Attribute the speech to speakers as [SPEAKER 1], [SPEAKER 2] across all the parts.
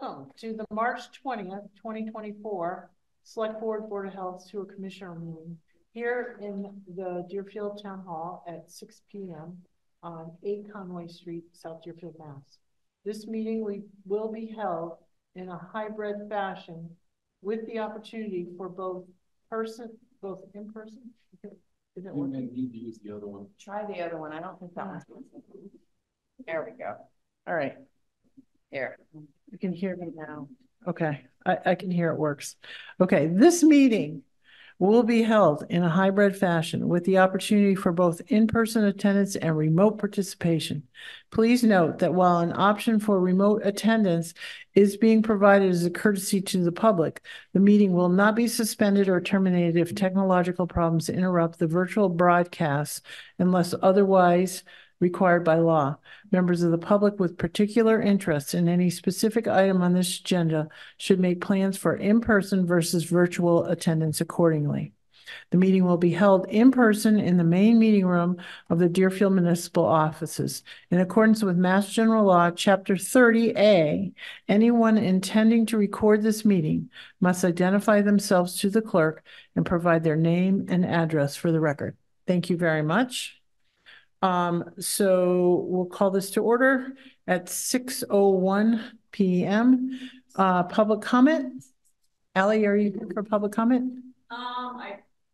[SPEAKER 1] Welcome to the March twentieth, twenty twenty-four Select Board Board of Health Sewer Commissioner meeting here in the Deerfield Town Hall at six P M on eight Conway Street, South Deerfield, Mass. This meeting we will be held in a hybrid fashion with the opportunity for both person, both in person. Is it
[SPEAKER 2] You may
[SPEAKER 1] working?
[SPEAKER 2] need to use the other one.
[SPEAKER 3] Try the other one. I don't think that one's. There we go.
[SPEAKER 1] All right,
[SPEAKER 3] Here.
[SPEAKER 1] you can hear me now. Okay, I, I can hear it works. Okay, this meeting will be held in a hybrid fashion with the opportunity for both in-person attendance and remote participation. Please note that while an option for remote attendance is being provided as a courtesy to the public, the meeting will not be suspended or terminated if technological problems interrupt the virtual broadcast unless otherwise required by law. Members of the public with particular interests in any specific item on this agenda should make plans for in-person versus virtual attendance accordingly. The meeting will be held in person in the main meeting room of the Deerfield Municipal Offices. In accordance with Mass General Law, Chapter thirty A, anyone intending to record this meeting must identify themselves to the clerk and provide their name and address for the record. Thank you very much. Um, so we'll call this to order at six oh one P M. Uh, public comment? Ally, are you here for public comment?
[SPEAKER 4] Um, I,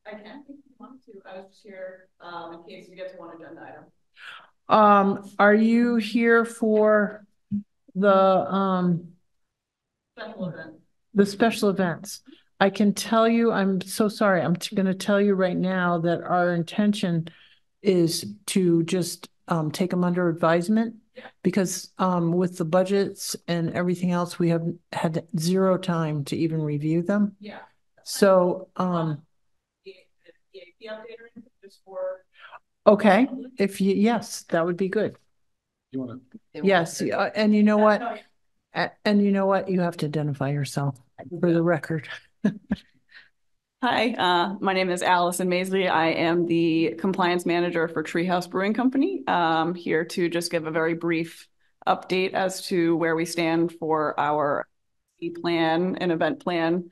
[SPEAKER 4] I can, if you want to, I was just here, um, in case you get to one agenda item.
[SPEAKER 1] Um, are you here for the, um,
[SPEAKER 4] Special event.
[SPEAKER 1] the special events? I can tell you, I'm so sorry, I'm gonna tell you right now that our intention is to just, um, take them under advisement.
[SPEAKER 4] Yeah.
[SPEAKER 1] Because, um, with the budgets and everything else, we have had zero time to even review them.
[SPEAKER 4] Yeah.
[SPEAKER 1] So, um,
[SPEAKER 4] The, the the update or anything, just for,
[SPEAKER 1] okay, if you, yes, that would be good.
[SPEAKER 2] You wanna,
[SPEAKER 1] Yes, uh, and you know what? And you know what? You have to identify yourself for the record.
[SPEAKER 4] Hi, uh, my name is Allison Maisley. I am the compliance manager for Treehouse Brewing Company. Um, here to just give a very brief update as to where we stand for our plan and event plan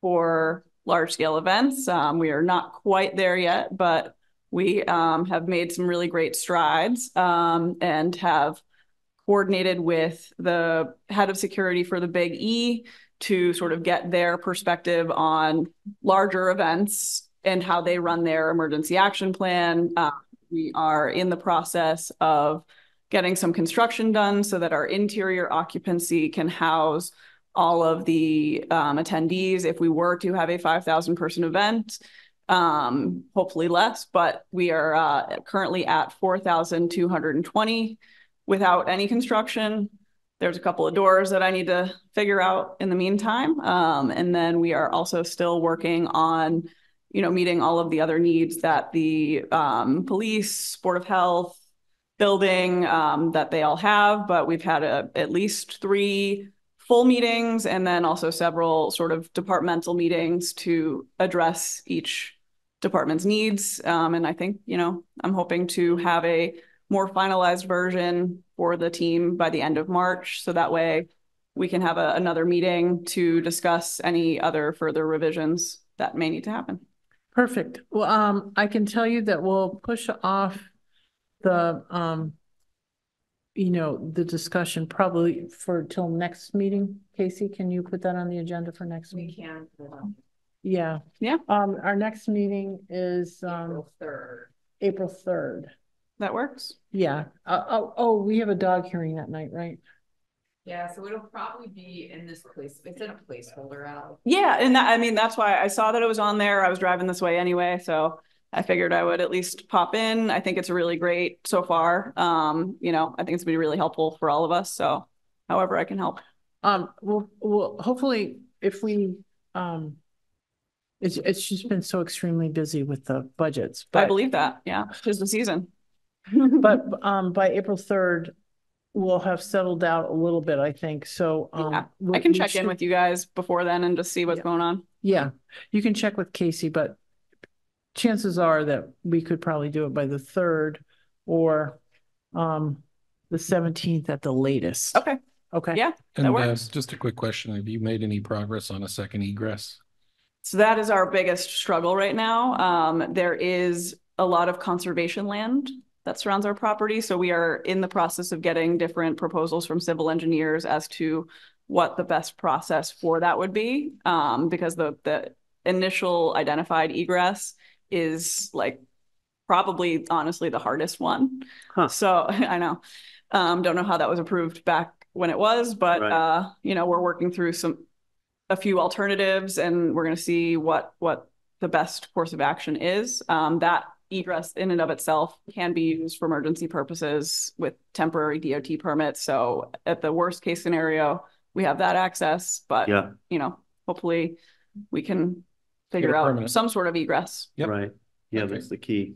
[SPEAKER 4] for large scale events. Um, we are not quite there yet, but we um, have made some really great strides um, and have coordinated with the head of security for the Big E to sort of get their perspective on larger events and how they run their emergency action plan. Uh, we are in the process of getting some construction done so that our interior occupancy can house all of the um, attendees if we were to have a 5,000 person event. Um, hopefully less, but we are uh, currently at 4,220 without any construction. There's a couple of doors that I need to figure out in the meantime. Um, and then we are also still working on, you know, meeting all of the other needs that the um, police, Board of Health, building um, that they all have. But we've had a, at least three full meetings and then also several sort of departmental meetings to address each department's needs. Um, and I think, you know, I'm hoping to have a more finalized version for the team by the end of March. So that way we can have a, another meeting to discuss any other further revisions that may need to happen.
[SPEAKER 1] Perfect. Well, um, I can tell you that we'll push off the, um, you know, the discussion probably for till next meeting. Casey, can you put that on the agenda for next
[SPEAKER 3] We
[SPEAKER 1] week?
[SPEAKER 3] can.
[SPEAKER 1] Yeah.
[SPEAKER 4] Yeah.
[SPEAKER 1] Um, our next meeting is, um,
[SPEAKER 3] April third.
[SPEAKER 1] April third.
[SPEAKER 4] That works?
[SPEAKER 1] Yeah. Uh, oh, oh, we have a dog hearing that night, right?
[SPEAKER 3] Yeah, so it'll probably be in this place. It's in a placeholder out.
[SPEAKER 4] Yeah, and that, I mean, that's why I saw that it was on there. I was driving this way anyway, so I figured I would at least pop in. I think it's really great so far. Um, you know, I think it's gonna be really helpful for all of us, so however I can help.
[SPEAKER 1] Um, well, well, hopefully if we, um, it's, it's just been so extremely busy with the budgets,
[SPEAKER 4] I believe that, yeah, tis the season.
[SPEAKER 1] But, um, by April third, we'll have settled out a little bit, I think, so,
[SPEAKER 4] Yeah,
[SPEAKER 1] um.
[SPEAKER 4] I can
[SPEAKER 1] we
[SPEAKER 4] check in
[SPEAKER 1] should-
[SPEAKER 4] with you guys before then and just see what's
[SPEAKER 1] Yeah.
[SPEAKER 4] going on.
[SPEAKER 1] Yeah, you can check with Casey, but chances are that we could probably do it by the third or, um, the seventeenth at the latest.
[SPEAKER 4] Okay,
[SPEAKER 1] Okay.
[SPEAKER 4] Yeah,
[SPEAKER 2] And uh,
[SPEAKER 4] works.
[SPEAKER 2] just a quick question, have you made any progress on a second egress?
[SPEAKER 4] So that is our biggest struggle right now. Um, there is a lot of conservation land that surrounds our property, so we are in the process of getting different proposals from civil engineers as to what the best process for that would be, um, because the, the initial identified egress is like probably honestly the hardest one.
[SPEAKER 5] Huh.
[SPEAKER 4] So I know, um, don't know how that was approved back when it was, but,
[SPEAKER 5] Right.
[SPEAKER 4] uh, you know, we're working through some, a few alternatives and we're gonna see what, what the best course of action is. Um, that egress in and of itself can be used for emergency purposes with temporary DOT permits. So at the worst case scenario, we have that access, but,
[SPEAKER 5] Yeah,
[SPEAKER 4] you know, hopefully we can figure out
[SPEAKER 2] permanent.
[SPEAKER 4] some sort of egress.
[SPEAKER 2] Yep.
[SPEAKER 5] right. Yeah,
[SPEAKER 2] Okay.
[SPEAKER 5] that's the key.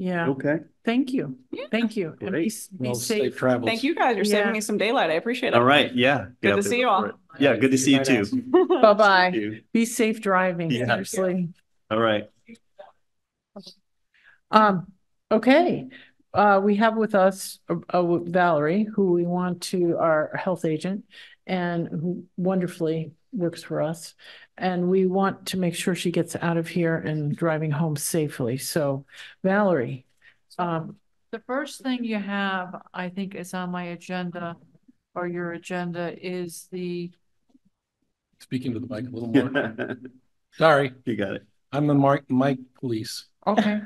[SPEAKER 1] Yeah,
[SPEAKER 5] Okay,
[SPEAKER 1] thank you.
[SPEAKER 4] Yeah.
[SPEAKER 1] Thank you. And be, be
[SPEAKER 2] Well, safe
[SPEAKER 1] safe.
[SPEAKER 2] travels.
[SPEAKER 4] Thank you guys. You're saving me some daylight. I appreciate it.
[SPEAKER 5] all right, yeah.
[SPEAKER 4] Good
[SPEAKER 5] Get
[SPEAKER 4] to see you all.
[SPEAKER 5] Yeah, good to see you too.
[SPEAKER 1] Bye-bye. Be safe driving,
[SPEAKER 5] Yeah.
[SPEAKER 1] seriously.
[SPEAKER 5] All right.
[SPEAKER 1] Um, okay, uh, we have with us uh, uh, Valerie, who we want to, our health agent, and who wonderfully works for us. And we want to make sure she gets out of here and driving home safely. So Valerie, um,
[SPEAKER 6] The first thing you have, I think is on my agenda or your agenda is the,
[SPEAKER 2] Speaking to the mic a little more. Sorry,
[SPEAKER 5] You got it.
[SPEAKER 2] I'm the Mark, Mike Police.
[SPEAKER 6] Okay.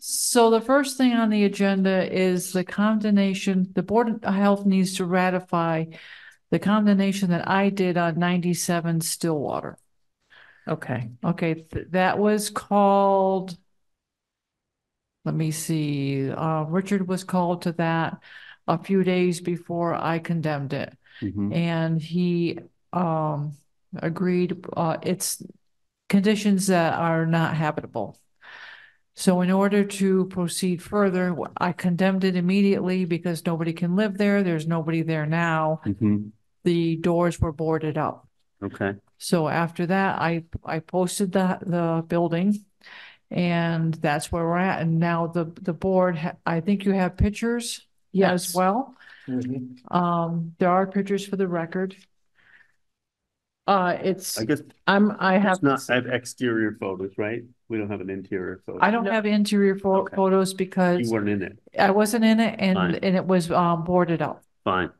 [SPEAKER 6] So the first thing on the agenda is the condemnation, the Board of Health needs to ratify the condemnation that I did on ninety-seven Stillwater.
[SPEAKER 1] okay,
[SPEAKER 6] Okay, th- that was called. Let me see, uh, Richard was called to that a few days before I condemned it.
[SPEAKER 5] Mhm.
[SPEAKER 6] And he, um, agreed, uh, it's conditions that are not habitable. So in order to proceed further, I condemned it immediately because nobody can live there. There's nobody there now.
[SPEAKER 5] Mhm.
[SPEAKER 6] The doors were boarded up.
[SPEAKER 5] Okay,
[SPEAKER 6] So after that, I, I posted the, the building. And that's where we're at. And now the, the board, ha- I think you have pictures
[SPEAKER 1] yes.
[SPEAKER 6] as well.
[SPEAKER 2] Mm-hmm.
[SPEAKER 6] Um, there are pictures for the record.
[SPEAKER 1] Uh, it's,
[SPEAKER 5] I guess
[SPEAKER 1] I'm, I have.
[SPEAKER 5] it's not, I have exterior photos, right? We don't have an interior photo.
[SPEAKER 6] I don't
[SPEAKER 1] No.
[SPEAKER 6] have interior pho-
[SPEAKER 5] Okay.
[SPEAKER 6] photos
[SPEAKER 5] You
[SPEAKER 6] because
[SPEAKER 5] weren't in it.
[SPEAKER 6] I wasn't in it and,
[SPEAKER 5] Fine.
[SPEAKER 6] and it was, um, boarded up.
[SPEAKER 5] Fine.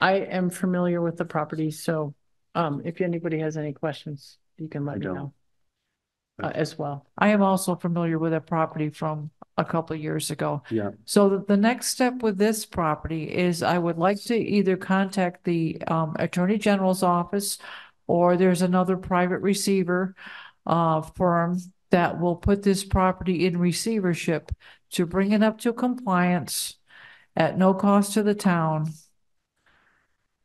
[SPEAKER 1] I am familiar with the property, so, um, if anybody has any questions, you can
[SPEAKER 5] I
[SPEAKER 1] let me
[SPEAKER 5] don't.
[SPEAKER 1] know. Uh, as well.
[SPEAKER 6] I am also familiar with a property from a couple of years ago.
[SPEAKER 5] Yeah.
[SPEAKER 6] So the, the next step with this property is I would like to either contact the um Attorney General's office or there's another private receiver uh firm that will put this property in receivership to bring it up to compliance at no cost to the town.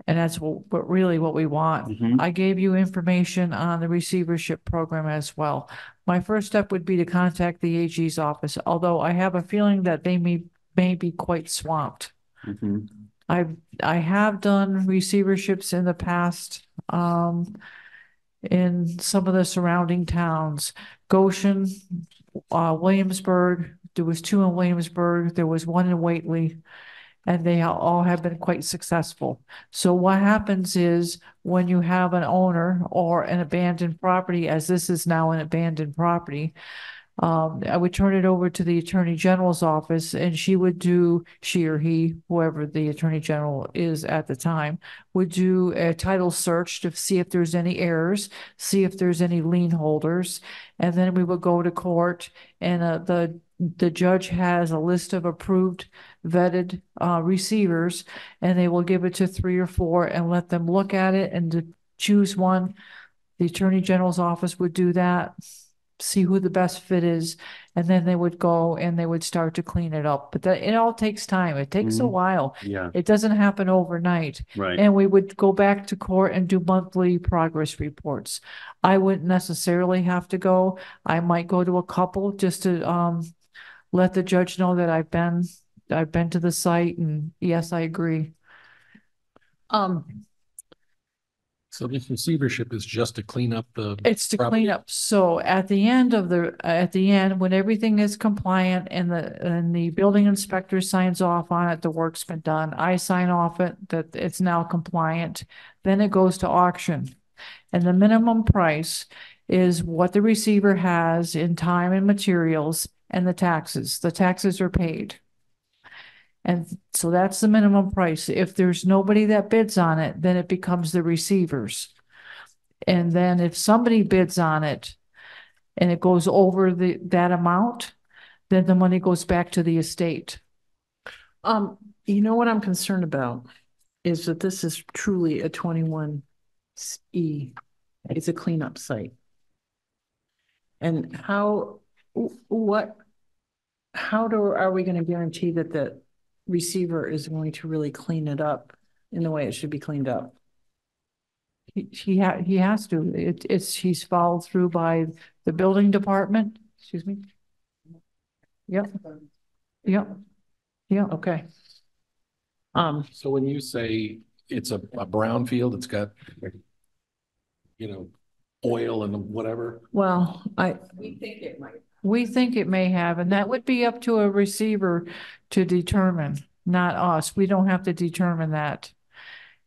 [SPEAKER 6] And that's what, what really what we want.
[SPEAKER 5] Mhm.
[SPEAKER 6] I gave you information on the receivership program as well. My first step would be to contact the AG's office, although I have a feeling that they may, may be quite swamped.
[SPEAKER 5] Mhm.
[SPEAKER 6] I've, I have done receiverships in the past, um, in some of the surrounding towns, Goshen, uh, Williamsburg, there was two in Williamsburg, there was one in Whately. And they all have been quite successful. So what happens is when you have an owner or an abandoned property, as this is now an abandoned property, um, I would turn it over to the Attorney General's office and she would do, she or he, whoever the Attorney General is at the time, would do a title search to see if there's any errors, see if there's any lien holders. And then we would go to court and, uh, the, the judge has a list of approved vetted, uh, receivers and they will give it to three or four and let them look at it and to choose one. The Attorney General's office would do that, see who the best fit is, and then they would go and they would start to clean it up. But that, it all takes time. It takes a
[SPEAKER 5] Mhm.
[SPEAKER 6] while.
[SPEAKER 5] Yeah,
[SPEAKER 6] It doesn't happen overnight.
[SPEAKER 5] right.
[SPEAKER 6] And we would go back to court and do monthly progress reports. I wouldn't necessarily have to go. I might go to a couple just to, um, let the judge know that I've been, I've been to the site and yes, I agree.
[SPEAKER 1] Um,
[SPEAKER 2] So this receivership is just to clean up the,
[SPEAKER 6] It's to
[SPEAKER 2] property.
[SPEAKER 6] clean up. So at the end of the, at the end, when everything is compliant and the, and the building inspector signs off on it, the work's been done. I sign off it, that it's now compliant. Then it goes to auction. And the minimum price is what the receiver has in time and materials and the taxes. The taxes are paid. And so that's the minimum price. If there's nobody that bids on it, then it becomes the receivers. And then if somebody bids on it and it goes over the, that amount, then the money goes back to the estate.
[SPEAKER 1] Um, you know what I'm concerned about is that this is truly a twenty-one E. It's a cleanup site. And how, what, how do, are we gonna guarantee that the receiver is going to really clean it up in the way it should be cleaned up?
[SPEAKER 6] He, he ha- he has to, it, it's, he's followed through by the building department, excuse me. Yep, yep, yep.
[SPEAKER 1] Okay. Um,
[SPEAKER 2] so when you say it's a, a brown field, it's got, you know, oil and whatever,
[SPEAKER 1] well, I,
[SPEAKER 3] We think it might.
[SPEAKER 6] We think it may have, and that would be up to a receiver to determine, not us. We don't have to determine that.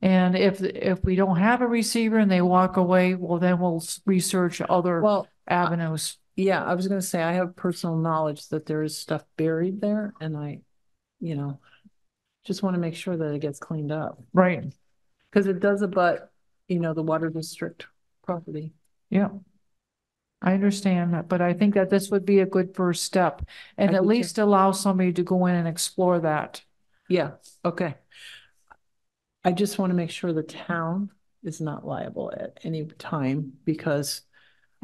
[SPEAKER 6] And if, if we don't have a receiver and they walk away, well, then we'll research other
[SPEAKER 1] well,
[SPEAKER 6] avenues.
[SPEAKER 1] Yeah, I was gonna say, I have personal knowledge that there is stuff buried there and I, you know, just want to make sure that it gets cleaned up.
[SPEAKER 6] Right,
[SPEAKER 1] Cause it does abut, you know, the water district property.
[SPEAKER 6] yeah. I understand that, but I think that this would be a good first step and
[SPEAKER 1] I
[SPEAKER 6] at
[SPEAKER 1] too.
[SPEAKER 6] least allow somebody to go in and explore that.
[SPEAKER 1] Yeah, okay. I just want to make sure the town is not liable at any time because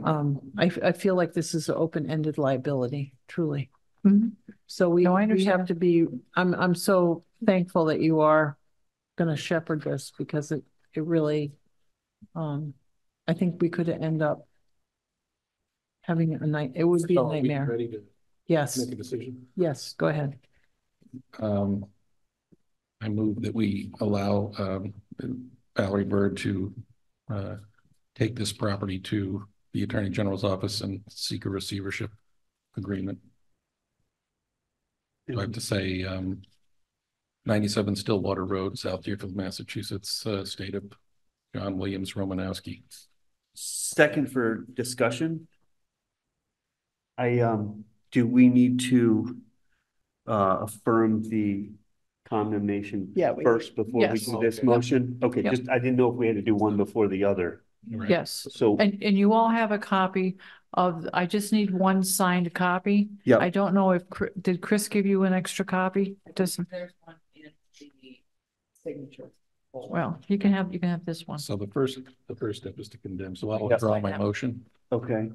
[SPEAKER 1] um, I, I feel like this is an open-ended liability, truly.
[SPEAKER 6] Mhm.
[SPEAKER 1] So we,
[SPEAKER 6] No,
[SPEAKER 1] we have to be, I'm, I'm so thankful that you are gonna shepherd this because it, it really, um, I think we could end up having a night, it would be a
[SPEAKER 2] So are we
[SPEAKER 1] nightmare.
[SPEAKER 2] Ready to
[SPEAKER 1] Yes,
[SPEAKER 2] make a decision?
[SPEAKER 1] yes, go ahead.
[SPEAKER 2] Um, I move that we allow, um, Valerie Bird to, uh, take this property to the Attorney General's office and seek a receivership agreement. Do I have to say, um, ninety-seven Stillwater Road, South Deerfield, Massachusetts, uh, state of John Williams Romanowski.
[SPEAKER 5] Second for discussion. I, um, do we need to uh, affirm the condemnation
[SPEAKER 1] Yeah, we-
[SPEAKER 5] first before we
[SPEAKER 6] Yes.
[SPEAKER 5] do this
[SPEAKER 2] Okay.
[SPEAKER 5] motion? Okay,
[SPEAKER 6] Yep.
[SPEAKER 5] just, I didn't know if we had to do one before the other.
[SPEAKER 2] Right.
[SPEAKER 6] Yes.
[SPEAKER 5] So,
[SPEAKER 6] And, and you all have a copy of, I just need one signed copy.
[SPEAKER 5] Yep.
[SPEAKER 6] I don't know if, Chri- did Chris give you an extra copy? Does,
[SPEAKER 3] There's one in the signature.
[SPEAKER 6] well, you can have, you can have this one.
[SPEAKER 2] So the first, the first step is to condemn. So I'll
[SPEAKER 5] Yep.
[SPEAKER 2] withdraw my motion.
[SPEAKER 5] okay,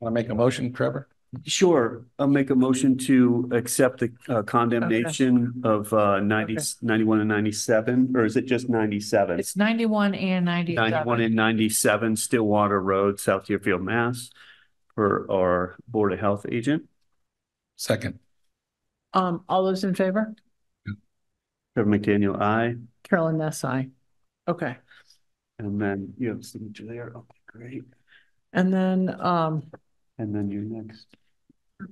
[SPEAKER 2] Want to make a motion, Trevor?
[SPEAKER 5] sure. I'll make a motion to accept the uh, condemnation of uh, ninety,
[SPEAKER 1] Okay.
[SPEAKER 5] ninety-one and ninety-seven, or is it just ninety-seven?
[SPEAKER 6] It's ninety-one and
[SPEAKER 5] Ninety-one
[SPEAKER 6] ninety-seven.
[SPEAKER 5] and ninety-seven Stillwater Road, South Deerfield, Mass. For our Board of Health agent,
[SPEAKER 2] Second.
[SPEAKER 1] Um, all those in favor?
[SPEAKER 5] Trevor McDaniel, I,
[SPEAKER 1] Carolyn Ness, I. Okay,
[SPEAKER 5] and then you have a signature there, okay, great,
[SPEAKER 1] and then, um,
[SPEAKER 5] and then you next.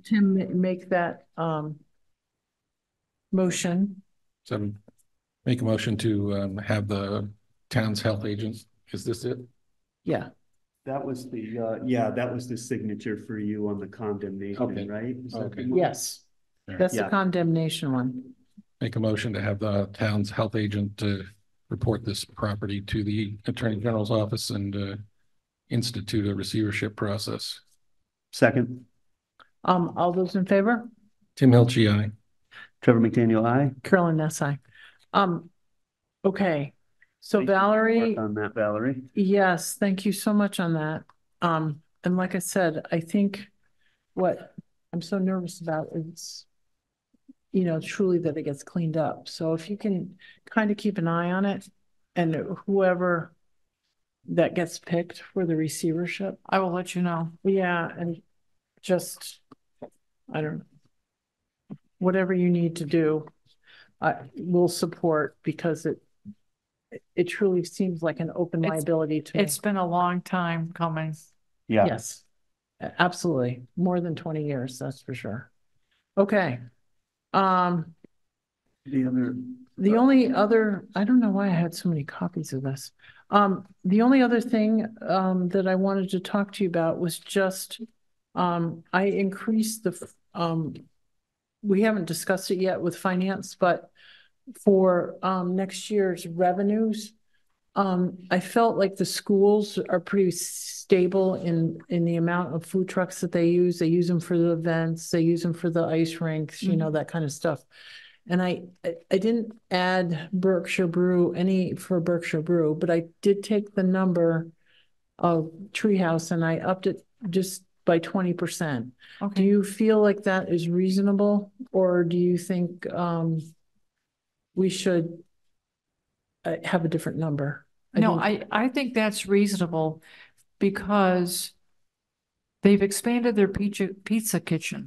[SPEAKER 1] Tim, ma- make that, um, motion.
[SPEAKER 2] So make a motion to um have the town's health agents. Is this it?
[SPEAKER 1] Yeah,
[SPEAKER 5] That was the, uh, yeah, that was the signature for you on the
[SPEAKER 2] Okay.
[SPEAKER 5] condemnation, right? Is that the
[SPEAKER 2] Okay.
[SPEAKER 5] one?
[SPEAKER 1] yes.
[SPEAKER 2] All right.
[SPEAKER 1] That's the
[SPEAKER 5] Yeah.
[SPEAKER 1] condemnation one.
[SPEAKER 2] Make a motion to have the town's health agent to report this property to the Attorney General's office and uh institute a receivership process.
[SPEAKER 5] Second,
[SPEAKER 1] Um, all those in favor?
[SPEAKER 2] Tim Hilchey, aye.
[SPEAKER 5] Trevor McDaniel, I.
[SPEAKER 1] Carolyn Ness, I. Um, okay, so Valerie,
[SPEAKER 5] On that, Valerie.
[SPEAKER 1] yes, thank you so much on that. Um, and like I said, I think what I'm so nervous about is you know, truly that it gets cleaned up. So if you can kind of keep an eye on it and whoever that gets picked for the receivership,
[SPEAKER 6] I will let you know.
[SPEAKER 1] yeah, and just, I don't know. Whatever you need to do, I will support because it, it- it truly seems like an open
[SPEAKER 6] It's-
[SPEAKER 1] liability to me.
[SPEAKER 6] It's been a long time coming.
[SPEAKER 5] Yeah.
[SPEAKER 1] Yes, a- absolutely. More than twenty years, that's for sure. Okay. Um,
[SPEAKER 5] The other.
[SPEAKER 1] the only other, I don't know why I had so many copies of this. Um, the only other thing, um, that I wanted to talk to you about was just, um, I increased the, um, we haven't discussed it yet with finance, but for, um, next year's revenues, um, I felt like the schools are pretty stable in, in the amount of food trucks that they use. They use them for the events, they use them for the ice rinks, you know, that kind of stuff. And I, I, I didn't add Berkshire Brew, any for Berkshire Brew, but I did take the number of Treehouse and I upped it just by twenty percent. Do you feel like that is reasonable, or do you think, um, we should uh, have a different number?
[SPEAKER 6] no, I, I think that's reasonable because they've expanded their pizza, pizza kitchen.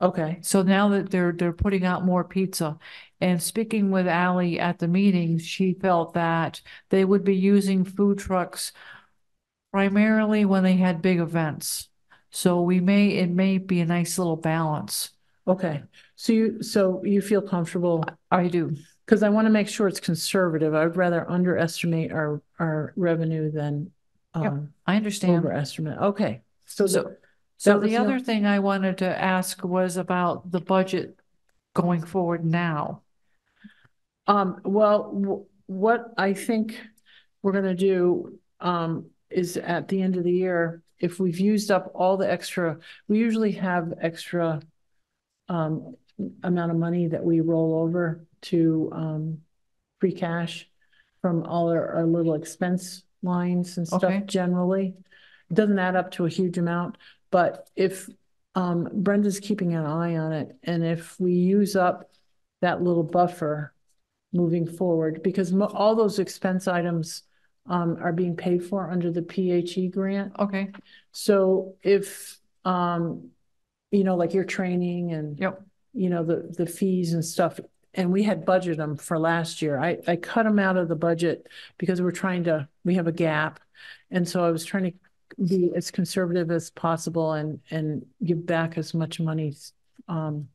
[SPEAKER 1] Okay,
[SPEAKER 6] So now that they're, they're putting out more pizza. And speaking with Ally at the meeting, she felt that they would be using food trucks primarily when they had big events. So we may, it may be a nice little balance.
[SPEAKER 1] okay. So you, so you feel comfortable,
[SPEAKER 6] I do.
[SPEAKER 1] because I want to make sure it's conservative. I would rather underestimate our, our revenue than,
[SPEAKER 6] Yep.
[SPEAKER 1] um,
[SPEAKER 6] I understand.
[SPEAKER 1] overestimate. Okay. So, the-
[SPEAKER 6] So, so
[SPEAKER 1] that was
[SPEAKER 6] the
[SPEAKER 1] the-
[SPEAKER 6] other thing I wanted to ask was about the budget going forward now.
[SPEAKER 1] Um, well, wh- what I think we're gonna do, um, is at the end of the year, if we've used up all the extra, we usually have extra um, amount of money that we roll over to, um, free cash from all our, our little expense lines and
[SPEAKER 6] Okay.
[SPEAKER 1] stuff generally. It Doesn't add up to a huge amount, but if, um, Brenda's keeping an eye on it, and if we use up that little buffer moving forward, because all those expense items um, are being paid for under the PHE grant.
[SPEAKER 6] Okay,
[SPEAKER 1] So if, um, you know, like your training and,
[SPEAKER 6] yep,
[SPEAKER 1] you know, the, the fees and stuff, and we had budgeted them for last year. I, I cut them out of the budget because we're trying to, we have a gap. And so I was trying to be as conservative as possible and, and give back as much money, um,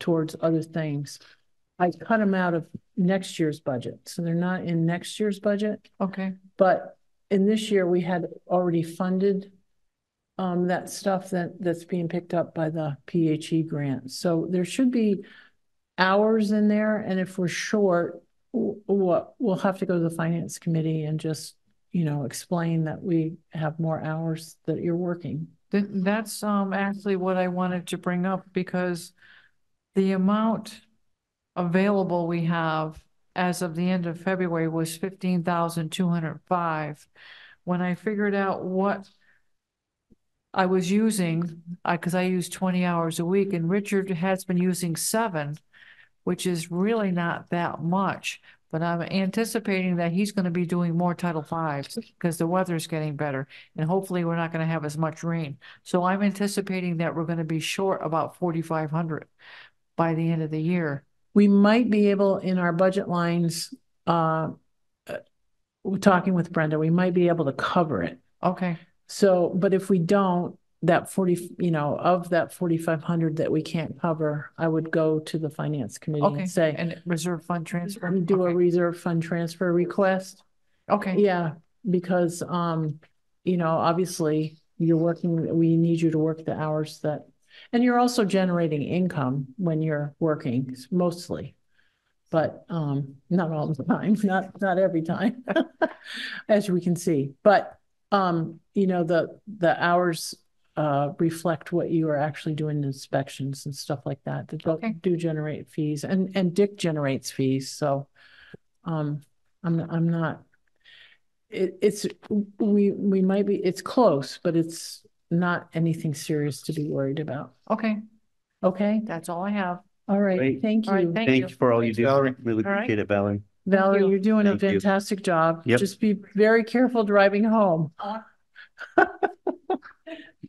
[SPEAKER 1] towards other things. I cut them out of next year's budget, so they're not in next year's budget.
[SPEAKER 6] okay,
[SPEAKER 1] But in this year, we had already funded um, that stuff that, that's being picked up by the PHE grant. So there should be hours in there, and if we're short, what, we'll have to go to the finance committee and just, you know, explain that we have more hours that you're working.
[SPEAKER 6] Th- that's um actually what I wanted to bring up because the amount available we have as of the end of February was fifteen thousand two hundred five. When I figured out what I was using, I, cause I use twenty hours a week and Richard has been using seven, which is really not that much. But I'm anticipating that he's gonna be doing more Title Fives because the weather's getting better and hopefully we're not gonna have as much rain. So I'm anticipating that we're gonna be short about forty-five hundred by the end of the year.
[SPEAKER 1] We might be able, in our budget lines, uh, uh, we're talking with Brenda, we might be able to cover it.
[SPEAKER 6] Okay,
[SPEAKER 1] So, but if we don't, that forty, you know, of that forty-five hundred that we can't cover, I would go to the finance committee
[SPEAKER 6] okay,
[SPEAKER 1] and say,
[SPEAKER 6] and reserve fund transfer.
[SPEAKER 1] we do a
[SPEAKER 6] Okay,
[SPEAKER 1] reserve fund transfer request.
[SPEAKER 6] Okay,
[SPEAKER 1] Yeah, because, um, you know, obviously you're working, we need you to work the hours that, and you're also generating income when you're working mostly. But, um, not all the time, not, not every time, as we can see. But, um, you know, the, the hours, uh, reflect what you are actually doing inspections and stuff like that, that do-
[SPEAKER 6] Okay.
[SPEAKER 1] do generate fees and, and Dick generates fees, so, um, I'm, I'm not, it, it's, we, we might be, it's close, but it's not anything serious to be worried about.
[SPEAKER 6] okay,
[SPEAKER 1] Okay,
[SPEAKER 6] that's all I have.
[SPEAKER 1] all right,
[SPEAKER 5] Great.
[SPEAKER 1] thank
[SPEAKER 6] All right,
[SPEAKER 1] you.
[SPEAKER 6] thank you.
[SPEAKER 5] Thanks for all you do.
[SPEAKER 2] Valerie.
[SPEAKER 5] Really
[SPEAKER 6] All right.
[SPEAKER 5] appreciate it, Valerie.
[SPEAKER 1] Valerie,
[SPEAKER 6] you.
[SPEAKER 1] you're doing a
[SPEAKER 5] Thank you.
[SPEAKER 1] fantastic job.
[SPEAKER 5] Yep.
[SPEAKER 1] Just be very careful driving home.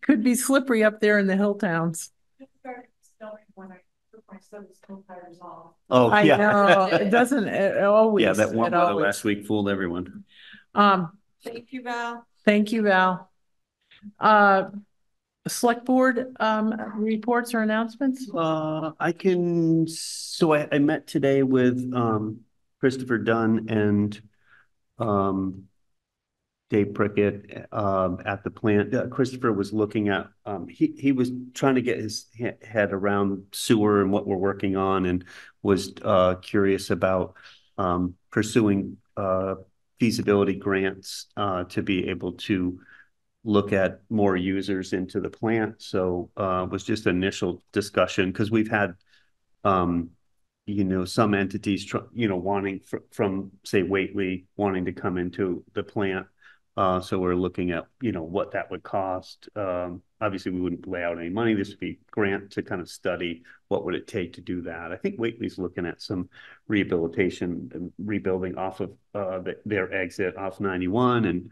[SPEAKER 1] Could be slippery up there in the hill towns.
[SPEAKER 5] Oh,
[SPEAKER 1] I
[SPEAKER 5] yeah.
[SPEAKER 1] know, it doesn't, it always.
[SPEAKER 5] Yeah, that one
[SPEAKER 1] it
[SPEAKER 5] weather
[SPEAKER 1] always-
[SPEAKER 5] last week fooled everyone.
[SPEAKER 1] Um,
[SPEAKER 3] Thank you, Val.
[SPEAKER 1] thank you, Val. Uh, select board, um, reports or announcements?
[SPEAKER 5] Uh, I can, so I, I met today with, um, Christopher Dunn and, um, Dave Prickett, um, at the plant. Uh, Christopher was looking at, um, he, he was trying to get his head around sewer and what we're working on and was, uh, curious about, um, pursuing, uh, feasibility grants, uh, to be able to look at more users into the plant. So uh was just initial discussion because we've had um you know, some entities, you know, wanting fr- from, say, Whately, wanting to come into the plant. Uh, so we're looking at, you know, what that would cost. Um, obviously, we wouldn't lay out any money. This would be grant to kind of study what would it take to do that. I think Whately's looking at some rehabilitation and rebuilding off of uh the- their exit off ninety-one and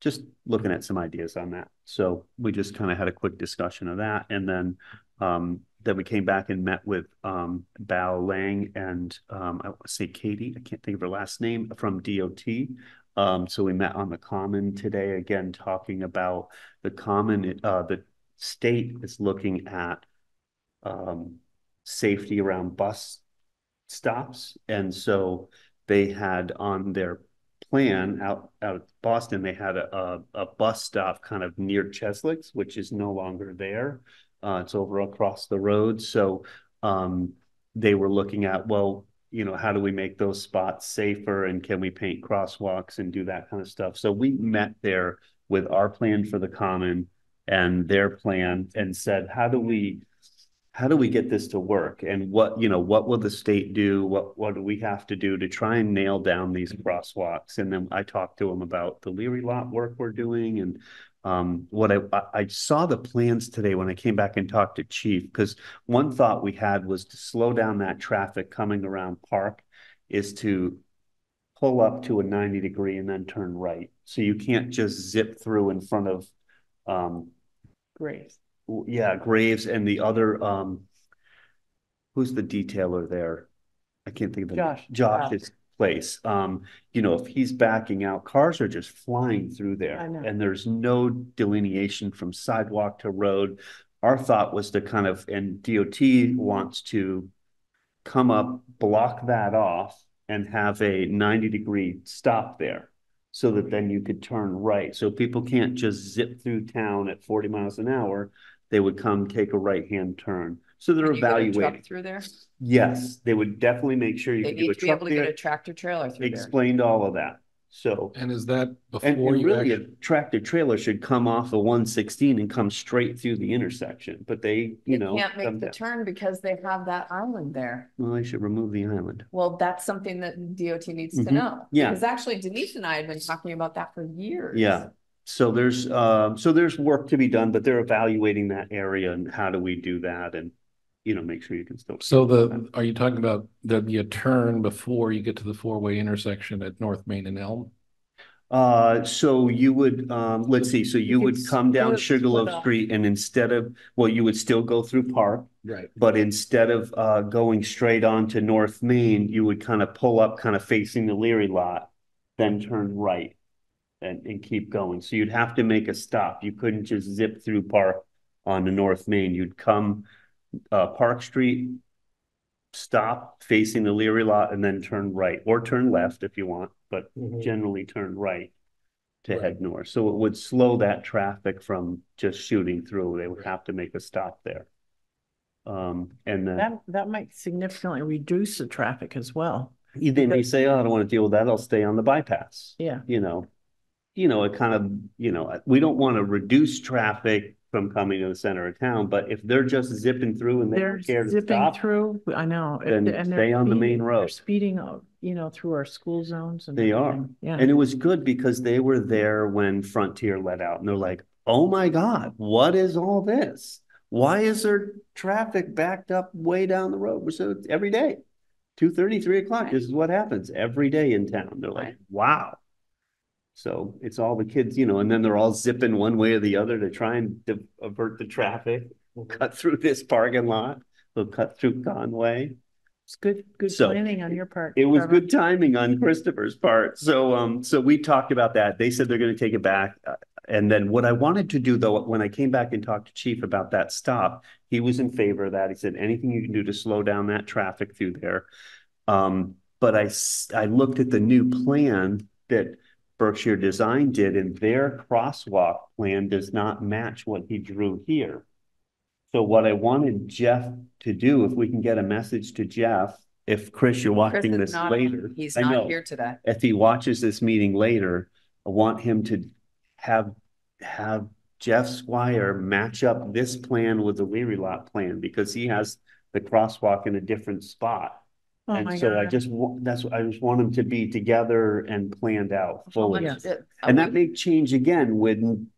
[SPEAKER 5] just looking at some ideas on that. So we just kind of had a quick discussion of that. And then um, then we came back and met with um, Bao Lang and um, I want to say Katie, I can't think of her last name, from DOT. Um, so we met on the common today, again, talking about the common, uh, the state is looking at um, safety around bus stops. And so they had on their plan out, out of Boston, they had a, a, a bus stop kind of near Cheslicks, which is no longer there. Uh, it's over across the road. So, um, they were looking at, well, you know, how do we make those spots safer and can we paint crosswalks and do that kind of stuff? So we met there with our plan for the common and their plan and said, how do we, how do we get this to work? And what, you know, what will the state do? What, what do we have to do to try and nail down these crosswalks? And then I talked to them about the Leary lot work we're doing and what I, saw the plans today when I came back and talked to chief, because one thought we had was to slow down that traffic coming around Park is to pull up to a ninety degree and then turn right. So you can't just zip through in front of, um,
[SPEAKER 1] Great.
[SPEAKER 5] yeah, Graves and the other, um, who's the detailer there? I can't think of the.
[SPEAKER 1] Josh.
[SPEAKER 5] Josh's place. Um, you know, if he's backing out, cars are just flying through there. And there's no delineation from sidewalk to road. Our thought was to kind of, and DOT wants to come up, block that off and have a ninety degree stop there. So that then you could turn right. So people can't just zip through town at forty miles an hour. They would come take a right-hand turn. So they're
[SPEAKER 3] Can you get a truck
[SPEAKER 5] evaluating.
[SPEAKER 3] Through there?
[SPEAKER 5] Yes, they would definitely make sure you
[SPEAKER 3] They
[SPEAKER 5] could do a
[SPEAKER 3] need to be
[SPEAKER 5] truck
[SPEAKER 3] able to get a
[SPEAKER 5] there.
[SPEAKER 3] tractor trailer through there.
[SPEAKER 5] Explained all of that. So,
[SPEAKER 2] And is that
[SPEAKER 5] and,
[SPEAKER 2] before
[SPEAKER 5] and
[SPEAKER 2] you
[SPEAKER 5] really a
[SPEAKER 2] actually?
[SPEAKER 5] tractor trailer should come off of one sixteen and come straight through the intersection, but they, you
[SPEAKER 3] They
[SPEAKER 5] know.
[SPEAKER 3] can't
[SPEAKER 5] come
[SPEAKER 3] make the
[SPEAKER 5] down.
[SPEAKER 3] turn because they have that island there.
[SPEAKER 5] Well, they should remove the island.
[SPEAKER 3] Well, that's something that DOT needs to
[SPEAKER 5] Mhm.
[SPEAKER 3] know.
[SPEAKER 5] Yeah.
[SPEAKER 3] Because actually Denise and I have been talking about that for years.
[SPEAKER 5] Yeah. So there's, um, so there's work to be done, but they're evaluating that area and how do we do that and, you know, make sure you can still.
[SPEAKER 2] So the, are you talking about there'd be a turn before you get to the four-way intersection at North Main and Elm?
[SPEAKER 5] Uh, so you would, um, let's see, so you
[SPEAKER 1] You
[SPEAKER 5] would come down
[SPEAKER 1] split- split
[SPEAKER 5] Sugarloaf. Street and instead of, well, you would still go through Park.
[SPEAKER 2] Right.
[SPEAKER 5] But instead of uh going straight on to North Main, you would kind of pull up, kind of facing the Leary lot, then turn right. And and keep going. So you'd have to make a stop. You couldn't just zip through Park on the North Main. You'd come uh Park Street. Stop facing the Leary lot and then turn right, or turn left if you want, but generally turn right. To
[SPEAKER 2] Right.
[SPEAKER 5] head north. So it would slow that traffic from just shooting through. They would have to make a stop there. Um, and then.
[SPEAKER 1] That, that might significantly reduce the traffic as well.
[SPEAKER 5] They may say, oh, I don't want to deal with that. I'll stay on the bypass,
[SPEAKER 1] Yeah.
[SPEAKER 5] you know. You know, it kind of, you know, we don't want to reduce traffic from coming to the center of town, but if they're just zipping through and they
[SPEAKER 1] They're
[SPEAKER 5] don't care to
[SPEAKER 1] zipping
[SPEAKER 5] stop.
[SPEAKER 1] through, I know.
[SPEAKER 5] then
[SPEAKER 1] and they're
[SPEAKER 5] stay on the main
[SPEAKER 1] speeding- they're
[SPEAKER 5] road.
[SPEAKER 1] Speeding, uh, you know, through our school zones and.
[SPEAKER 5] They are.
[SPEAKER 1] everything. Yeah.
[SPEAKER 5] And it was good because they were there when Frontier let out and they're like, oh my God, what is all this? Why is there traffic backed up way down the road? So it's every day, two thirty, three o'clock, this is what happens every day in town. They're like,
[SPEAKER 3] Right.
[SPEAKER 5] wow. So it's all the kids, you know, and then they're all zipping one way or the other to try and avert the traffic, We'll cut through this parking lot. They'll cut through Conway.
[SPEAKER 1] It's good, good
[SPEAKER 5] So,
[SPEAKER 1] planning on your part.
[SPEAKER 5] It was good timing on Christopher's part. So, um, so we talked about that. They said they're gonna take it back. Uh, And then what I wanted to do though, when I came back and talked to Chief about that stop, he was in favor of that. He said, anything you can do to slow down that traffic through there. Um, but I I looked at the new plan that Berkshire Design did and their crosswalk plan does not match what he drew here. So what I wanted Jeff to do, if we can get a message to Jeff, if Chris, you're
[SPEAKER 3] Chris
[SPEAKER 5] watching
[SPEAKER 3] is
[SPEAKER 5] this
[SPEAKER 3] not-
[SPEAKER 5] later.
[SPEAKER 3] He's
[SPEAKER 5] I know.
[SPEAKER 3] not here today.
[SPEAKER 5] If he watches this meeting later, I want him to have, have Jeff Squire match up this plan with the Leary Lot plan because he has the crosswalk in a different spot.
[SPEAKER 1] Oh
[SPEAKER 5] And
[SPEAKER 1] my
[SPEAKER 5] so I
[SPEAKER 1] God.
[SPEAKER 5] just want, that's, what I just want them to be together and planned out
[SPEAKER 3] How
[SPEAKER 5] fully.
[SPEAKER 3] much-
[SPEAKER 5] And that may change again when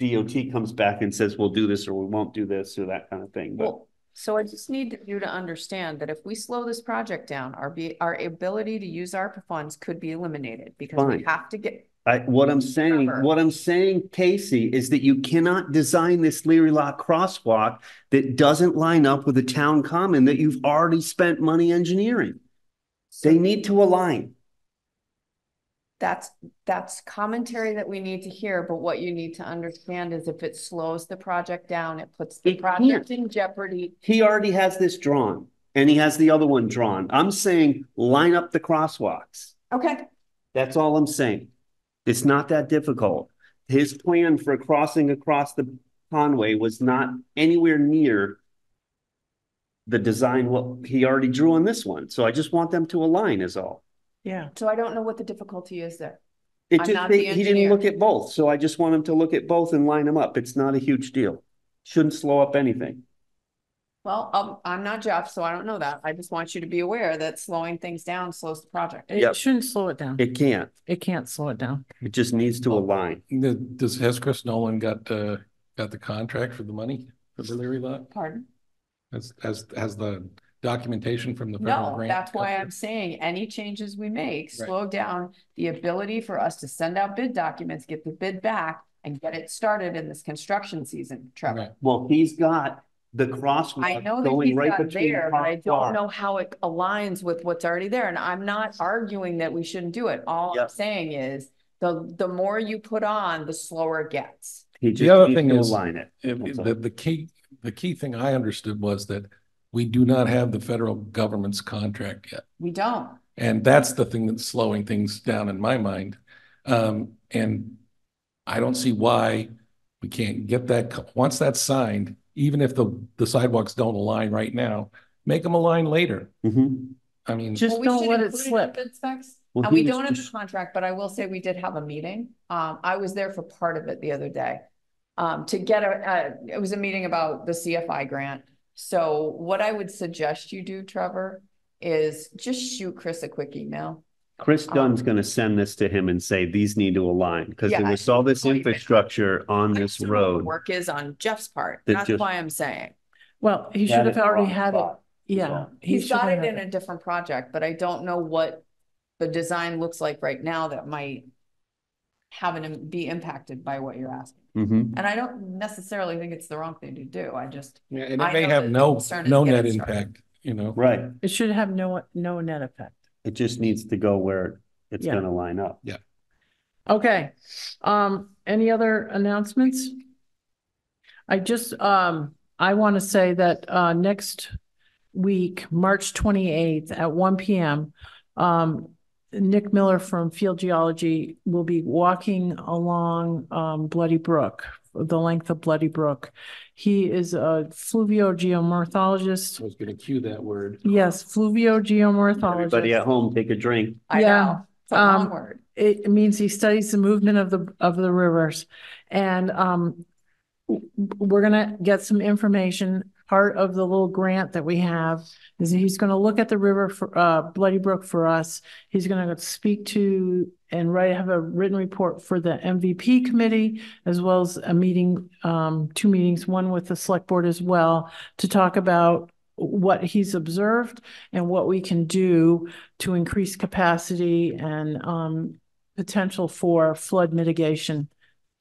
[SPEAKER 5] DOT comes back and says, we'll do this or we won't do this or that kind of thing, but.
[SPEAKER 3] Well, so I just need you to understand that if we slow this project down, our be, our ability to use ARPA funds could be eliminated because we
[SPEAKER 5] Fine.
[SPEAKER 3] have to get,
[SPEAKER 5] I, what I'm saying, what I'm saying, Casey, is that you cannot design this Leary Lot crosswalk that doesn't line up with the town common that you've already spent money engineering. They need to align.
[SPEAKER 3] that's, that's commentary that we need to hear, but what you need to understand is if it slows the project down, it puts the
[SPEAKER 5] It
[SPEAKER 3] project
[SPEAKER 5] can't.
[SPEAKER 3] in jeopardy.
[SPEAKER 5] He already has this drawn and he has the other one drawn. I'm saying line up the crosswalks.
[SPEAKER 3] Okay,
[SPEAKER 5] That's all I'm saying. It's not that difficult. His plan for crossing across the Conway was not anywhere near the design what he already drew on this one. So I just want them to align is all.
[SPEAKER 1] Yeah,
[SPEAKER 3] so I don't know what the difficulty is there.
[SPEAKER 5] It
[SPEAKER 3] I'm
[SPEAKER 5] just,
[SPEAKER 3] not
[SPEAKER 5] they-
[SPEAKER 3] the
[SPEAKER 5] he didn't look at both, so I just want him to look at both and line them up. It's not a huge deal. Shouldn't slow up anything.
[SPEAKER 3] Well, um, I'm not Jeff, so I don't know that. I just want you to be aware that slowing things down slows the project.
[SPEAKER 1] it
[SPEAKER 5] Yep.
[SPEAKER 1] shouldn't slow it down.
[SPEAKER 5] It can't.
[SPEAKER 1] It can't slow it down.
[SPEAKER 5] It just needs to align.
[SPEAKER 2] The- Does, has Chris Nolan got, uh, got the contract for the money for the Leary lot?
[SPEAKER 3] Pardon?
[SPEAKER 2] Has, has, has the documentation from the federal
[SPEAKER 3] No,
[SPEAKER 2] grant?
[SPEAKER 3] that's why I'm saying any changes we make
[SPEAKER 2] Right.
[SPEAKER 3] slow down the ability for us to send out bid documents, get the bid back and get it started in this construction season, Trevor.
[SPEAKER 2] Right.
[SPEAKER 5] Well, he's got the cross,
[SPEAKER 3] I
[SPEAKER 5] crosswalk
[SPEAKER 3] know that
[SPEAKER 5] going
[SPEAKER 3] he's
[SPEAKER 5] right
[SPEAKER 3] got
[SPEAKER 5] between.
[SPEAKER 3] there, but I don't
[SPEAKER 5] crosswalk.
[SPEAKER 3] know how it aligns with what's already there. And I'm not arguing that we shouldn't do it. All I'm
[SPEAKER 5] Yep.
[SPEAKER 3] saying is the, the more you put on, the slower it gets.
[SPEAKER 5] He
[SPEAKER 2] The
[SPEAKER 5] just
[SPEAKER 2] other
[SPEAKER 5] needs
[SPEAKER 2] thing
[SPEAKER 5] to
[SPEAKER 2] is-
[SPEAKER 5] align it.
[SPEAKER 2] If-
[SPEAKER 5] That's.
[SPEAKER 2] The, the key, the key thing I understood was that we do not have the federal government's contract yet.
[SPEAKER 3] We don't.
[SPEAKER 2] And that's the thing that's slowing things down in my mind. Um, and I don't see why we can't get that, co- once that's signed, even if the, the sidewalks don't align right now, make them align later.
[SPEAKER 5] Mhm.
[SPEAKER 2] I mean,
[SPEAKER 1] Just
[SPEAKER 3] Well, we
[SPEAKER 1] don't
[SPEAKER 3] should
[SPEAKER 1] let it
[SPEAKER 3] include in
[SPEAKER 1] slip.
[SPEAKER 3] Bid specs.
[SPEAKER 5] Well,
[SPEAKER 3] And we
[SPEAKER 5] he
[SPEAKER 3] don't have the contract, but I will say we did have a meeting. Um, I was there for part of it the other day. Um, to get a, uh, it was a meeting about the CFI grant. So what I would suggest you do, Trevor, is just shoot Chris a quick email.
[SPEAKER 5] Chris
[SPEAKER 3] Um,
[SPEAKER 5] Dunn's gonna send this to him and say, these need to align, because
[SPEAKER 3] Yeah,
[SPEAKER 5] there
[SPEAKER 3] I
[SPEAKER 5] was all this
[SPEAKER 3] totally agree.
[SPEAKER 5] infrastructure on
[SPEAKER 3] I
[SPEAKER 5] this
[SPEAKER 3] just don't know what the
[SPEAKER 5] road.
[SPEAKER 3] Work is on Jeff's part.
[SPEAKER 5] That
[SPEAKER 3] That's
[SPEAKER 5] just-
[SPEAKER 3] why I'm saying.
[SPEAKER 1] Well, he should have already had it.
[SPEAKER 5] spot, is
[SPEAKER 1] Yeah.
[SPEAKER 5] all.
[SPEAKER 1] he
[SPEAKER 3] He's
[SPEAKER 1] should
[SPEAKER 3] got
[SPEAKER 1] have
[SPEAKER 3] it
[SPEAKER 1] had
[SPEAKER 3] in a different project, but I don't know what the design looks like right now that might have an, be impacted by what you're asking.
[SPEAKER 5] Mhm.
[SPEAKER 3] And I don't necessarily think it's the wrong thing to do. I just,
[SPEAKER 2] yeah, and
[SPEAKER 3] I
[SPEAKER 2] it may
[SPEAKER 3] know
[SPEAKER 2] have
[SPEAKER 3] the
[SPEAKER 2] no,
[SPEAKER 3] concern is
[SPEAKER 2] no
[SPEAKER 3] get
[SPEAKER 2] net
[SPEAKER 3] started.
[SPEAKER 2] impact, you know?
[SPEAKER 5] Right,
[SPEAKER 1] It should have no, no net effect.
[SPEAKER 5] It just needs to go where it's
[SPEAKER 1] Yeah.
[SPEAKER 5] gonna line up. Yeah.
[SPEAKER 1] Okay, um, any other announcements? I just, um, I want to say that, uh, next week, March twenty-eighth at one P M, um, Nick Miller from Field Geology will be walking along, um, Bloody Brook, the length of Bloody Brook. He is a fluviogeomorphologist.
[SPEAKER 2] I was gonna cue that word.
[SPEAKER 1] Yes, fluviogeomorphologist.
[SPEAKER 5] Everybody at home, take a drink.
[SPEAKER 3] I
[SPEAKER 1] Yeah,
[SPEAKER 3] know, it's a long
[SPEAKER 1] um,
[SPEAKER 3] word.
[SPEAKER 1] it means he studies the movement of the, of the rivers. And, um, we're gonna get some information. Part of the little grant that we have is he's gonna look at the river for, uh, Bloody Brook for us. He's gonna speak to and write, have a written report for the MVP committee as well as a meeting, um, two meetings, one with the select board as well, to talk about what he's observed and what we can do to increase capacity and um potential for flood mitigation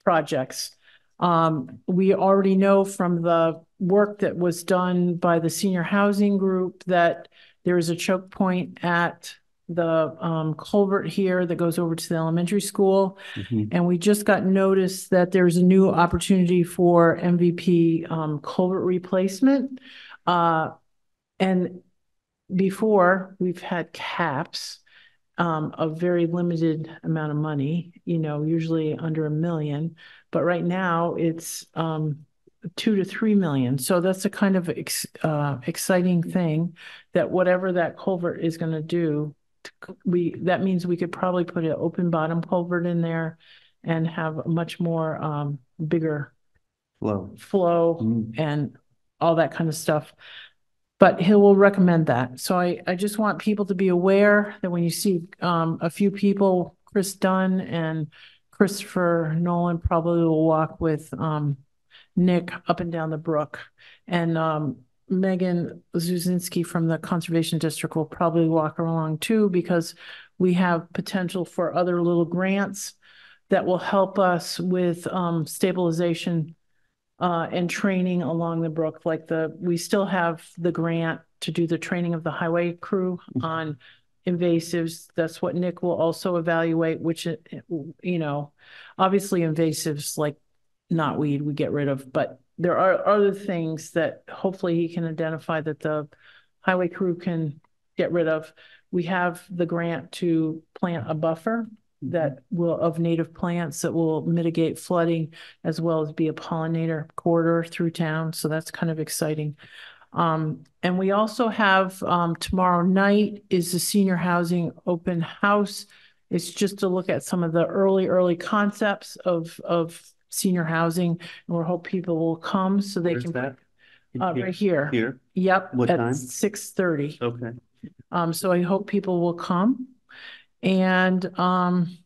[SPEAKER 1] projects. Um, we already know from the work that was done by the senior housing group that there is a choke point at the um culvert here that goes over to the elementary school.
[SPEAKER 5] Mhm.
[SPEAKER 1] And we just got notice that there's a new opportunity for MVP um culvert replacement. Uh, and before, we've had caps um of very limited amount of money, you know, usually under a million. But right now, it's um two to three million. So that's a kind of ex- uh exciting thing that whatever that culvert is gonna do, we, that means we could probably put an open bottom culvert in there and have a much more um bigger
[SPEAKER 5] Flow.
[SPEAKER 1] flow
[SPEAKER 5] Mm.
[SPEAKER 1] and all that kind of stuff. But he will recommend that. So I, I just want people to be aware that when you see um, a few people, Chris Dunn and Christopher Nolan probably will walk with um, Nick up and down the brook. And um, Megan Zuzinski from the Conservation District will probably walk along too because we have potential for other little grants that will help us with um, stabilization uh, and training along the brook, like the, we still have the grant to do the training of the highway crew on invasives. That's what Nick will also evaluate, which, you know, obviously invasives like knotweed we get rid of, but there are other things that hopefully he can identify that the highway crew can get rid of. We have the grant to plant a buffer that will, of native plants that will mitigate flooding as well as be a pollinator corridor through town. So that's kind of exciting. Um, and we also have, um, tomorrow night is the senior housing open house. It's just to look at some of the early, early concepts of, of senior housing. And we hope people will come so they
[SPEAKER 5] Where's
[SPEAKER 1] can.
[SPEAKER 5] that?
[SPEAKER 1] Uh, right here.
[SPEAKER 5] Here,
[SPEAKER 1] Yep.
[SPEAKER 5] What
[SPEAKER 1] at
[SPEAKER 5] time?
[SPEAKER 1] Six thirty.
[SPEAKER 5] okay.
[SPEAKER 1] Um, so I hope people will come. And, um,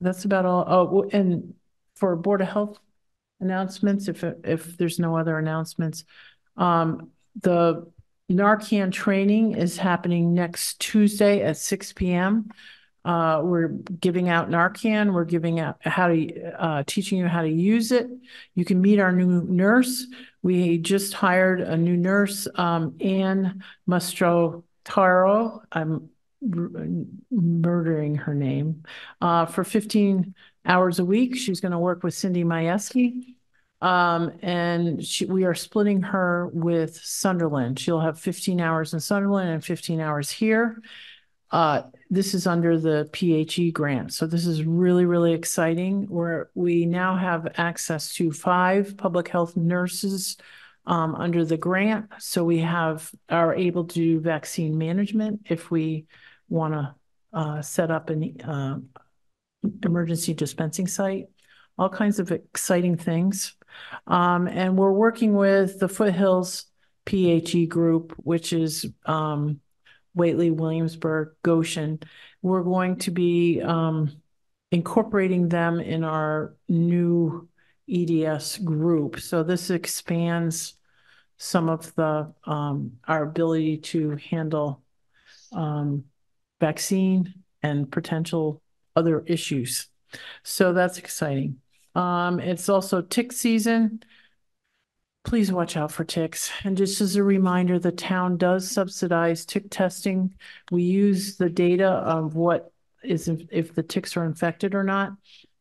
[SPEAKER 1] that's about all. Oh, and for Board of Health announcements, if, if there's no other announcements, um, the Narcan training is happening next Tuesday at six P M. Uh, we're giving out Narcan, we're giving out how to, uh, teaching you how to use it. You can meet our new nurse. We just hired a new nurse, um, Ann Mastro Taro. I'm murdering her name, uh, for fifteen hours a week. She's going to work with Cindy Majewski. Um, and she, we are splitting her with Sunderland. She'll have fifteen hours in Sunderland and fifteen hours here. Uh, this is under the PHE grant. So this is really, really exciting where we now have access to five public health nurses um, under the grant. So we have, are able to do vaccine management if we want to uh, set up an uh, emergency dispensing site, all kinds of exciting things. Um, and we're working with the Foothills PHE group, which is um, Whately, Williamsburg, Goshen. We're going to be um, incorporating them in our new EDS group. So this expands some of the um, our ability to handle um, vaccine and potential other issues. So that's exciting. Um, it's also tick season. Please watch out for ticks. And just as a reminder, the town does subsidize tick testing. We use the data of what is, if- if the ticks are infected or not.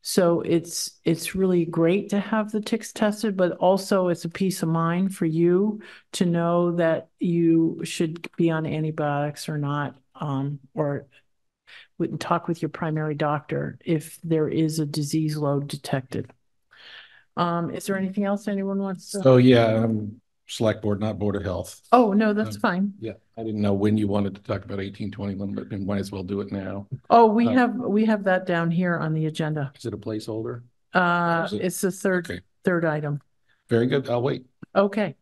[SPEAKER 1] So it's, it's really great to have the ticks tested, but also it's a peace of mind for you to know that you should be on antibiotics or not, um, or wouldn't talk with your primary doctor if there is a disease load detected. Um, is there anything else anyone wants to?
[SPEAKER 2] So, yeah, um, select board, not Board of Health.
[SPEAKER 1] Oh, no, that's
[SPEAKER 2] Um,
[SPEAKER 1] fine.
[SPEAKER 2] Yeah, I didn't know when you wanted to talk about eighteen twenty-one, but we might as well do it now.
[SPEAKER 1] Oh, we
[SPEAKER 2] Uh,
[SPEAKER 1] have, we have that down here on the agenda.
[SPEAKER 2] Is it a placeholder?
[SPEAKER 1] Uh,
[SPEAKER 2] is it?
[SPEAKER 1] it's the third,
[SPEAKER 2] Okay,
[SPEAKER 1] third item.
[SPEAKER 2] very good. I'll wait.
[SPEAKER 1] Okay.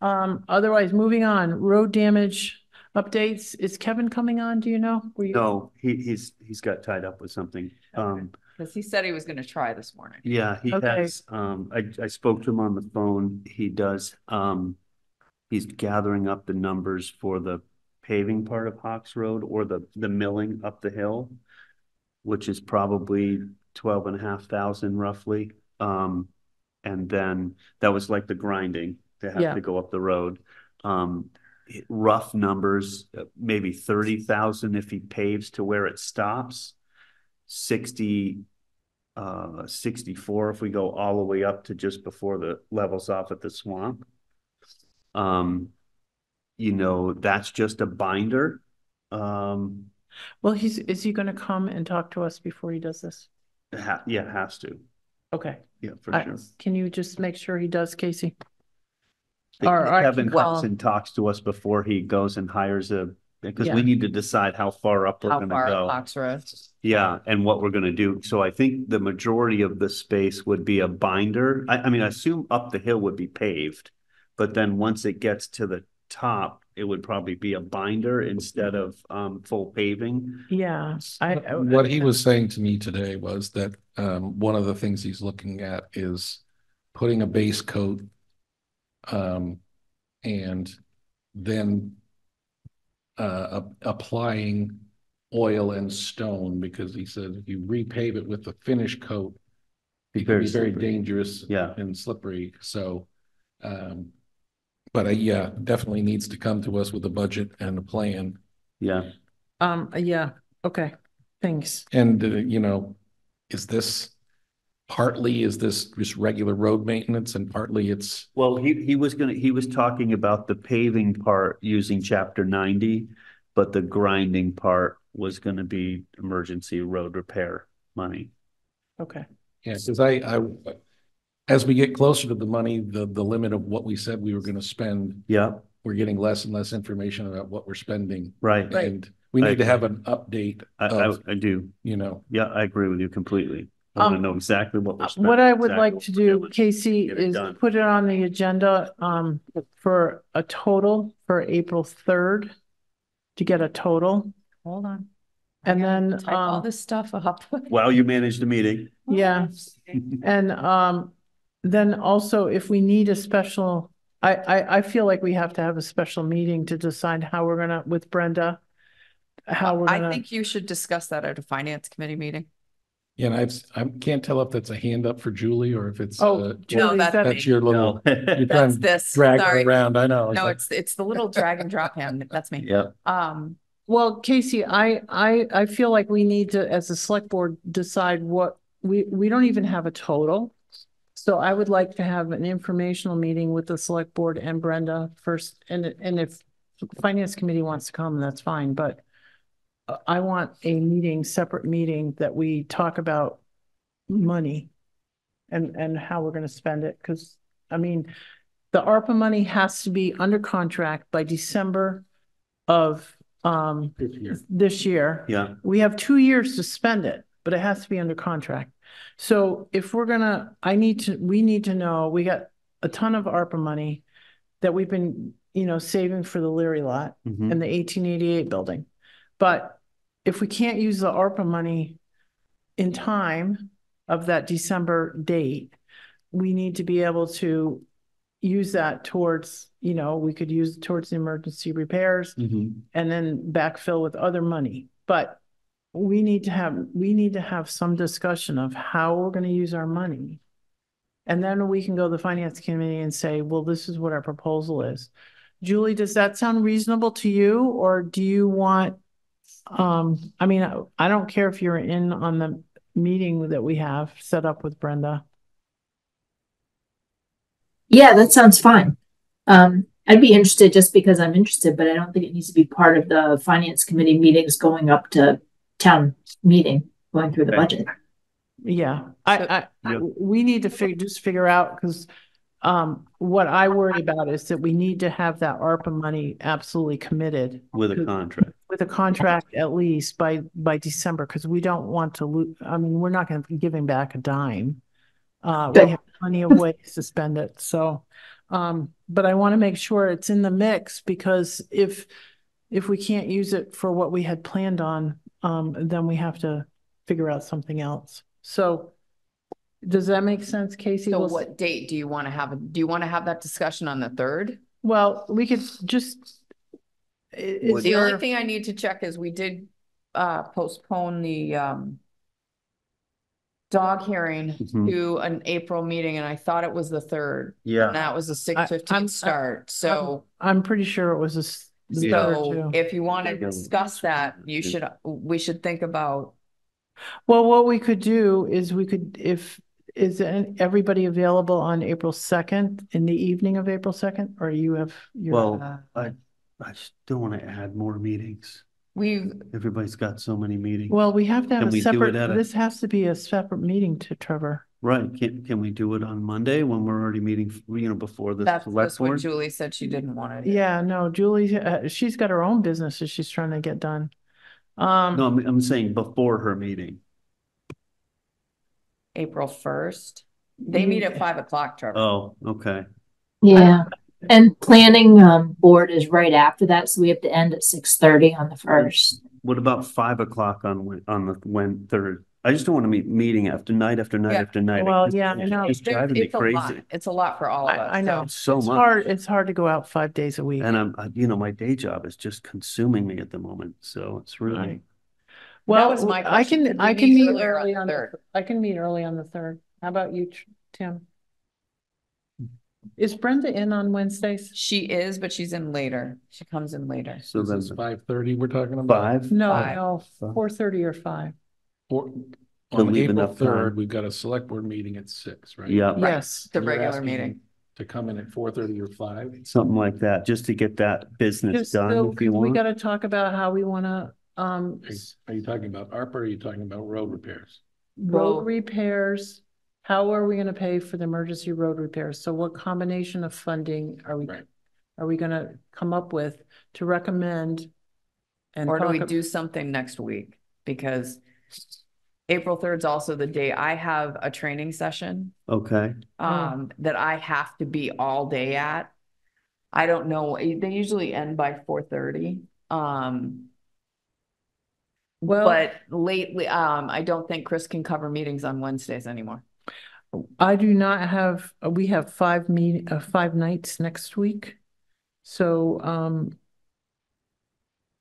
[SPEAKER 1] Um, otherwise, moving on, road damage updates. Is Kevin coming on? Do you know? Were you-
[SPEAKER 5] No, he, he's, he's got tied up with something. Um,
[SPEAKER 3] Because he said he was gonna try this morning.
[SPEAKER 5] yeah, he
[SPEAKER 1] Okay.
[SPEAKER 5] has, um, I, I spoke to him on the phone. He does, um, he's gathering up the numbers for the paving part of Hawks Road or the, the milling up the hill, which is probably twelve and a half thousand roughly. Um, And then that was like the grinding to
[SPEAKER 1] Yeah.
[SPEAKER 5] have to go up the road. Um, it- rough numbers, maybe thirty thousand if he paves to where it stops. Sixty, uh, sixty-four if we go all the way up to just before the levels off at the swamp. Um, you know, that's just a binder. Um,
[SPEAKER 1] Well, he's, is he gonna come and talk to us before he does this?
[SPEAKER 5] ha- yeah, has to.
[SPEAKER 1] Okay,
[SPEAKER 5] Yeah, for
[SPEAKER 1] I-
[SPEAKER 5] sure.
[SPEAKER 1] can you just make sure he does, Casey?
[SPEAKER 5] Think
[SPEAKER 1] Or I
[SPEAKER 5] Kevin
[SPEAKER 1] can
[SPEAKER 5] comes
[SPEAKER 1] call-
[SPEAKER 5] and talks to us before he goes and hires a, because
[SPEAKER 1] Yeah.
[SPEAKER 5] we need to decide how far up we're
[SPEAKER 3] How
[SPEAKER 5] gonna
[SPEAKER 3] far
[SPEAKER 5] go.
[SPEAKER 3] Fox Road?
[SPEAKER 5] Yeah, and what we're gonna do. So I think the majority of the space would be a binder. I, I mean, I assume up the hill would be paved. But then once it gets to the top, it would probably be a binder instead of, um, full paving.
[SPEAKER 1] Yeah, I. I-
[SPEAKER 2] What he was saying to me today was that um one of the things he's looking at is putting a base coat. Um, and then uh applying oil and stone because he said if you repave it with the finish coat. It can
[SPEAKER 5] Very
[SPEAKER 2] be very
[SPEAKER 5] slippery.
[SPEAKER 2] dangerous.
[SPEAKER 5] Yeah.
[SPEAKER 2] And slippery, so um. But uh, yeah, definitely needs to come to us with a budget and a plan.
[SPEAKER 5] Yeah,
[SPEAKER 1] Um, yeah, okay, thanks.
[SPEAKER 2] And, uh, you know, is this partly, is this just regular road maintenance and partly it's,
[SPEAKER 5] well, he, he was gonna, he was talking about the paving part using chapter ninety. But the grinding part was gonna be emergency road repair money.
[SPEAKER 1] Okay,
[SPEAKER 2] yeah, because I, I, as we get closer to the money, the, the limit of what we said we were gonna spend,
[SPEAKER 5] Yeah,
[SPEAKER 2] we're getting less and less information about what we're spending.
[SPEAKER 5] right.
[SPEAKER 1] Right.
[SPEAKER 2] And we
[SPEAKER 5] I
[SPEAKER 2] need to have an update
[SPEAKER 5] I, I, I do.
[SPEAKER 2] you know,
[SPEAKER 5] Yeah, I agree with you completely. I wanna
[SPEAKER 1] Um,
[SPEAKER 5] know exactly what we're
[SPEAKER 1] Uh,
[SPEAKER 5] spending.
[SPEAKER 1] What I would
[SPEAKER 5] exactly
[SPEAKER 1] like
[SPEAKER 5] what
[SPEAKER 1] to
[SPEAKER 5] we're
[SPEAKER 1] do,
[SPEAKER 5] doing.
[SPEAKER 1] Casey,
[SPEAKER 5] Get it
[SPEAKER 1] is
[SPEAKER 5] done.
[SPEAKER 1] put it on the agenda, um, for a total for April third. To get a total,
[SPEAKER 3] Hold on.
[SPEAKER 1] and then,
[SPEAKER 3] Type all
[SPEAKER 1] um,
[SPEAKER 3] this stuff up.
[SPEAKER 5] While you manage the meeting.
[SPEAKER 1] yeah, and, um. Then also, if we need a special, I, I, I feel like we have to have a special meeting to decide how we're gonna, with Brenda. How we're
[SPEAKER 3] I
[SPEAKER 1] gonna,
[SPEAKER 3] think you should discuss that at a finance committee meeting.
[SPEAKER 2] Yeah, and I've, I can't tell if that's a hand up for Julie or if it's,
[SPEAKER 1] oh,
[SPEAKER 2] uh,
[SPEAKER 1] Julie,
[SPEAKER 3] that's
[SPEAKER 2] that's your little,
[SPEAKER 5] No.
[SPEAKER 2] you're trying
[SPEAKER 3] That's
[SPEAKER 2] to
[SPEAKER 3] this,
[SPEAKER 2] drag her
[SPEAKER 3] sorry.
[SPEAKER 2] around, I know.
[SPEAKER 3] No,
[SPEAKER 2] like-
[SPEAKER 3] it's, it's the little drag and drop hand. That's me.
[SPEAKER 5] Yeah,
[SPEAKER 3] Um,
[SPEAKER 1] Well, Casey, I, I, I feel like we need to, as a select board, decide what, we, we don't even have a total. So I would like to have an informational meeting with the select board and Brenda first, and, and if finance committee wants to come, that's fine, but I want a meeting, separate meeting that we talk about money and, and how we're gonna spend it, because, I mean, the ARPA money has to be under contract by December of, um,
[SPEAKER 2] This year.
[SPEAKER 1] this year.
[SPEAKER 5] yeah,
[SPEAKER 1] We have two years to spend it, but it has to be under contract. So if we're gonna, I need to, we need to know, we got a ton of ARPA money that we've been, you know, saving for the Leary lot
[SPEAKER 5] mhm,
[SPEAKER 1] and the eighteen eighty-eight building. But if we can't use the ARPA money in time of that December date, we need to be able to use that towards, you know, we could use it towards the emergency repairs
[SPEAKER 5] mhm.
[SPEAKER 1] and then backfill with other money. But we need to have, we need to have some discussion of how we're gonna use our money. And then we can go to the finance committee and say, well, this is what our proposal is. Julie, does that sound reasonable to you, or do you want? Um, I mean, I- I don't care if you're in on the meeting that we have set up with Brenda.
[SPEAKER 7] Yeah, that sounds fine. Um, I'd be interested just because I'm interested, but I don't think it needs to be part of the finance committee meetings going up to town meeting, going through the
[SPEAKER 5] Okay.
[SPEAKER 7] budget.
[SPEAKER 1] Yeah,
[SPEAKER 3] So-
[SPEAKER 1] I, I,
[SPEAKER 5] Yep.
[SPEAKER 1] we need to figure, just figure out, because um, what I worry about is that we need to have that ARPA money absolutely committed
[SPEAKER 5] With a
[SPEAKER 1] Good.
[SPEAKER 5] contract.
[SPEAKER 1] with a contract at least by, by December, because we don't want to lose, I mean, we're not gonna be giving back a dime. Uh, we have plenty of ways to spend it, so, um, but I want to make sure it's in the mix, because if, if we can't use it for what we had planned on, um, then we have to figure out something else. So, does that make sense, Casey?
[SPEAKER 3] so
[SPEAKER 1] We'll s-
[SPEAKER 3] what date do you want to have? Do you want to have that discussion on the third?
[SPEAKER 1] Well, we could just. i- Is
[SPEAKER 3] The only
[SPEAKER 1] there,
[SPEAKER 3] thing I need to check is we did uh postpone the um dog hearing
[SPEAKER 5] Mhm.
[SPEAKER 3] to an April meeting and I thought it was the third. And
[SPEAKER 5] Yeah,
[SPEAKER 3] that was a
[SPEAKER 1] I'm-
[SPEAKER 3] six
[SPEAKER 1] I'm-
[SPEAKER 3] fifteen start, so.
[SPEAKER 1] I'm pretty sure it was a s- the
[SPEAKER 5] Yeah.
[SPEAKER 1] third
[SPEAKER 3] So
[SPEAKER 1] too.
[SPEAKER 3] if you want to discuss that, you should, we should think about,
[SPEAKER 1] Well, what we could do is we could, if, is everybody available on April second, in the evening of April second, or you have? your-
[SPEAKER 5] well,
[SPEAKER 3] uh,
[SPEAKER 5] I, I still want to add more meetings.
[SPEAKER 3] we've,
[SPEAKER 5] Everybody's got so many meetings.
[SPEAKER 1] Well, we have to have
[SPEAKER 5] Can
[SPEAKER 1] a
[SPEAKER 5] do it
[SPEAKER 1] separate,
[SPEAKER 5] at a-
[SPEAKER 1] this has to be a separate meeting to Trevor.
[SPEAKER 5] Right, can, can we do it on Monday when we're already meeting, you know, before the
[SPEAKER 3] that's
[SPEAKER 5] select
[SPEAKER 3] just what
[SPEAKER 5] board?
[SPEAKER 3] Julie said she didn't want to.
[SPEAKER 1] Yeah, no, Julie, uh, she's got her own businesses she's trying to get done. Um,
[SPEAKER 5] No, I'm, I'm saying before her meeting.
[SPEAKER 3] April first. They meet at five o'clock, Trevor.
[SPEAKER 5] Oh, okay.
[SPEAKER 7] Yeah, and planning, um, board is right after that, so we have to end at six thirty on the first.
[SPEAKER 5] What about five o'clock on, Wed- on the, when, third? I just don't want to meet, meeting after night after night
[SPEAKER 3] Yeah.
[SPEAKER 5] after night.
[SPEAKER 1] Well,
[SPEAKER 5] It's-
[SPEAKER 1] yeah, I know.
[SPEAKER 5] It's
[SPEAKER 3] There-
[SPEAKER 5] driving me
[SPEAKER 3] it's a lot.
[SPEAKER 5] crazy.
[SPEAKER 3] It's a lot for all of
[SPEAKER 1] I-
[SPEAKER 3] us.
[SPEAKER 1] I know.
[SPEAKER 5] So
[SPEAKER 1] It's
[SPEAKER 5] much.
[SPEAKER 1] hard, it's hard to go out five days a week.
[SPEAKER 5] And I'm, I- you know, my day job is just consuming me at the moment, so it's really,
[SPEAKER 1] Right. Well,
[SPEAKER 3] was my
[SPEAKER 1] I
[SPEAKER 3] question.
[SPEAKER 1] can,
[SPEAKER 3] Could we
[SPEAKER 1] I can
[SPEAKER 3] meet
[SPEAKER 1] meet
[SPEAKER 3] earlier
[SPEAKER 1] early
[SPEAKER 3] the
[SPEAKER 1] on the,
[SPEAKER 3] third?
[SPEAKER 1] I can meet early on the third. How about you, Tr- Tim? Is Brenda in on Wednesdays?
[SPEAKER 3] She is, but she's in later. She comes in later.
[SPEAKER 5] so
[SPEAKER 2] This
[SPEAKER 5] then
[SPEAKER 2] is five thirty we're talking about.
[SPEAKER 5] five?
[SPEAKER 1] No,
[SPEAKER 3] Five.
[SPEAKER 1] no, four thirty or five.
[SPEAKER 2] Four-
[SPEAKER 5] To
[SPEAKER 2] On
[SPEAKER 5] leave
[SPEAKER 2] April
[SPEAKER 5] enough time.
[SPEAKER 2] third, we've got a select board meeting at six, right?
[SPEAKER 5] Yeah,
[SPEAKER 3] Right.
[SPEAKER 1] Yes,
[SPEAKER 3] The
[SPEAKER 2] And you're
[SPEAKER 3] regular
[SPEAKER 2] asking
[SPEAKER 3] meeting.
[SPEAKER 2] To come in at four thirty or five?
[SPEAKER 5] something like that, just to get that business
[SPEAKER 1] just so,
[SPEAKER 5] done if you
[SPEAKER 1] we
[SPEAKER 5] want.
[SPEAKER 1] gotta talk about how we wanna, um,
[SPEAKER 2] Are you- talking about ARPA or are you talking about road repairs?
[SPEAKER 1] road
[SPEAKER 3] Road.
[SPEAKER 1] repairs. How are we gonna pay for the emergency road repairs? So what combination of funding are we,
[SPEAKER 2] Right.
[SPEAKER 1] are we gonna come up with to recommend? and
[SPEAKER 3] Or do we
[SPEAKER 1] talk
[SPEAKER 3] do something next week? Because April third is also the day I have a training session
[SPEAKER 5] Okay,
[SPEAKER 3] um that I have to be all day at. I don't know, they usually end by four thirty. Um,
[SPEAKER 1] Well,
[SPEAKER 3] but lately, um, I don't think Chris can cover meetings on Wednesdays anymore.
[SPEAKER 1] I do not have, uh, we have five meet, uh, five nights next week. So, um,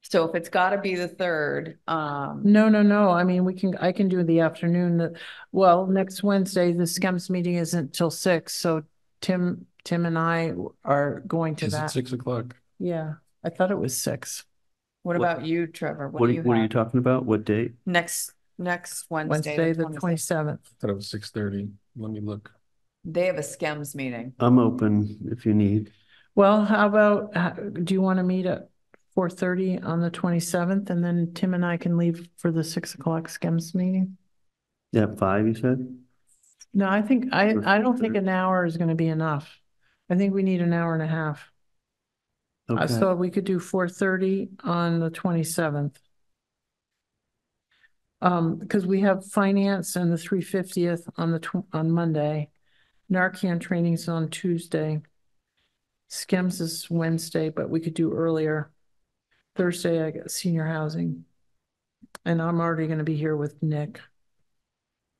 [SPEAKER 3] So if it's gotta be the third, um,
[SPEAKER 1] no, no, no, I mean, we can, I can do the afternoon. the- Well, next Wednesday, the SCEMS meeting isn't till six, so Tim, Tim and I are going to
[SPEAKER 2] Is it
[SPEAKER 1] that.
[SPEAKER 2] six o'clock?
[SPEAKER 1] Yeah, I thought it was six,
[SPEAKER 3] what
[SPEAKER 5] What-
[SPEAKER 3] about you, Trevor?
[SPEAKER 5] what
[SPEAKER 3] do
[SPEAKER 5] are, what are you
[SPEAKER 3] have?
[SPEAKER 5] talking about? What date?
[SPEAKER 3] Next, next
[SPEAKER 1] Wednesday,
[SPEAKER 3] Wednesday,
[SPEAKER 1] the
[SPEAKER 3] the 20th.
[SPEAKER 1] twenty-seventh.
[SPEAKER 2] Thought it was six thirty. Let me look.
[SPEAKER 3] They have a SCEMS meeting.
[SPEAKER 5] I'm open if you need.
[SPEAKER 1] Well, how about, uh, do you want to meet at four thirty on the twenty-seventh? And then Tim and I can leave for the six o'clock SCEMS meeting?
[SPEAKER 5] Yeah, five, you said?
[SPEAKER 1] No, I think, I, I don't think an hour is gonna be enough. I think we need an hour and a half. Uh,
[SPEAKER 5] Okay,
[SPEAKER 1] So we could do four thirty on the twenty-seventh. Um, because we have finance and the three fiftieth on the tw- on Monday. Narcan training's on Tuesday. SCEMS is Wednesday, but we could do earlier. Thursday, I got senior housing. And I'm already gonna be here with Nick.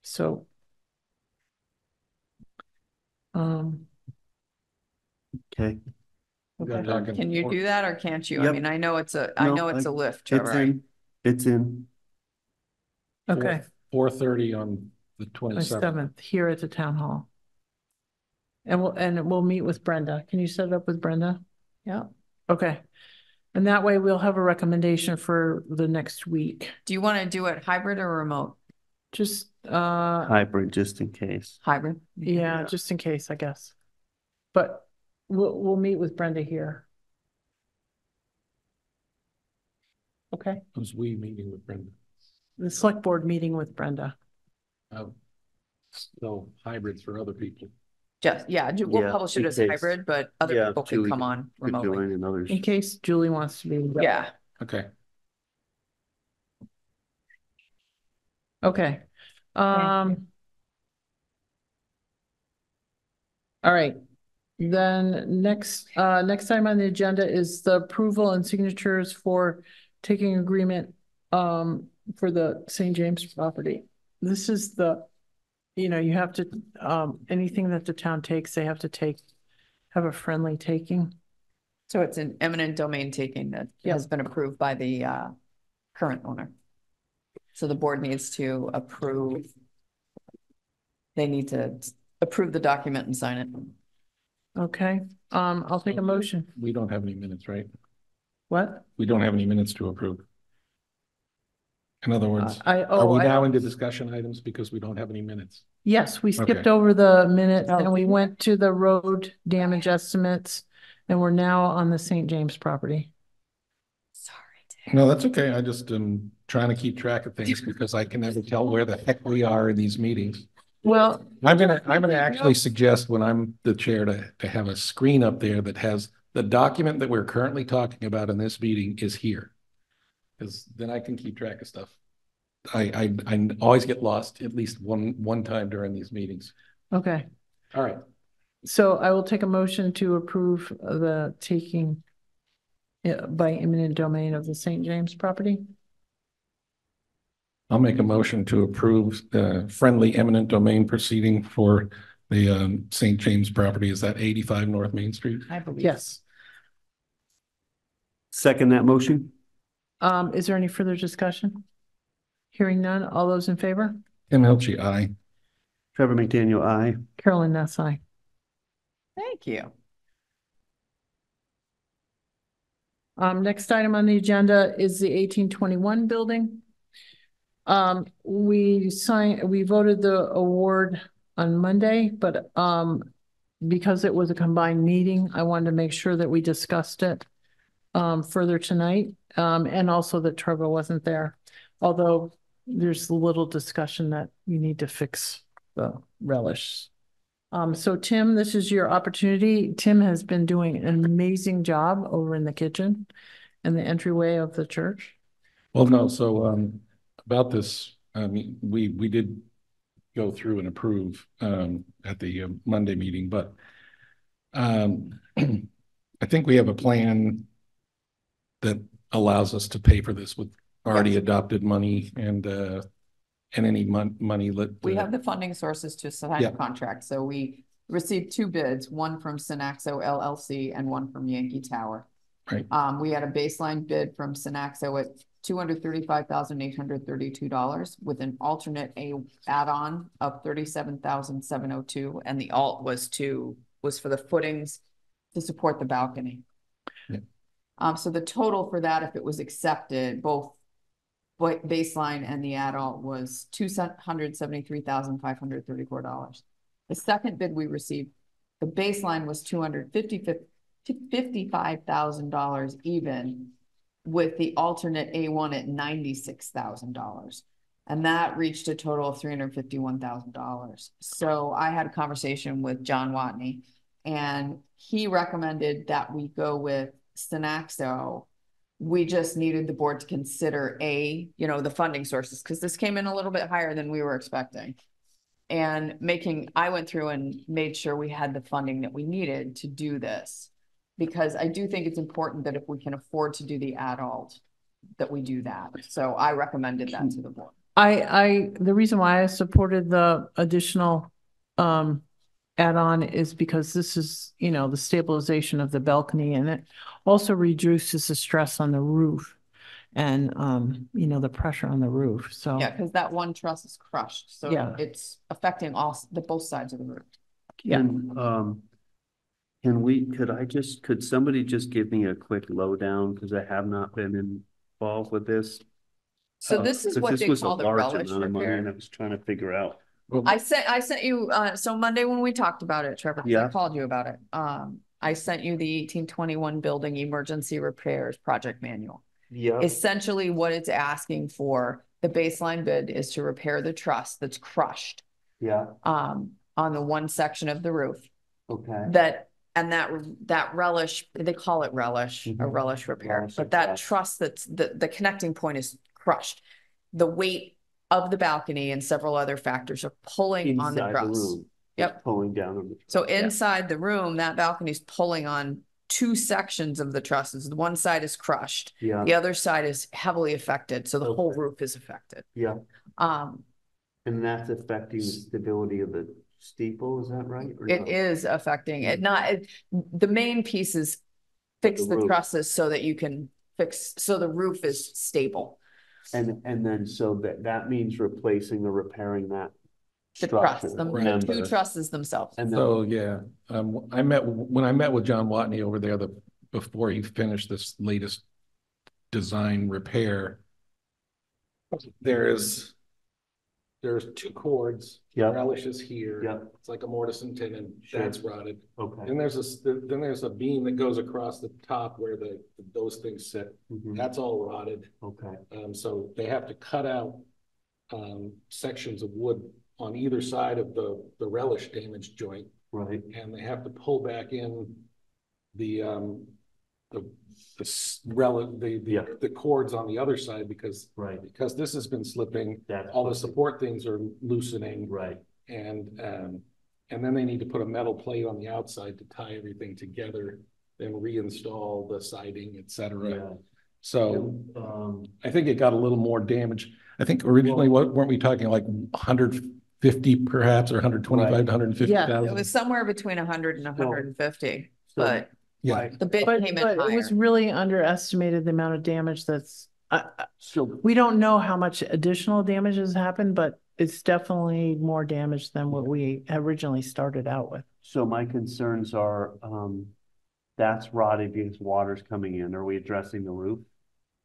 [SPEAKER 1] So. Um,
[SPEAKER 5] okay.
[SPEAKER 2] We're
[SPEAKER 1] okay.
[SPEAKER 2] talking
[SPEAKER 3] Can you
[SPEAKER 2] four-
[SPEAKER 3] do that or can't you? I
[SPEAKER 5] Yep.
[SPEAKER 3] mean, I know it's a, I
[SPEAKER 5] No,
[SPEAKER 3] know it's
[SPEAKER 5] I-
[SPEAKER 3] a lift,
[SPEAKER 5] It's
[SPEAKER 3] Trevor. I-
[SPEAKER 5] in, it's in.
[SPEAKER 1] Okay.
[SPEAKER 2] Four thirty on the twenty-seventh.
[SPEAKER 1] Twenty-seventh, here at the town hall. And we'll, and we'll meet with Brenda. Can you set it up with Brenda?
[SPEAKER 3] Yeah.
[SPEAKER 1] Okay. And that way we'll have a recommendation for the next week.
[SPEAKER 3] Do you want to do it hybrid or remote?
[SPEAKER 1] Just, uh,
[SPEAKER 5] Hybrid, just in case.
[SPEAKER 3] Hybrid?
[SPEAKER 1] yeah, just in case, I guess. But we'll, we'll meet with Brenda here. Okay,
[SPEAKER 2] Was we meeting with Brenda?
[SPEAKER 1] the select board meeting with Brenda.
[SPEAKER 2] Oh. So hybrids for other people.
[SPEAKER 3] Just, yeah, ju- we'll
[SPEAKER 5] Yeah,
[SPEAKER 3] publish it
[SPEAKER 5] in
[SPEAKER 3] as
[SPEAKER 5] case.
[SPEAKER 3] hybrid, but other
[SPEAKER 5] Yeah,
[SPEAKER 3] people can
[SPEAKER 5] Julie
[SPEAKER 3] come on
[SPEAKER 5] Could
[SPEAKER 3] remotely.
[SPEAKER 5] join and others.
[SPEAKER 1] In case Julie wants to be.
[SPEAKER 3] Yeah,
[SPEAKER 2] Okay.
[SPEAKER 1] Okay, um. All right, then next, uh, next time on the agenda is the approval and signatures for taking agreement, um, for the St. James property. This is the, you know, you have to, um, anything that the town takes, they have to take, have a friendly taking.
[SPEAKER 3] so it's an eminent domain taking that
[SPEAKER 1] Yeah.
[SPEAKER 3] has been approved by the uh current owner. So the board needs to approve they need to approve the document and sign it.
[SPEAKER 1] Okay, um, I'll take a motion.
[SPEAKER 2] We don't have any minutes, right?
[SPEAKER 1] What?
[SPEAKER 2] We don't have any minutes to approve. In other words,
[SPEAKER 1] I,
[SPEAKER 2] are
[SPEAKER 1] oh,
[SPEAKER 2] we
[SPEAKER 1] I-
[SPEAKER 2] now into discussion items because we don't have any minutes?
[SPEAKER 1] yes, we skipped
[SPEAKER 2] Okay.
[SPEAKER 1] over the minutes
[SPEAKER 3] Oh.
[SPEAKER 1] and we went to the road damage estimates. And we're now on the St. James property.
[SPEAKER 3] Sorry.
[SPEAKER 2] No, that's okay. I just am trying to keep track of things because I can never tell where the heck we are in these meetings.
[SPEAKER 1] Well,
[SPEAKER 2] I'm gonna, I'm gonna actually suggest when I'm the chair to, to have a screen up there that has the document that we're currently talking about in this meeting is here. Cause then I can keep track of stuff. I, I, I always get lost at least one, one time during these meetings.
[SPEAKER 1] okay,
[SPEAKER 2] All right.
[SPEAKER 1] so I will take a motion to approve the taking uh, by eminent domain of the St. James property.
[SPEAKER 2] I'll make a motion to approve the friendly eminent domain proceeding for the, um, St. James property. Is that eighty-five North Main Street?
[SPEAKER 3] I believe.
[SPEAKER 1] Yes.
[SPEAKER 5] Second that motion?
[SPEAKER 1] Um, is there any further discussion? Hearing none, all those in favor?
[SPEAKER 2] Tim Hilchey, aye.
[SPEAKER 5] Trevor McDaniel, aye.
[SPEAKER 1] Carolyn Ness, aye.
[SPEAKER 3] Thank you.
[SPEAKER 1] Um, next item on the agenda is the eighteen twenty-one building. Um, we signed, we voted the award on Monday, but, um, because it was a combined meeting, I wanted to make sure that we discussed it um, further tonight, um, and also that Trevor wasn't there. Although there's little discussion that you need to fix the relish. Um, so Tim, this is your opportunity. Tim has been doing an amazing job over in the kitchen and the entryway of the church.
[SPEAKER 2] Well, no, so um about this, I mean, we we did go through and approve um at the uh, Monday meeting, but um I think we have a plan that allows us to pay for this with already adopted money and uh and any mon- money that
[SPEAKER 3] We have the funding sources to sign
[SPEAKER 2] Yeah.
[SPEAKER 3] a contract, so we received two bids, one from Synaxo LLC and one from Yankee Tower.
[SPEAKER 2] Right.
[SPEAKER 3] Um, we had a baseline bid from Synaxo at two hundred thirty-five thousand eight hundred thirty-two dollars with an alternate A add-on of thirty-seven thousand seven oh two, and the alt was to, was for the footings to support the balcony.
[SPEAKER 2] Yeah.
[SPEAKER 3] Um, so the total for that, if it was accepted, both ba- baseline and the add-on was two hundred seventy-three thousand five hundred thirty-four dollars. The second bid we received, the baseline was two hundred fifty, fifty-five thousand dollars even with the alternate A one at ninety-six thousand dollars. And that reached a total of three hundred fifty-one thousand dollars. So I had a conversation with John Watney and he recommended that we go with Synaxo we just needed the board to consider a, you know, the funding sources, because this came in a little bit higher than we were expecting. And making, I went through and made sure we had the funding that we needed to do this. Because I do think it's important that if we can afford to do the adult, that we do that. So I recommended that to the board.
[SPEAKER 1] I, I, the reason why I supported the additional um add-on is because this is, you know, the stabilization of the balcony and it also reduces the stress on the roof and um, you know, the pressure on the roof. So
[SPEAKER 3] Yeah, because that one truss is crushed, so
[SPEAKER 1] Yeah.
[SPEAKER 3] it's affecting all, s- the both sides of the roof.
[SPEAKER 1] Yeah.
[SPEAKER 5] And, um, can we, could I just, could somebody just give me a quick lowdown, because I have not been involved with this?
[SPEAKER 3] So
[SPEAKER 5] Uh,
[SPEAKER 3] this is
[SPEAKER 5] 'cause
[SPEAKER 3] what
[SPEAKER 5] this
[SPEAKER 3] they
[SPEAKER 5] was a
[SPEAKER 3] call the
[SPEAKER 5] large
[SPEAKER 3] relish
[SPEAKER 5] amount of money. And I was trying to figure out,
[SPEAKER 2] well,
[SPEAKER 3] I sent, I sent you, uh, so Monday when we talked about it, Trevor, 'cause I
[SPEAKER 5] Yeah.
[SPEAKER 3] called you about it. Um, I sent you the eighteen twenty-one building emergency repairs project manual.
[SPEAKER 5] yeah,
[SPEAKER 3] Essentially what it's asking for, the baseline bid is to repair the truss that's crushed,
[SPEAKER 5] yeah,
[SPEAKER 3] um, on the one section of the roof.
[SPEAKER 5] okay.
[SPEAKER 3] That, and that, that relish, they call it relish, a
[SPEAKER 5] Mhm.
[SPEAKER 3] relish repair,
[SPEAKER 5] Relish
[SPEAKER 3] but that truss that's, the, the connecting point is crushed. The weight of the balcony and several other factors are pulling on the
[SPEAKER 5] Inside the
[SPEAKER 3] truss.
[SPEAKER 5] room.
[SPEAKER 3] Yep.
[SPEAKER 5] Pulling down on the.
[SPEAKER 3] truss.
[SPEAKER 1] So
[SPEAKER 3] inside the room, that balcony is pulling on two sections of the trusses. The one side is crushed.
[SPEAKER 5] Yeah,
[SPEAKER 3] The other side is heavily affected, so the whole roof is affected.
[SPEAKER 5] yeah,
[SPEAKER 3] Um,
[SPEAKER 5] and that's affecting the stability of the steeple, is that right? or
[SPEAKER 3] it
[SPEAKER 5] no?
[SPEAKER 3] is affecting it, not, it- the main piece is fix
[SPEAKER 5] The
[SPEAKER 3] the
[SPEAKER 5] roof.
[SPEAKER 3] trusses so that you can fix, so the roof is stable.
[SPEAKER 5] And, and then, so that, that means replacing or repairing that
[SPEAKER 3] The trusts,
[SPEAKER 5] structure,
[SPEAKER 3] the the
[SPEAKER 5] member.
[SPEAKER 3] two trusts themselves.
[SPEAKER 5] And then,
[SPEAKER 2] So, yeah, um, I met, when I met with John Watney over there, the, before he finished this latest design repair, there is, there's two chords,
[SPEAKER 5] yeah,
[SPEAKER 2] relish is here.
[SPEAKER 5] Yeah.
[SPEAKER 2] It's like a mortise and tenon,
[SPEAKER 5] Sure.
[SPEAKER 2] that's rotted.
[SPEAKER 5] okay.
[SPEAKER 2] Then there's a then there's a beam that goes across the top where the, those things sit.
[SPEAKER 5] Mhm,
[SPEAKER 2] That's all rotted.
[SPEAKER 5] Okay,
[SPEAKER 2] Um, so they have to cut out um, sections of wood on either side of the, the relish damaged joint.
[SPEAKER 5] right,
[SPEAKER 2] And they have to pull back in the, um, the, the rel, the,
[SPEAKER 5] Yeah.
[SPEAKER 2] the, the chords on the other side because,
[SPEAKER 5] right.
[SPEAKER 2] because this has been slipping,
[SPEAKER 5] That's.
[SPEAKER 2] all the support things are loosening
[SPEAKER 5] Right,
[SPEAKER 2] and, um, and then they need to put a metal plate on the outside to tie everything together, then reinstall the siding, et cetera.
[SPEAKER 5] yeah.
[SPEAKER 2] So
[SPEAKER 5] Um,
[SPEAKER 2] I think it got a little more damage. I think originally, what, weren't we talking like hundred fifty perhaps, or hundred twenty-five to hundred and fifty
[SPEAKER 1] Yeah,
[SPEAKER 3] It
[SPEAKER 2] thousand?
[SPEAKER 3] was somewhere between hundred and hundred and fifty,
[SPEAKER 5] so-
[SPEAKER 3] but
[SPEAKER 2] Yeah,
[SPEAKER 3] the bid
[SPEAKER 1] But,
[SPEAKER 3] came in
[SPEAKER 1] but it was really underestimated the amount of damage that's, I, I-
[SPEAKER 5] So,
[SPEAKER 1] we don't know how much additional damage has happened, but it's definitely more damage than what we originally started out with.
[SPEAKER 5] so my concerns are, um, that's rotted because water's coming in. Are we addressing the roof?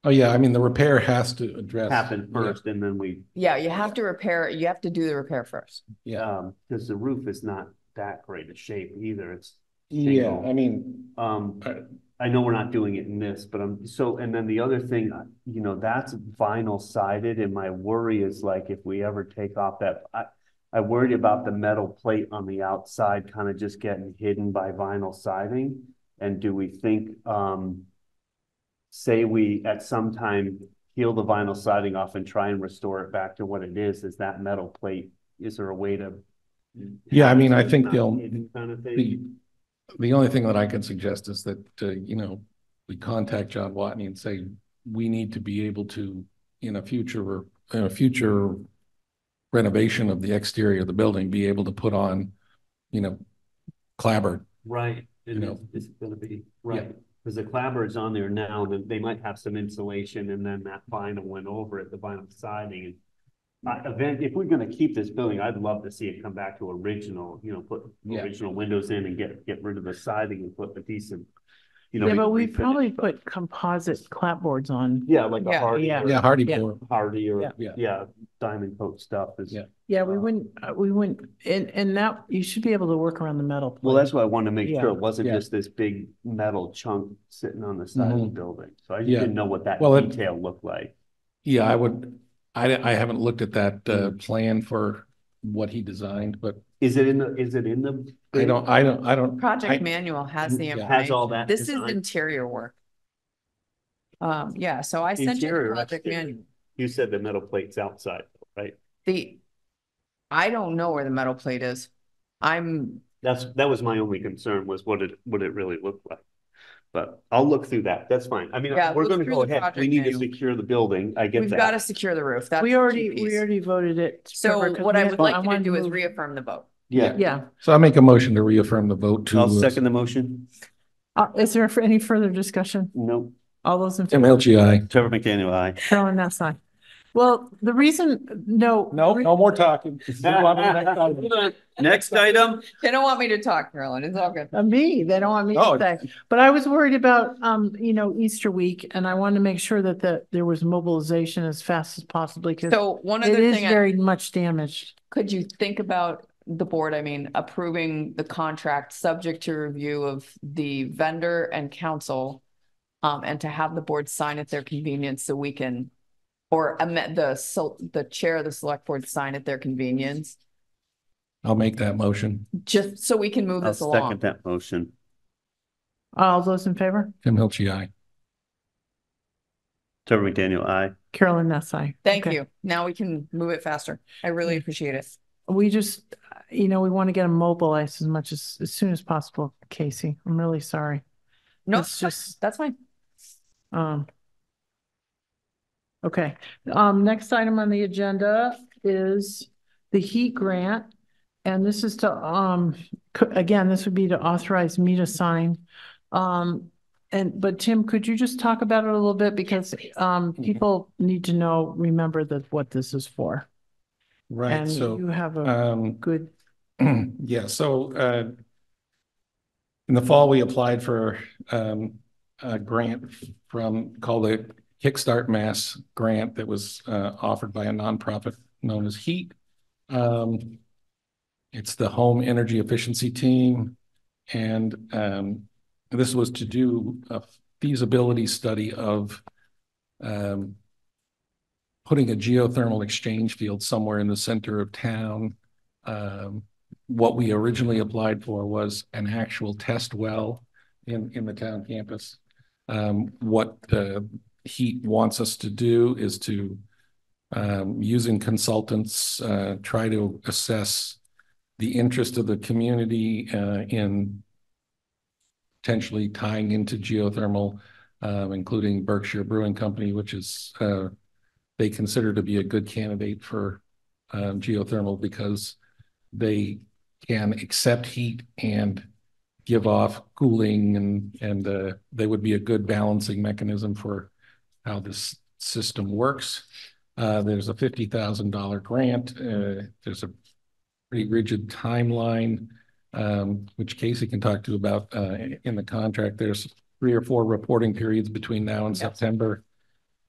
[SPEAKER 2] oh yeah, I mean, the repair has to address.
[SPEAKER 5] Happen
[SPEAKER 2] yeah,
[SPEAKER 5] first and then we,
[SPEAKER 3] Yeah, you have to repair, you have to do the repair first.
[SPEAKER 2] Yeah,
[SPEAKER 5] um, because the roof is not that great a shape either. It's,
[SPEAKER 2] yeah, I mean,
[SPEAKER 5] um,
[SPEAKER 2] uh,
[SPEAKER 5] I know we're not doing it in this, but I'm, so, and then the other thing, you know, that's vinyl sided and my worry is like if we ever take off that, I, I worried about the metal plate on the outside kind of just getting hidden by vinyl siding. And do we think, um, say we at some time peel the vinyl siding off and try and restore it back to what it is, is that metal plate, is there a way to?
[SPEAKER 2] Yeah, I mean, I think they'll-
[SPEAKER 5] Kind of
[SPEAKER 2] the,
[SPEAKER 5] thing?
[SPEAKER 2] The only thing that I can suggest is that, uh, you know, we contact John Watney and say, we need to be able to, in a future, in a future renovation of the exterior of the building, be able to put on, you know, clapboard
[SPEAKER 5] Right, and
[SPEAKER 2] know.
[SPEAKER 5] it's, it's gonna be, right, because the clapper is on there now, then they might have some insulation and then that vinyl went over it, the vinyl siding and. Uh, event, if we're gonna keep this building, I'd love to see it come back to original, you know, put
[SPEAKER 2] Yeah.
[SPEAKER 5] original windows in and get, get rid of the siding and put a decent. You know.
[SPEAKER 1] Yeah, but we
[SPEAKER 5] refinish,
[SPEAKER 1] probably
[SPEAKER 5] but-
[SPEAKER 1] put composite clapboards on.
[SPEAKER 5] Yeah, like a
[SPEAKER 3] Yeah.
[SPEAKER 5] Hardie.
[SPEAKER 1] Yeah.
[SPEAKER 5] or-
[SPEAKER 2] Yeah, Hardie
[SPEAKER 1] Yeah.
[SPEAKER 2] board.
[SPEAKER 5] Hardie or,
[SPEAKER 1] Yeah.
[SPEAKER 2] Yeah.
[SPEAKER 5] yeah, Diamond Kote stuff is.
[SPEAKER 2] Yeah.
[SPEAKER 1] Yeah, we wouldn't, uh, we wouldn't, and, and that, you should be able to work around the metal.
[SPEAKER 5] Well,
[SPEAKER 1] plate.
[SPEAKER 5] that's why I wanted to make sure it wasn't
[SPEAKER 2] Yeah.
[SPEAKER 5] just this big metal chunk sitting on the side of the
[SPEAKER 2] Mhm.
[SPEAKER 5] building. So I just
[SPEAKER 2] Yeah.
[SPEAKER 5] didn't know what that
[SPEAKER 2] Well, it-
[SPEAKER 5] detail looked like.
[SPEAKER 2] Yeah, I would, I, I haven't looked at that, uh,
[SPEAKER 5] Mm.
[SPEAKER 2] plan for what he designed, but
[SPEAKER 5] Is it in the, is it in the?
[SPEAKER 2] I don't, I don't, I don't. I-
[SPEAKER 3] Project manual has the
[SPEAKER 2] Yeah.
[SPEAKER 5] Has all that.
[SPEAKER 3] This is
[SPEAKER 5] design?
[SPEAKER 3] interior work. Um, yeah, so I sent you the
[SPEAKER 5] or
[SPEAKER 3] project
[SPEAKER 5] exterior?
[SPEAKER 3] manual.
[SPEAKER 5] You said the metal plate's outside, right?
[SPEAKER 3] The, I don't know where the metal plate is. I'm,
[SPEAKER 5] That's, that was my only concern was what it, what it really looked like. But I'll look through that. That's fine. I mean,
[SPEAKER 3] Yeah,
[SPEAKER 5] we're
[SPEAKER 3] look
[SPEAKER 5] gonna
[SPEAKER 3] through
[SPEAKER 5] go
[SPEAKER 3] the
[SPEAKER 5] ahead. We
[SPEAKER 3] project
[SPEAKER 5] need to
[SPEAKER 3] manual.
[SPEAKER 5] secure the building. I get
[SPEAKER 3] we've got to
[SPEAKER 5] that.
[SPEAKER 3] secure the roof. That's
[SPEAKER 1] We
[SPEAKER 3] the key
[SPEAKER 1] already,
[SPEAKER 3] piece.
[SPEAKER 1] we already voted it.
[SPEAKER 3] So
[SPEAKER 1] Trevor, 'cause
[SPEAKER 3] what
[SPEAKER 1] we
[SPEAKER 3] I
[SPEAKER 1] had-
[SPEAKER 3] would like you to
[SPEAKER 1] wanted
[SPEAKER 3] do is
[SPEAKER 1] move-
[SPEAKER 3] reaffirm the vote.
[SPEAKER 5] Yeah,
[SPEAKER 1] Yeah,
[SPEAKER 2] So I make a motion to reaffirm the vote to.
[SPEAKER 5] I'll second the motion.
[SPEAKER 1] uh, is there for any further discussion?
[SPEAKER 5] No,
[SPEAKER 1] All those in
[SPEAKER 2] Tim
[SPEAKER 1] favor?
[SPEAKER 2] LGI.
[SPEAKER 5] Trevor McDaniel, aye.
[SPEAKER 1] Carolyn, that's fine. Well, the reason, no.
[SPEAKER 2] No,
[SPEAKER 1] re-
[SPEAKER 2] no more talking. Move on to the next item.
[SPEAKER 5] Next item.
[SPEAKER 3] They don't want me to talk, Carolyn. It's all good.
[SPEAKER 1] Uh, me, they don't want me
[SPEAKER 2] Oh.
[SPEAKER 1] to say, but I was worried about, um, you know, Easter week and I wanted to make sure that the, there was mobilization as fast as possibly because
[SPEAKER 3] So one
[SPEAKER 1] it
[SPEAKER 3] other
[SPEAKER 1] is
[SPEAKER 3] thing, I-
[SPEAKER 1] very much damaged.
[SPEAKER 3] could you think about the board, I mean, approving the contract subject to review of the vendor and council? Um, and to have the board sign at their convenience so we can, or amend the, the chair of the select board sign at their convenience,
[SPEAKER 2] I'll make that motion.
[SPEAKER 3] just so we can move
[SPEAKER 5] I'll
[SPEAKER 3] this along.
[SPEAKER 5] second that motion.
[SPEAKER 1] All those in favor?
[SPEAKER 2] Tim LGI.
[SPEAKER 5] Trevor McDaniel, aye.
[SPEAKER 1] Carolyn, that's I.
[SPEAKER 3] Thank
[SPEAKER 1] Okay.
[SPEAKER 3] you. Now we can move it faster. I really appreciate it.
[SPEAKER 1] We just, uh, you know, we want to get them mobilized as much as, as soon as possible, Casey. I'm really sorry.
[SPEAKER 3] No,
[SPEAKER 1] It's just,
[SPEAKER 3] that's fine.
[SPEAKER 1] um. Okay, um, next item on the agenda is the heat grant. And this is to, um, again, this would be to authorize me to sign. Um, and, but Tim, could you just talk about it a little bit? Because, um, people need to know, remember that what this is for.
[SPEAKER 2] Right,
[SPEAKER 1] And
[SPEAKER 2] so,
[SPEAKER 1] you have a
[SPEAKER 2] um,
[SPEAKER 1] good,
[SPEAKER 2] yeah, so, uh, in the fall, we applied for, um, a grant from, called the Kickstart Mass Grant that was, uh, offered by a nonprofit known as HEET. Um, it's the Home Energy Efficiency Team. And, um, this was to do a feasibility study of, um, putting a geothermal exchange field somewhere in the center of town. Um, what we originally applied for was an actual test well in, in the town campus. Um, what, uh, HEET wants us to do is to, um, using consultants, uh, try to assess the interest of the community, uh, in potentially tying into geothermal, um, including Berkshire Brewing Company, which is, uh, they consider to be a good candidate for, um, geothermal because they can accept heat and give off cooling and, and, uh, they would be a good balancing mechanism for how this system works. Uh, there's a fifty thousand dollar grant. Uh, there's a pretty rigid timeline, um, which Casey can talk to you about, uh, in the contract. There's three or four reporting periods between now and
[SPEAKER 3] Yep.
[SPEAKER 2] September.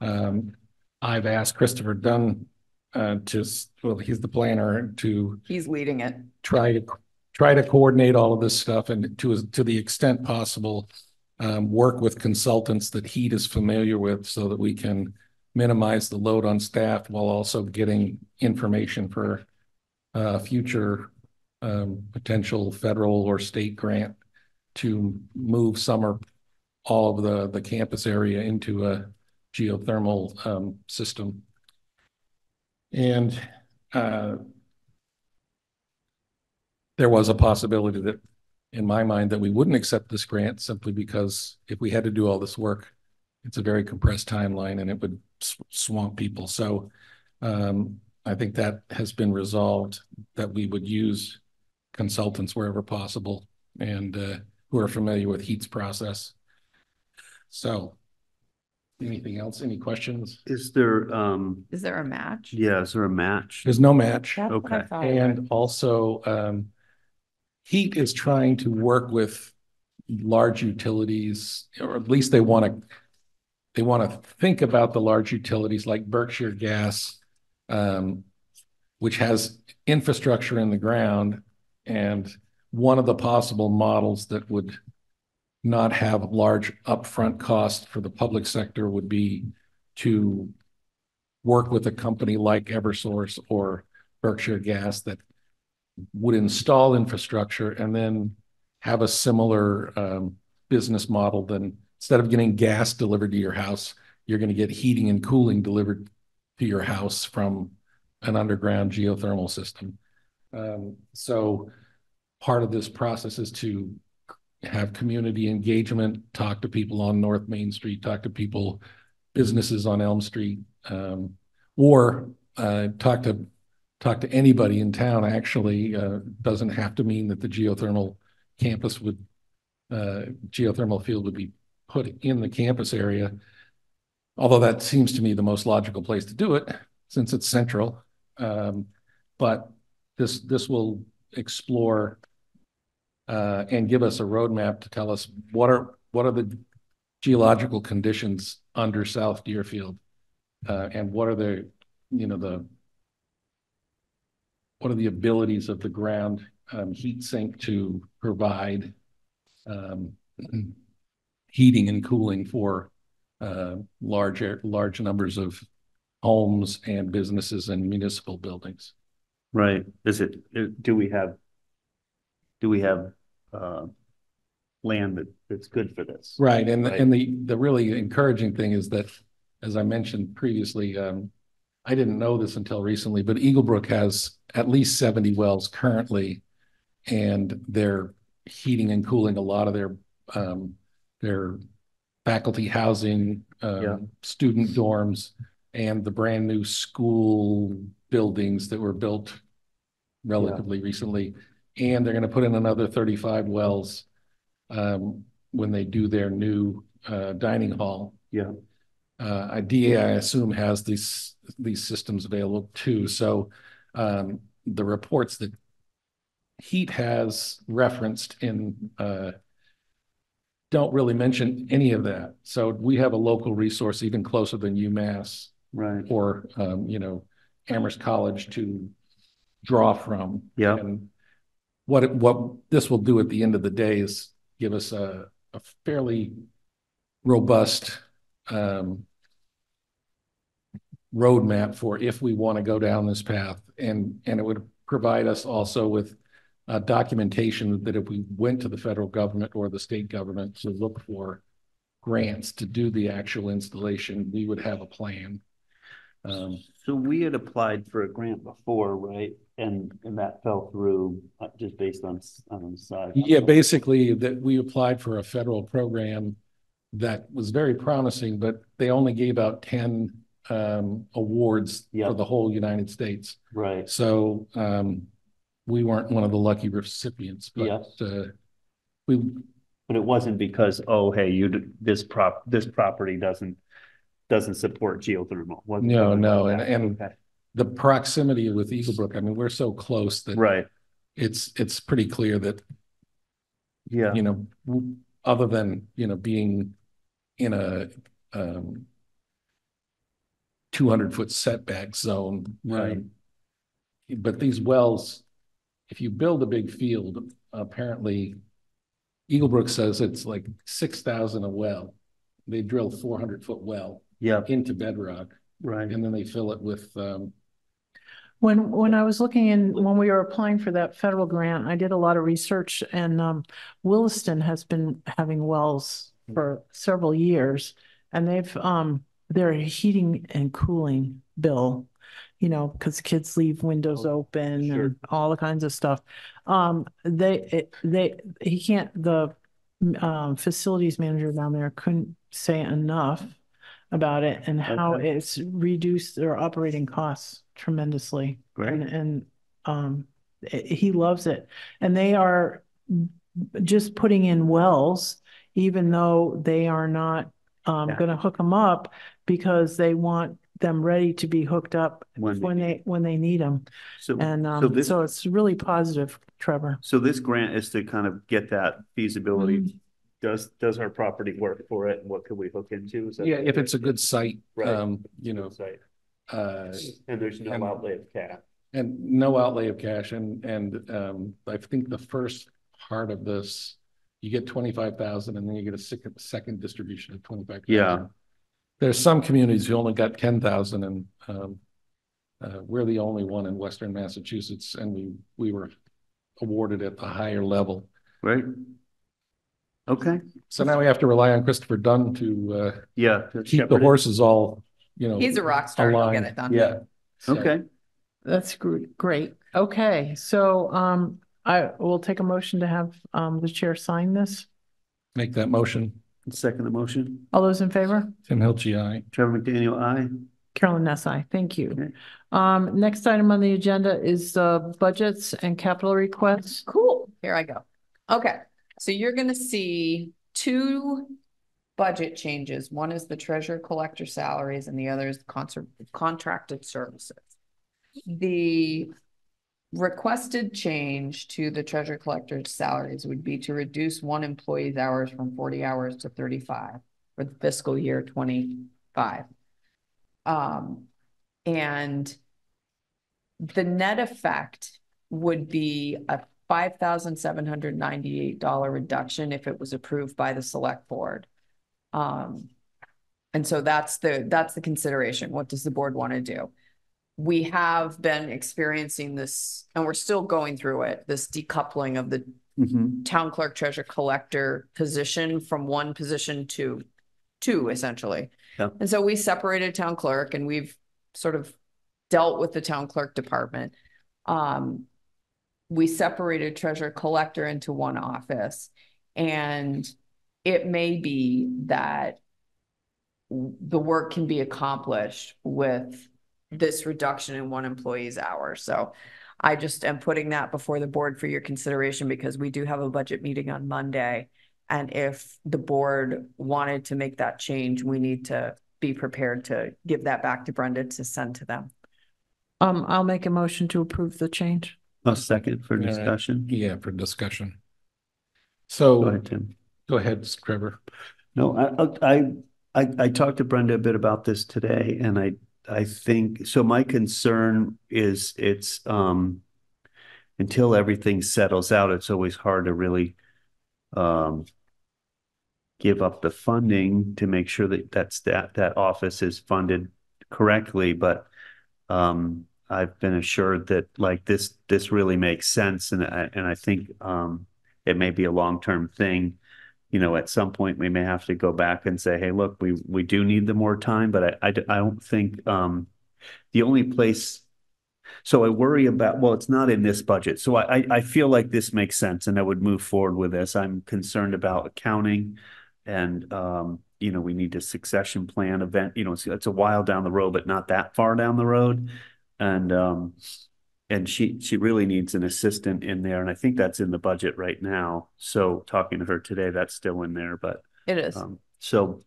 [SPEAKER 2] Um, I've asked Christopher Dunn, uh, to, well, he's the planner, to
[SPEAKER 3] He's leading it.
[SPEAKER 2] try to, try to coordinate all of this stuff and to, to the extent possible, um, work with consultants that HEET is familiar with so that we can minimize the load on staff while also getting information for uh, future um, potential federal or state grant to move some or all of the, the campus area into a geothermal um, system. And uh, there was a possibility that, in my mind, that we wouldn't accept this grant simply because if we had to do all this work, it's a very compressed timeline and it would swamp people. So um, I think that has been resolved, that we would use consultants wherever possible and uh, who are familiar with HEET's process. So anything else? Any questions?
[SPEAKER 5] Is there, um,
[SPEAKER 3] Is there a match?
[SPEAKER 5] yeah, is there a match?
[SPEAKER 2] There's no match.
[SPEAKER 3] That's
[SPEAKER 5] Okay.
[SPEAKER 2] And also, um, HEET is trying to work with large utilities, or at least they want to, they want to think about the large utilities like Berkshire Gas, um, which has infrastructure in the ground. And one of the possible models that would not have large upfront costs for the public sector would be to work with a company like Eversource or Berkshire Gas that would install infrastructure and then have a similar um, business model than instead of getting gas delivered to your house, you're going to get heating and cooling delivered to your house from an underground geothermal system. Um, so part of this process is to have community engagement, talk to people on North Main Street, talk to people, businesses on Elm Street, um, or uh, talk to talk to anybody in town. Actually, uh, doesn't have to mean that the geothermal campus would uh, geothermal field would be put in the campus area. Although that seems to me the most logical place to do it since it's central. Um, but this this will explore uh, and give us a roadmap to tell us what are what are the geological conditions under South Deerfield, uh, and what are the you know the what are the abilities of the ground um, heat sink to provide um, heating and cooling for uh, large large numbers of homes and businesses and municipal buildings.
[SPEAKER 5] Right, is it, uh, do we have, do we have, uh, land that, that's good for this?
[SPEAKER 2] Right, and,
[SPEAKER 5] Right.
[SPEAKER 2] and the, the really encouraging thing is that, as I mentioned previously, um, I didn't know this until recently, but Eaglebrook has at least seventy wells currently. And they're heating and cooling a lot of their, um, their faculty housing,
[SPEAKER 5] Yeah.
[SPEAKER 2] um, student dorms, and the brand new school buildings that were built relatively recently. And they're gonna put in another thirty-five wells um, when they do their new, uh, dining hall.
[SPEAKER 5] Yeah,
[SPEAKER 2] Uh, DA, I assume, has these, these systems available too. So, um, the reports that HEET has referenced in, uh, don't really mention any of that. So we have a local resource even closer than UMass
[SPEAKER 5] Right.
[SPEAKER 2] or, um, you know, Amherst College to draw from.
[SPEAKER 5] Yeah.
[SPEAKER 2] And what, it- what this will do at the end of the day is give us a, a fairly robust, um, roadmap for if we want to go down this path. And, and it would provide us also with uh, documentation that if we went to the federal government or the state government to look for grants to do the actual installation, we would have a plan. Um,
[SPEAKER 5] So we had applied for a grant before, right? And, and that fell through, uh, just based on, on side.
[SPEAKER 2] Yeah, basically that we applied for a federal program that was very promising, but they only gave out ten um awards
[SPEAKER 5] Yeah.
[SPEAKER 2] for the whole United States.
[SPEAKER 5] Right,
[SPEAKER 2] So um we weren't one of the lucky recipients, but
[SPEAKER 5] Yes.
[SPEAKER 2] uh we,
[SPEAKER 5] but it wasn't because, oh, hey, you, this prop, this property doesn't, doesn't support geothermal. Wasn't
[SPEAKER 2] No, no, and- and-
[SPEAKER 5] Okay.
[SPEAKER 2] the proximity with Eaglebrook. I mean, we're so close that
[SPEAKER 5] Right,
[SPEAKER 2] it's it's pretty clear that,
[SPEAKER 5] yeah,
[SPEAKER 2] you know, other than, you know, being in a um two hundred foot setback zone.
[SPEAKER 5] Right.
[SPEAKER 2] um, But these wells, if you build a big field, apparently Eaglebrook says it's like six thousand a well. They drill four hundred foot well
[SPEAKER 5] yeah,
[SPEAKER 2] into bedrock
[SPEAKER 5] right.
[SPEAKER 2] and then they fill it with um
[SPEAKER 1] When, when I was looking in, when we were applying for that federal grant, I did a lot of research and um, Williston has been having wells for several years. And they've, um, their heating and cooling bill, you know, because kids leave windows
[SPEAKER 5] Oh,
[SPEAKER 1] open
[SPEAKER 5] sure.
[SPEAKER 1] and all the kinds of stuff. Um, they, it- they, he can't, the um, facilities manager down there couldn't say enough about it and how
[SPEAKER 5] Okay.
[SPEAKER 1] it's reduced their operating costs tremendously. And,
[SPEAKER 5] Great,
[SPEAKER 1] and, um, i- he loves it. And they are just putting in wells, even though they are not, um,
[SPEAKER 5] Yeah.
[SPEAKER 1] gonna hook them up because they want them ready to be hooked up
[SPEAKER 5] When they
[SPEAKER 1] when they, when they need them.
[SPEAKER 5] so,
[SPEAKER 1] And,
[SPEAKER 5] so
[SPEAKER 1] um,
[SPEAKER 5] this,
[SPEAKER 1] so it's really positive, Trevor.
[SPEAKER 5] so this grant is to kind of get that feasibility. Does, does our property work for it? and What could we hook into? Is that-
[SPEAKER 2] Yeah, if it's a good site,
[SPEAKER 5] Right.
[SPEAKER 2] um, you know,
[SPEAKER 5] Site.
[SPEAKER 2] uh,
[SPEAKER 5] And there's no
[SPEAKER 2] and-
[SPEAKER 5] outlay of cash.
[SPEAKER 2] and no outlay of cash and, and, um, I think the first part of this, you get twenty-five thousand and then you get a second, second distribution of twenty-five.
[SPEAKER 5] Yeah.
[SPEAKER 2] There's some communities who only got ten thousand and, um, uh, we're the only one in Western Massachusetts and we, we were awarded at the higher level.
[SPEAKER 5] Right? Okay,
[SPEAKER 2] So now we have to rely on Christopher Dunn to, uh,
[SPEAKER 5] yeah. to
[SPEAKER 2] keep the horses all, you know.
[SPEAKER 3] He's a rock star. He'll get it done.
[SPEAKER 2] Yeah. So-
[SPEAKER 5] Okay,
[SPEAKER 1] That's gr- great. Okay, so, um, I will take a motion to have, um, the chair sign this.
[SPEAKER 2] Make that motion.
[SPEAKER 5] second the motion.
[SPEAKER 1] All those in favor?
[SPEAKER 2] Tim Hilchey, aye.
[SPEAKER 5] Trevor McDaniel, aye.
[SPEAKER 1] Carolyn Nessai, thank you.
[SPEAKER 5] Okay.
[SPEAKER 1] Um, next item on the agenda is the budgets and capital requests.
[SPEAKER 3] Cool. Here I go. Okay, so you're gonna see two budget changes. One is the treasurer collector salaries and the other is contracted services. The requested change to the treasurer collector's salaries would be to reduce one employee's hours from forty hours to thirty-five for the fiscal year twenty-five. Um, and the net effect would be a five thousand seven hundred ninety-eight dollar reduction if it was approved by the select board. Um, and so that's the, that's the consideration. What does the board want to do? We have been experiencing this, and we're still going through it, this decoupling of the
[SPEAKER 5] Mhm.
[SPEAKER 3] town clerk treasurer collector position from one position to two essentially.
[SPEAKER 5] Yeah.
[SPEAKER 3] And so we separated town clerk and we've sort of dealt with the town clerk department. Um, we separated treasure collector into one office and it may be that the work can be accomplished with this reduction in one employee's hours. So I just am putting that before the board for your consideration because we do have a budget meeting on Monday. And if the board wanted to make that change, we need to be prepared to give that back to Brenda to send to them.
[SPEAKER 1] Um, I'll make a motion to approve the change.
[SPEAKER 5] A second for
[SPEAKER 2] All right.
[SPEAKER 5] discussion.
[SPEAKER 2] Yeah, for discussion.
[SPEAKER 5] Go
[SPEAKER 2] So,
[SPEAKER 5] ahead, Tim.
[SPEAKER 2] go ahead, Trevor.
[SPEAKER 5] No, I, I, I, I talked to Brenda a bit about this today and I, I think, so my concern is it's, um, until everything settles out, it's always hard to really, um, give up the funding to make sure that that's, that, that office is funded correctly, but, um, I've been assured that like this, this really makes sense and I, and I think, um, it may be a long-term thing you know, at some point we may have to go back and say, hey, look, we, we do need the more time, but I I don't think, um, the only place. So I worry about, well, it's not in this budget. So I, I, I feel like this makes sense and I would move forward with this. I'm concerned about accounting. And, um, you know, we need a succession plan event, you know, it's, it's a while down the road, but not that far down the road. And, um, and she, she really needs an assistant in there, and I think that's in the budget right now. So talking to her today, that's still in there, but,
[SPEAKER 3] It is.
[SPEAKER 5] um, so.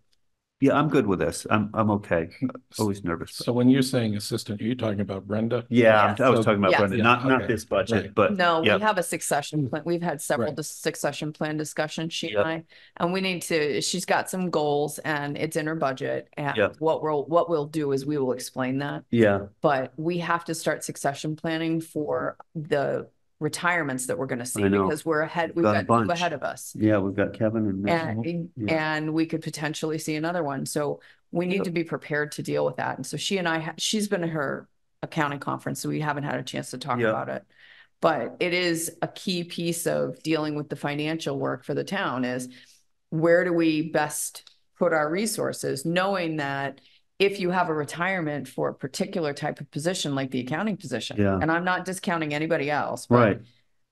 [SPEAKER 5] Yeah, I'm good with this. I'm, I'm okay. Always nervous. but-
[SPEAKER 2] So when you're saying assistant, are you talking about Brenda?
[SPEAKER 5] Yeah, I'm- I was talking about
[SPEAKER 3] Yes.
[SPEAKER 5] Brenda,
[SPEAKER 2] Yeah,
[SPEAKER 5] not, not this budget,
[SPEAKER 2] Right.
[SPEAKER 5] but.
[SPEAKER 3] No, we
[SPEAKER 5] yeah.
[SPEAKER 3] have a succession plan. We've had several
[SPEAKER 2] Right.
[SPEAKER 3] dis- succession plan discussions, she
[SPEAKER 5] Yep.
[SPEAKER 3] and I. And we need to, she's got some goals and it's in her budget. And
[SPEAKER 5] Yep.
[SPEAKER 3] what we'll, what we'll do is we will explain that.
[SPEAKER 5] Yeah,
[SPEAKER 3] But we have to start succession planning for the retirements that we're gonna see
[SPEAKER 5] I know.
[SPEAKER 3] because we're ahead, we've
[SPEAKER 5] Got a
[SPEAKER 3] got two
[SPEAKER 5] bunch.
[SPEAKER 3] ahead of us.
[SPEAKER 5] yeah, we've got Kevin and.
[SPEAKER 3] And,
[SPEAKER 5] Yeah.
[SPEAKER 3] and we could potentially see another one. So we need
[SPEAKER 5] Yep.
[SPEAKER 3] to be prepared to deal with that. And so she and I, ha- she's been at her accounting conference, so we haven't had a chance to talk
[SPEAKER 5] Yep.
[SPEAKER 3] about it. But it is a key piece of dealing with the financial work for the town is where do we best put our resources, knowing that if you have a retirement for a particular type of position, like the accounting position,
[SPEAKER 5] Yeah.
[SPEAKER 3] and I'm not discounting anybody else, but
[SPEAKER 5] Right,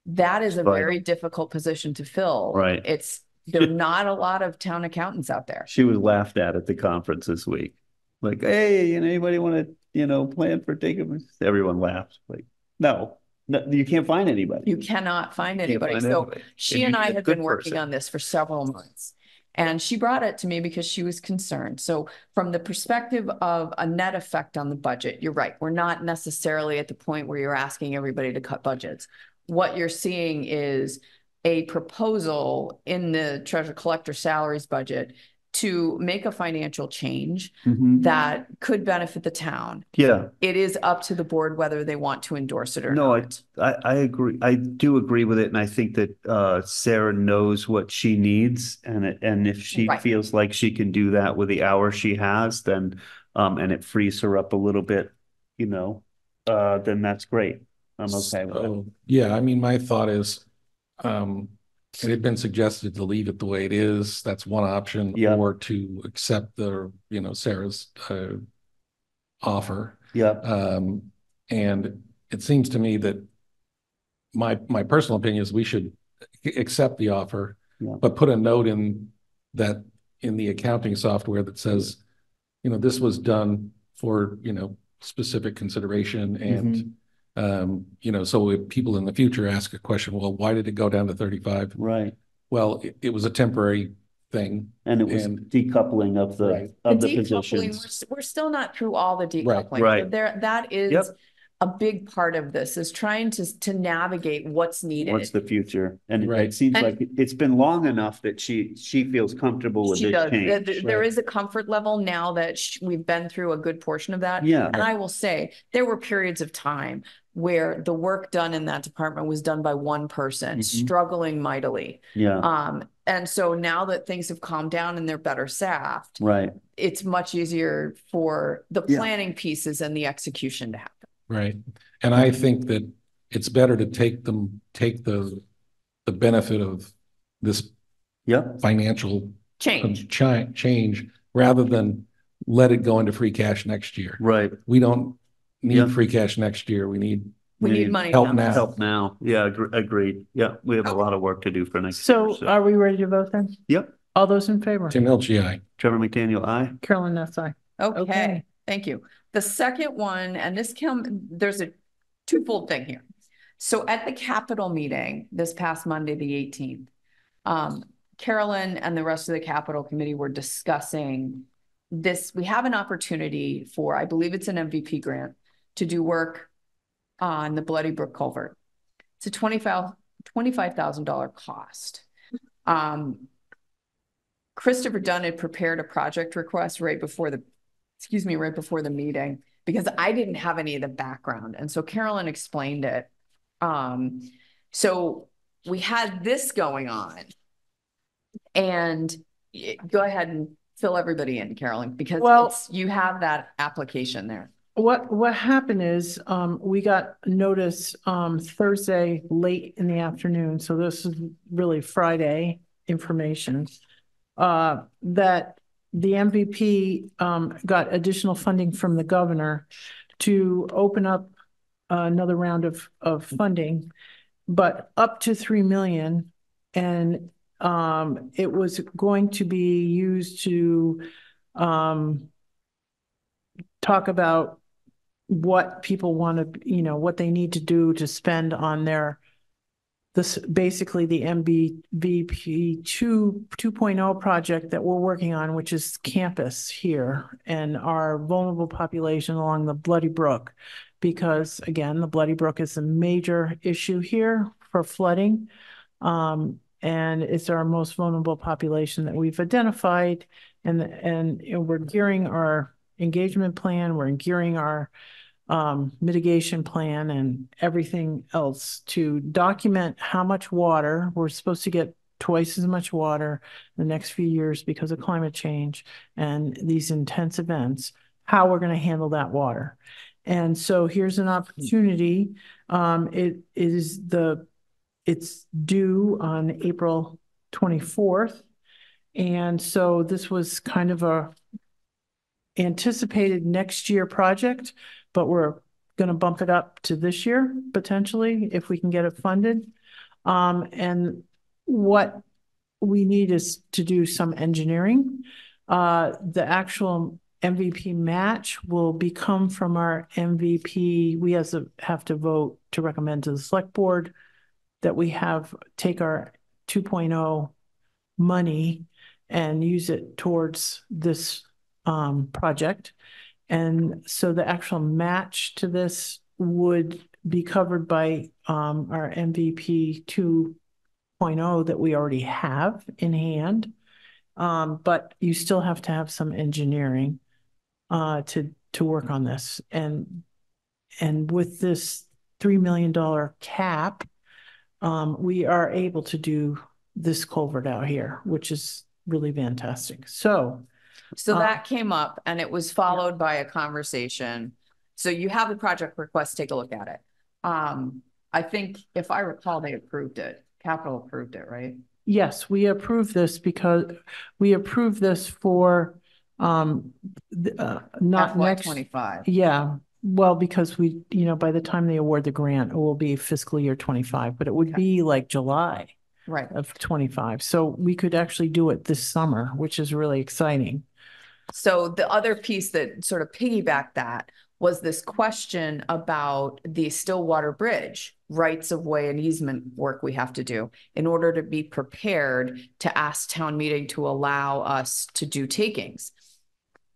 [SPEAKER 3] that is a
[SPEAKER 5] Vital.
[SPEAKER 3] very difficult position to fill.
[SPEAKER 5] Right.
[SPEAKER 3] It's, there are not a lot of town accountants out there.
[SPEAKER 5] she was laughed at at the conference this week. Like, hey, you know, anybody want to, you know, plan for taking, everyone laughed, like, no, no, you can't find anybody.
[SPEAKER 3] You cannot find anybody.
[SPEAKER 5] find
[SPEAKER 3] So
[SPEAKER 5] anybody.
[SPEAKER 3] she
[SPEAKER 5] you
[SPEAKER 3] and I have been working
[SPEAKER 5] person.
[SPEAKER 3] on this for several months. And she brought it to me because she was concerned. So from the perspective of a net effect on the budget, you're right. We're not necessarily at the point where you're asking everybody to cut budgets. What you're seeing is a proposal in the treasure collector salaries budget to make a financial change
[SPEAKER 5] Mhm.
[SPEAKER 3] that could benefit the town.
[SPEAKER 5] Yeah,
[SPEAKER 3] It is up to the board whether they want to endorse it or
[SPEAKER 5] No, I-
[SPEAKER 3] not.
[SPEAKER 5] I, I agree. I do agree with it. And I think that, uh, Sarah knows what she needs. And, it- and if she
[SPEAKER 3] Right.
[SPEAKER 5] feels like she can do that with the hour she has, then, um, and it frees her up a little bit, you know, uh, then that's great. I'm okay with it.
[SPEAKER 2] Yeah, I mean, my thought is, um, it had been suggested to leave it the way it is. That's one option.
[SPEAKER 5] Yeah.
[SPEAKER 2] Or to accept the, you know, Sarah's, uh, offer.
[SPEAKER 5] Yeah,
[SPEAKER 2] Um, and it seems to me that my, my personal opinion is we should accept the offer,
[SPEAKER 5] Yeah.
[SPEAKER 2] but put a note in that, in the accounting software that says, you know, this was done for, you know, specific consideration and,
[SPEAKER 5] Mm-hmm.
[SPEAKER 2] Um, you know, so if people in the future ask a question, well, why did it go down to thirty-five?
[SPEAKER 5] right.
[SPEAKER 2] Well, it, it was a temporary thing.
[SPEAKER 5] And it was
[SPEAKER 2] And-
[SPEAKER 5] decoupling of the,
[SPEAKER 2] Right.
[SPEAKER 5] of the
[SPEAKER 3] decoupling, we're
[SPEAKER 5] positions.
[SPEAKER 3] s- We're still not through all the decoupling.
[SPEAKER 5] Right.
[SPEAKER 3] So There, that
[SPEAKER 5] Yep.
[SPEAKER 3] a big part of this, is trying to, to navigate what's needed.
[SPEAKER 5] What's the future? And it-
[SPEAKER 2] Right.
[SPEAKER 5] it seems
[SPEAKER 3] And-
[SPEAKER 5] like it- it's been long enough that she, she feels comfortable with this
[SPEAKER 3] does,
[SPEAKER 5] change.
[SPEAKER 3] there
[SPEAKER 2] right.
[SPEAKER 3] is a comfort level now that sh- we've been through a good portion of that.
[SPEAKER 5] Yeah,
[SPEAKER 3] And I will say, there were periods of time where the work done in that department was done by one person,
[SPEAKER 5] Mhm.
[SPEAKER 3] struggling mightily.
[SPEAKER 5] yeah,
[SPEAKER 3] Um, and so now that things have calmed down and they're better staffed,
[SPEAKER 5] right.
[SPEAKER 3] it's much easier for the
[SPEAKER 5] Yeah.
[SPEAKER 3] planning pieces and the execution to happen.
[SPEAKER 2] Right. And I think that it's better to take them, take the, the benefit of this
[SPEAKER 5] Yep,
[SPEAKER 2] financial
[SPEAKER 3] Change.
[SPEAKER 2] chi- change rather than let it go into free cash next year.
[SPEAKER 5] right.
[SPEAKER 2] We don't
[SPEAKER 5] Yeah.
[SPEAKER 2] need free cash next year. We need,
[SPEAKER 3] We
[SPEAKER 5] We
[SPEAKER 3] need
[SPEAKER 5] need
[SPEAKER 3] money
[SPEAKER 2] help
[SPEAKER 3] now.
[SPEAKER 2] now.
[SPEAKER 5] Help now. Yeah, agr- agreed. Yeah, we have a lot of work to do for next year.
[SPEAKER 1] So are we ready to vote then?
[SPEAKER 5] Yep.
[SPEAKER 1] All those in favor?
[SPEAKER 2] Tim Hilchey, aye.
[SPEAKER 5] Trevor McDaniel, aye.
[SPEAKER 1] Carolyn, that's I.
[SPEAKER 3] Okay,
[SPEAKER 1] Okay.
[SPEAKER 3] thank you. The second one, and this come, there's a twofold thing here. So at the Capital meeting this past Monday, the eighteenth, um, Carolyn and the rest of the Capital Committee were discussing this, we have an opportunity for, I believe it's an MVP grant, to do work on the Bloody Brook culvert. It's a twenty-five, twenty-five thousand dollar cost. Um, Christopher Dunn had prepared a project request right before the, excuse me, right before the meeting, because I didn't have any of the background, and so Carolyn explained it. Um, so we had this going on. And go ahead and fill everybody in, Carolyn, because
[SPEAKER 1] Well-
[SPEAKER 3] you have that application there.
[SPEAKER 1] What, what happened is, um, we got notice, um, Thursday late in the afternoon, so this is really Friday information. Uh, that the MVP, um, got additional funding from the governor to open up another round of, of funding, but up to three million. And, um, it was going to be used to, um, talk about what people want to, you know, what they need to do to spend on their this, basically the MBVP two, 2.0 project that we're working on, which is campus here and our vulnerable population along the Bloody Brook. Because again, the Bloody Brook is a major issue here for flooding. Um, and it's our most vulnerable population that we've identified. And, and we're gearing our engagement plan, we're gearing our um, mitigation plan and everything else to document how much water, we're supposed to get twice as much water in the next few years because of climate change and these intense events, how we're going to handle that water. And so here's an opportunity. Um, it is the, it's due on April 24th. And so this was kind of a anticipated next year project, but we're going to bump it up to this year potentially if we can get it funded. Um, and what we need is to do some engineering. Uh, the actual MVP match will become from our MVP. We as have to vote to recommend to the select board that we have, take our 2.0 money and use it towards this um, project. And so the actual match to this would be covered by um, our MVP 2.0 that we already have in hand. Um, but you still have to have some engineering uh, to to work on this. And and with this three million dollar cap, um, we are able to do this culvert out here, which is really fantastic. So
[SPEAKER 3] So
[SPEAKER 1] Uh,
[SPEAKER 3] that came up and it was followed by a conversation. So you have the project request, take a look at it. Um, I think if I recall, they approved it. Capital approved it, right?
[SPEAKER 1] Yes, we approved this because we approved this for um uh, not
[SPEAKER 3] FY
[SPEAKER 1] next.
[SPEAKER 3] twenty-five.
[SPEAKER 1] Yeah, well, because we, you know, by the time they award the grant, it will be fiscal year twenty-five, but it would
[SPEAKER 3] Okay.
[SPEAKER 1] be like July
[SPEAKER 3] Right.
[SPEAKER 1] of twenty-five. So we could actually do it this summer, which is really exciting.
[SPEAKER 3] So the other piece that sort of piggybacked that was this question about the Stillwater Bridge rights of way and easement work we have to do in order to be prepared to ask town meeting to allow us to do takings.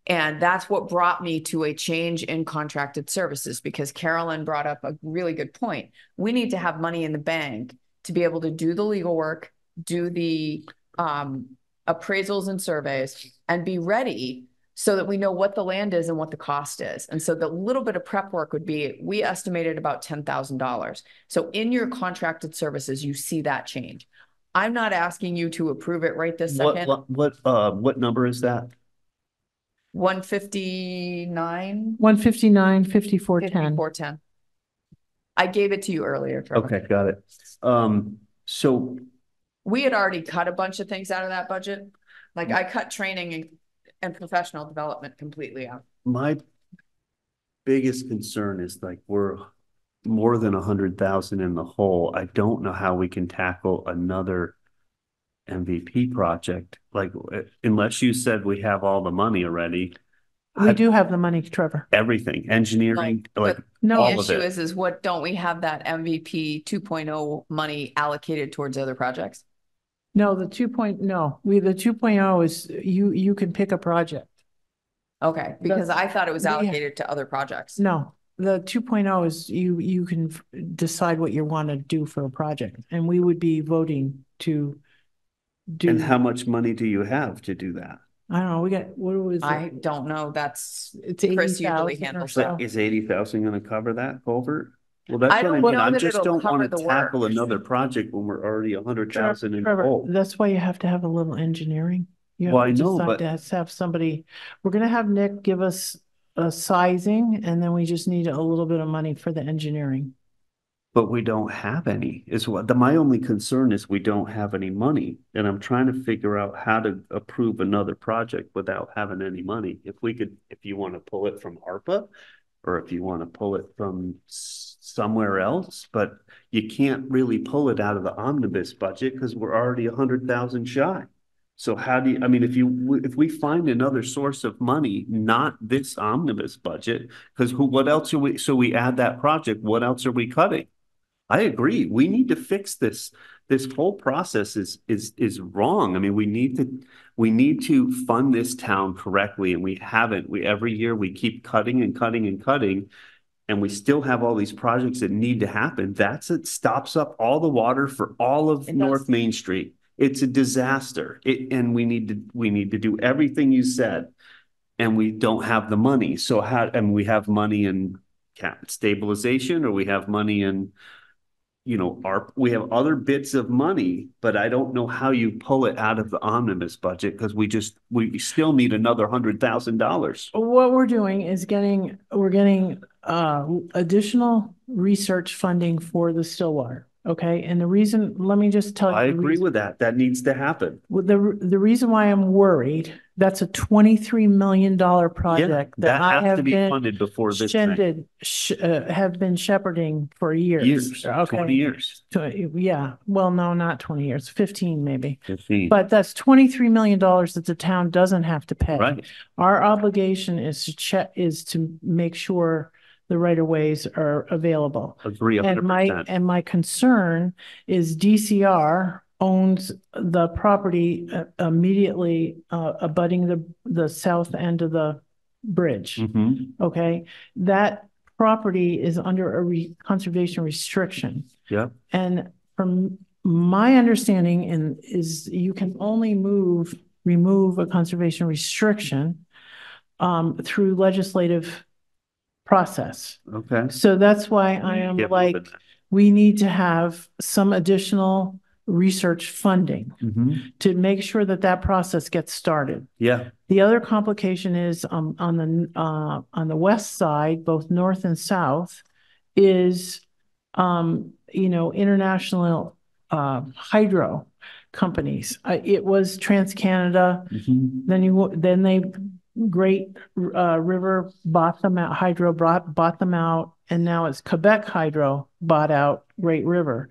[SPEAKER 3] And that's what brought me to a change in contracted services because Carolyn brought up a really good point. We need to have money in the bank to be able to do the legal work, do the um, appraisals and surveys, and be ready so that we know what the land is and what the cost is. And so the little bit of prep work would be, we estimated about ten thousand dollars. So in your contracted services, you see that change. I'm not asking you to approve it right this
[SPEAKER 5] What,
[SPEAKER 3] second.
[SPEAKER 5] what, what, uh, what number is that?
[SPEAKER 3] One fifty-nine,
[SPEAKER 1] One fifty-nine, fifty-four, ten.
[SPEAKER 3] fifty-four, ten. I gave it to you earlier. Trevor.
[SPEAKER 5] Okay, got it. Um, so
[SPEAKER 3] We had already cut a bunch of things out of that budget. Like I cut training and, and professional development completely out.
[SPEAKER 5] my biggest concern is like we're more than a hundred thousand in the hole. I don't know how we can tackle another MVP project, like uh, unless you said we have all the money already,
[SPEAKER 1] We
[SPEAKER 5] I-
[SPEAKER 1] do have the money, Trevor.
[SPEAKER 5] everything, engineering,
[SPEAKER 3] Like,
[SPEAKER 5] like,
[SPEAKER 1] No,
[SPEAKER 5] All
[SPEAKER 3] The
[SPEAKER 5] of
[SPEAKER 3] issue
[SPEAKER 5] it.
[SPEAKER 3] is, is what, don't we have that MVP 2.0 money allocated towards other projects?
[SPEAKER 1] No, the two point, no, we, the two oh is you, you can pick a project.
[SPEAKER 3] Okay, because I thought it was
[SPEAKER 1] we-
[SPEAKER 3] allocated to other projects.
[SPEAKER 1] No, the two oh is you, you can f- decide what you want to do for a project and we would be voting to do,
[SPEAKER 5] And how much money do you have to do that?
[SPEAKER 1] I don't know, we got, what was it?
[SPEAKER 3] I don't know, that's,
[SPEAKER 1] It's
[SPEAKER 3] Chris usually
[SPEAKER 1] 80,000 or
[SPEAKER 3] handles
[SPEAKER 1] so.
[SPEAKER 3] that.
[SPEAKER 5] But is eighty thousand gonna cover that culvert? Well,
[SPEAKER 3] I
[SPEAKER 5] that's what I
[SPEAKER 3] don't
[SPEAKER 5] mean.
[SPEAKER 3] know
[SPEAKER 5] I
[SPEAKER 3] that
[SPEAKER 5] just
[SPEAKER 3] it'll
[SPEAKER 5] don't wanna
[SPEAKER 3] cover
[SPEAKER 5] tackle
[SPEAKER 3] work.
[SPEAKER 5] another project when we're already a hundred
[SPEAKER 1] Tre-
[SPEAKER 5] thousand in
[SPEAKER 1] Trevor,
[SPEAKER 5] hole.
[SPEAKER 1] that's why you have to have a little engineering. You
[SPEAKER 5] Well,
[SPEAKER 1] have
[SPEAKER 5] I
[SPEAKER 1] to
[SPEAKER 5] know,
[SPEAKER 1] decide
[SPEAKER 5] but-
[SPEAKER 1] to have- have somebody, we're gonna have Nick give us a sizing and then we just need a little bit of money for the engineering.
[SPEAKER 5] But we don't have any, is what, the, my only concern is we don't have any money. And I'm trying to figure out how to approve another project without having any money. If we could, if you wanna pull it from ARPA. Or if you wanna pull it from s- somewhere else, but you can't really pull it out of the omnibus budget, cause we're already a hundred thousand shy. So how do you, I mean, if you, if we find another source of money, not this omnibus budget, cause who, what else are we, so we add that project, what else are we cutting? I agree. We need to fix this. This whole process is, is, is wrong. I mean, we need to, we need to fund this town correctly and we haven't. We, every year we keep cutting and cutting and cutting. And we still have all these projects that need to happen. That's, it stops up all the water for all of
[SPEAKER 3] It does.
[SPEAKER 5] North Main Street. It's a disaster. It, and we need to, we need to do everything you said. And we don't have the money. So how, and we have money in cap stabilization or we have money in you know, our, we have other bits of money, but I don't know how you pull it out of the omnibus budget because we just, we still need another hundred thousand dollars.
[SPEAKER 1] What we're doing is getting, we're getting uh additional research funding for the Stillwater. Okay, and the reason, let me just tell you.
[SPEAKER 5] I agree
[SPEAKER 1] reason-
[SPEAKER 5] with that. That needs to happen.
[SPEAKER 1] Well, the, the reason why I'm worried, that's a twenty-three million dollar
[SPEAKER 5] Yeah,
[SPEAKER 1] project that
[SPEAKER 5] that
[SPEAKER 1] I
[SPEAKER 5] has to
[SPEAKER 1] have
[SPEAKER 5] be
[SPEAKER 1] been
[SPEAKER 5] funded before this
[SPEAKER 1] shended, sh- uh, have been shepherding for years.
[SPEAKER 5] Years,
[SPEAKER 1] okay.
[SPEAKER 5] twenty
[SPEAKER 1] years, yeah, well, no, not twenty years, fifteen maybe.
[SPEAKER 5] fifteen,
[SPEAKER 1] But that's twenty-three million dollars that the town doesn't have to pay.
[SPEAKER 5] right?
[SPEAKER 1] Our obligation is to check, is to make sure the right of ways are available.
[SPEAKER 5] Agree a
[SPEAKER 1] And my, and my concern is DCR owns the property uh, immediately uh, abutting the, the south end of the bridge,
[SPEAKER 5] Mhm.
[SPEAKER 1] okay? That property is under a re- conservation restriction.
[SPEAKER 5] Yep.
[SPEAKER 1] And from my understanding in, is you can only move, remove a conservation restriction um, through legislative process.
[SPEAKER 5] Okay.
[SPEAKER 1] So that's why I am
[SPEAKER 5] Get
[SPEAKER 1] like,
[SPEAKER 5] moving.
[SPEAKER 1] we need to have some additional research funding
[SPEAKER 5] Mhm.
[SPEAKER 1] to make sure that that process gets started.
[SPEAKER 5] Yeah,
[SPEAKER 1] The other complication is um, on the, uh, on the west side, both north and south, is, um, you know, international, uh, hydro companies. Uh, it was TransCanada,
[SPEAKER 5] Mhm.
[SPEAKER 1] then you, then they, Great, uh, River bought them out, Hydro bought, bought them out, and now it's Quebec Hydro bought out Great River.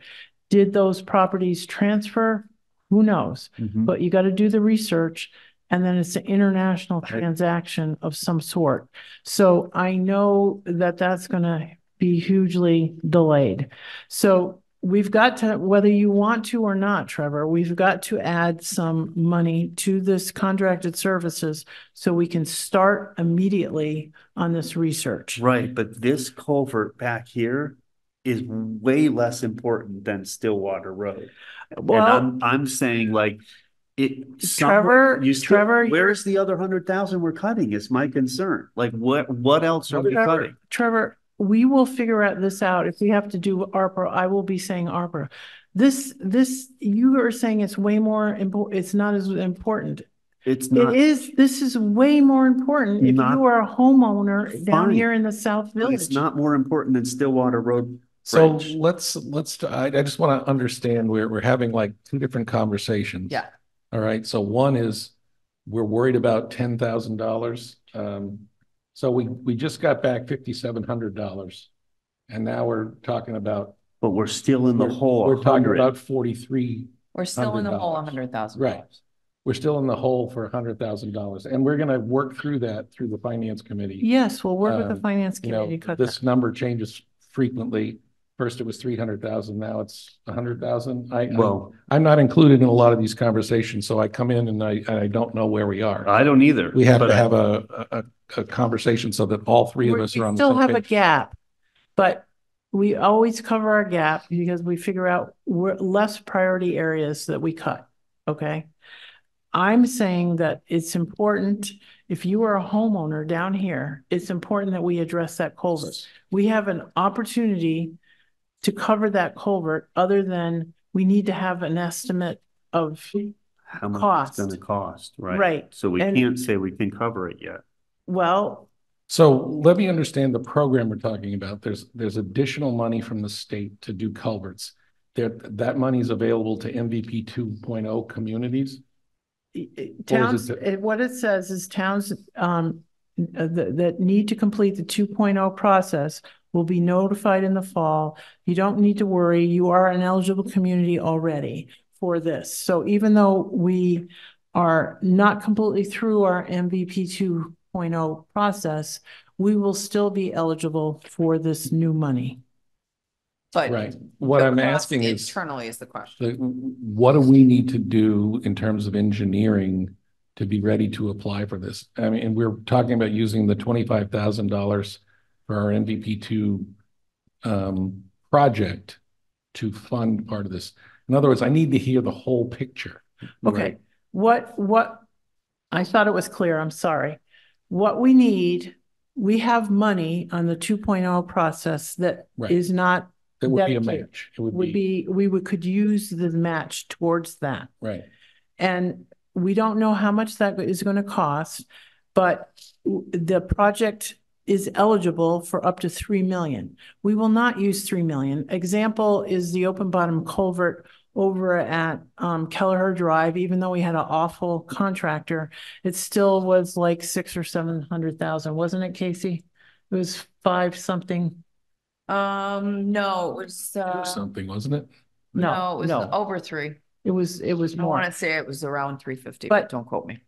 [SPEAKER 1] Did those properties transfer? Who knows?
[SPEAKER 5] Mhm.
[SPEAKER 1] But you got to do the research and then it's an international
[SPEAKER 5] Right.
[SPEAKER 1] transaction of some sort. So I know that that's going to be hugely delayed. So we've got to, whether you want to or not, Trevor, we've got to add some money to this contracted services so we can start immediately on this research.
[SPEAKER 5] right. But this culvert back here is way less important than Stillwater Road. And
[SPEAKER 1] Well,
[SPEAKER 5] I'm, I'm saying like it.
[SPEAKER 1] Trevor,
[SPEAKER 5] You still,
[SPEAKER 1] Trevor,
[SPEAKER 5] where's the other hundred thousand we're cutting is my concern. Like what, what else are we cutting?
[SPEAKER 1] Trevor, we will figure out this out. If we have to do ARPA, I will be saying ARPA. This, this, you are saying it's way more important, it's not as important.
[SPEAKER 5] It's not,
[SPEAKER 1] is, this is way more important if
[SPEAKER 5] Not-
[SPEAKER 1] you are a homeowner down
[SPEAKER 5] Fine.
[SPEAKER 1] here in the South Village.
[SPEAKER 5] it's
[SPEAKER 1] Village.
[SPEAKER 5] not more important than Stillwater Road.
[SPEAKER 2] So
[SPEAKER 5] Bridge.
[SPEAKER 2] let's, let's, I, I just want to understand, we're, we're having like two different conversations.
[SPEAKER 3] Yeah.
[SPEAKER 2] All right, so one is, we're worried about ten thousand dollars. Um, so we, we just got back fifty-seven hundred dollars. And now we're talking about,
[SPEAKER 5] But we're still in the
[SPEAKER 2] we're
[SPEAKER 5] hole.
[SPEAKER 2] we're talking
[SPEAKER 5] 100.
[SPEAKER 2] about forty-three
[SPEAKER 3] we're still in the hole, a
[SPEAKER 2] $100.
[SPEAKER 3] hundred thousand.
[SPEAKER 2] Right. We're still in the hole for a hundred thousand dollars, and we're gonna work through that through the finance committee.
[SPEAKER 1] Yes, we'll work with the
[SPEAKER 2] Um,
[SPEAKER 1] finance
[SPEAKER 2] You know,
[SPEAKER 1] committee. to cut that.
[SPEAKER 2] this number changes frequently. First it was three hundred thousand, now it's a hundred thousand. I, I-
[SPEAKER 5] Well,
[SPEAKER 2] I'm not included in a lot of these conversations, so I come in and I, and I don't know where we are.
[SPEAKER 5] I don't either.
[SPEAKER 2] We have
[SPEAKER 5] but
[SPEAKER 2] to
[SPEAKER 5] I-
[SPEAKER 2] have a, a, a conversation so that all three of
[SPEAKER 1] We
[SPEAKER 2] us are on the
[SPEAKER 1] still
[SPEAKER 2] same
[SPEAKER 1] have a
[SPEAKER 2] page.
[SPEAKER 1] gap, but we always cover our gap because we figure out where less priority areas that we cut, okay? I'm saying that it's important, if you are a homeowner down here, it's important that we address that culvert. We have an opportunity to cover that culvert, other than we need to have an estimate of,
[SPEAKER 5] How much
[SPEAKER 1] cost.
[SPEAKER 5] it's gonna cost, right?
[SPEAKER 1] right,
[SPEAKER 5] So we
[SPEAKER 1] And-
[SPEAKER 5] can't say we can cover it yet.
[SPEAKER 1] well,
[SPEAKER 2] So let me understand the program we're talking about. There's, there's additional money from the state to do culverts. There, that money is available to MVP 2.0 communities.
[SPEAKER 1] i- i-
[SPEAKER 2] is
[SPEAKER 1] towns,
[SPEAKER 2] it
[SPEAKER 1] it- what it says is towns, um, uh, that, that need to complete the 2.0 process will be notified in the fall. You don't need to worry, you are an eligible community already for this. So even though we are not completely through our MVP 2.0 process, we will still be eligible for this new money.
[SPEAKER 3] But.
[SPEAKER 2] Right. What
[SPEAKER 3] the
[SPEAKER 2] I'm
[SPEAKER 3] cost
[SPEAKER 2] asking is,
[SPEAKER 3] Internally is the question.
[SPEAKER 2] the- what do we need to do in terms of engineering to be ready to apply for this? I mean, and we're talking about using the twenty-five thousand dollars for our MVP two um, project to fund part of this. In other words, I need to hear the whole picture.
[SPEAKER 1] Okay,
[SPEAKER 5] Right.
[SPEAKER 1] what, what, I thought it was clear, I'm sorry. What we need, we have money on the 2.0 process that
[SPEAKER 2] Right.
[SPEAKER 1] is not,
[SPEAKER 2] It would be a match. It would
[SPEAKER 1] would
[SPEAKER 2] be,
[SPEAKER 1] be, we would, could use the match towards that.
[SPEAKER 2] right.
[SPEAKER 1] And we don't know how much that is going to cost, but the project is eligible for up to three million. We will not use three million. Example is the open bottom culvert over at um Kelleher Drive, even though we had an awful contractor, it still was like six or seven hundred thousand, wasn't it, Casey? It was five something.
[SPEAKER 3] Um, no, it was,
[SPEAKER 2] It
[SPEAKER 3] uh,
[SPEAKER 2] was Something, wasn't it?
[SPEAKER 3] no,
[SPEAKER 1] No,
[SPEAKER 3] it was
[SPEAKER 1] no,
[SPEAKER 3] over three.
[SPEAKER 1] it was, it was
[SPEAKER 3] I
[SPEAKER 1] more.
[SPEAKER 3] I want to say it was around three fifty, but
[SPEAKER 1] But-
[SPEAKER 3] don't quote me.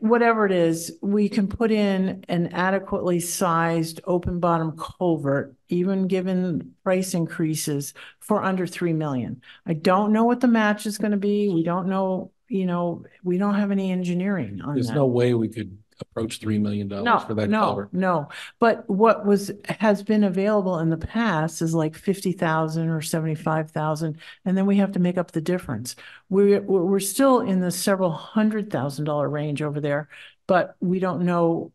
[SPEAKER 1] Whatever it is, we can put in an adequately sized open bottom culvert, even given price increases for under three million. I don't know what the match is gonna be. We don't know, you know, we don't have any engineering on
[SPEAKER 2] There's
[SPEAKER 1] that.
[SPEAKER 2] no way we could approach three million dollars
[SPEAKER 1] No,
[SPEAKER 2] for that
[SPEAKER 1] no,
[SPEAKER 2] culvert.
[SPEAKER 1] no. But what was, has been available in the past is like fifty thousand or seventy-five thousand, and then we have to make up the difference. We're, we're, we're still in the several hundred thousand dollar range over there, but we don't know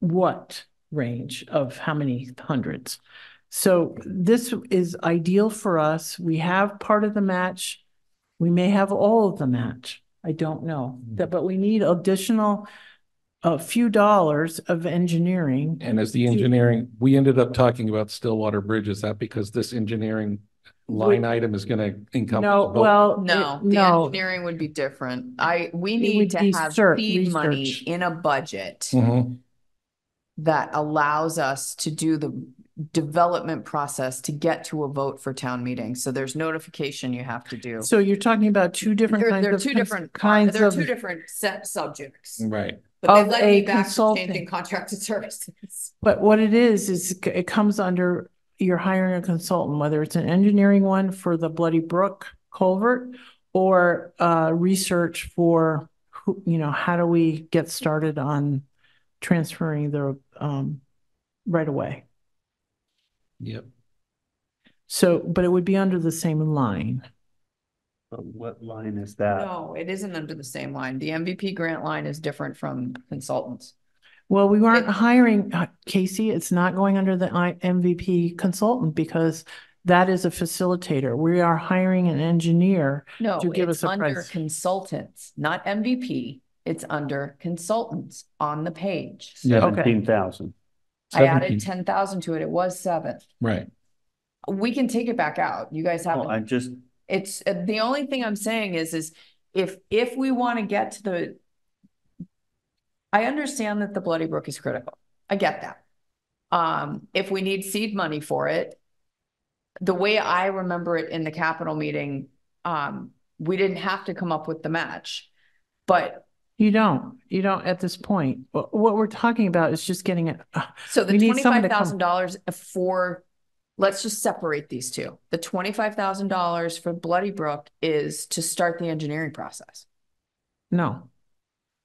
[SPEAKER 1] what range of how many hundreds. So this is ideal for us. We have part of the match. We may have all of the match. I don't know. Hmm. That, but we need additional a few dollars of engineering.
[SPEAKER 2] And as the engineering, we ended up talking about Stillwater Bridge. Is that because this engineering line item is gonna encompass?
[SPEAKER 1] No,
[SPEAKER 2] both?
[SPEAKER 1] well, it-
[SPEAKER 3] No, the
[SPEAKER 1] no,
[SPEAKER 3] engineering would be different. I, we
[SPEAKER 1] It
[SPEAKER 3] need to
[SPEAKER 1] be
[SPEAKER 3] have
[SPEAKER 1] cert-
[SPEAKER 3] seed money
[SPEAKER 1] research.
[SPEAKER 3] in a budget
[SPEAKER 2] Mhm.
[SPEAKER 3] that allows us to do the development process to get to a vote for town meeting. So there's notification you have to do.
[SPEAKER 1] so you're talking about two different
[SPEAKER 3] They're,
[SPEAKER 1] kinds
[SPEAKER 3] there are
[SPEAKER 1] of.
[SPEAKER 3] two
[SPEAKER 1] cons-
[SPEAKER 3] different,
[SPEAKER 1] Kinds
[SPEAKER 3] There are
[SPEAKER 1] of,
[SPEAKER 3] two different set subjects,
[SPEAKER 2] Right.
[SPEAKER 3] but they
[SPEAKER 1] Of
[SPEAKER 3] led
[SPEAKER 1] a
[SPEAKER 3] me back to
[SPEAKER 1] consulting.
[SPEAKER 3] changing contracted services.
[SPEAKER 1] but what it is, is it- it comes under, you're hiring a consultant, whether it's an engineering one for the Bloody Brook culvert or uh, research for, who, you know, how do we get started on transferring the um, right away?
[SPEAKER 2] Yep.
[SPEAKER 1] So, but it would be under the same line.
[SPEAKER 5] But What line is that?
[SPEAKER 3] No, it isn't under the same line. The MVP grant line is different from consultants.
[SPEAKER 1] Well, we weren't
[SPEAKER 3] It-
[SPEAKER 1] hiring, uh, Casey, it's not going under the I- MVP consultant because that is a facilitator. We are hiring an engineer.
[SPEAKER 3] No,
[SPEAKER 1] To give
[SPEAKER 3] it's
[SPEAKER 1] us a
[SPEAKER 3] under
[SPEAKER 1] price.
[SPEAKER 3] consultants, not MVP. It's under consultants on the page.
[SPEAKER 2] Yeah.
[SPEAKER 5] Seventeen thousand.
[SPEAKER 3] I added
[SPEAKER 2] 17.
[SPEAKER 3] ten thousand to it. It was seven.
[SPEAKER 2] Right.
[SPEAKER 3] We can take it back out. You guys
[SPEAKER 5] Well, I just,
[SPEAKER 3] it's, uh, the only thing I'm saying is, is if, if we want to get to the. I understand that the Bloody Brook is critical. I get that. Um, if we need seed money for it. The way I remember it in the capital meeting, um, we didn't have to come up with the match. But
[SPEAKER 1] You don't, you don't at this point. What, we're talking about is just getting it.
[SPEAKER 3] So the
[SPEAKER 1] We need someone
[SPEAKER 3] twenty-five thousand dollars for let's just separate these two. The twenty-five thousand dollars for Bloody Brook is to start the engineering process.
[SPEAKER 1] No.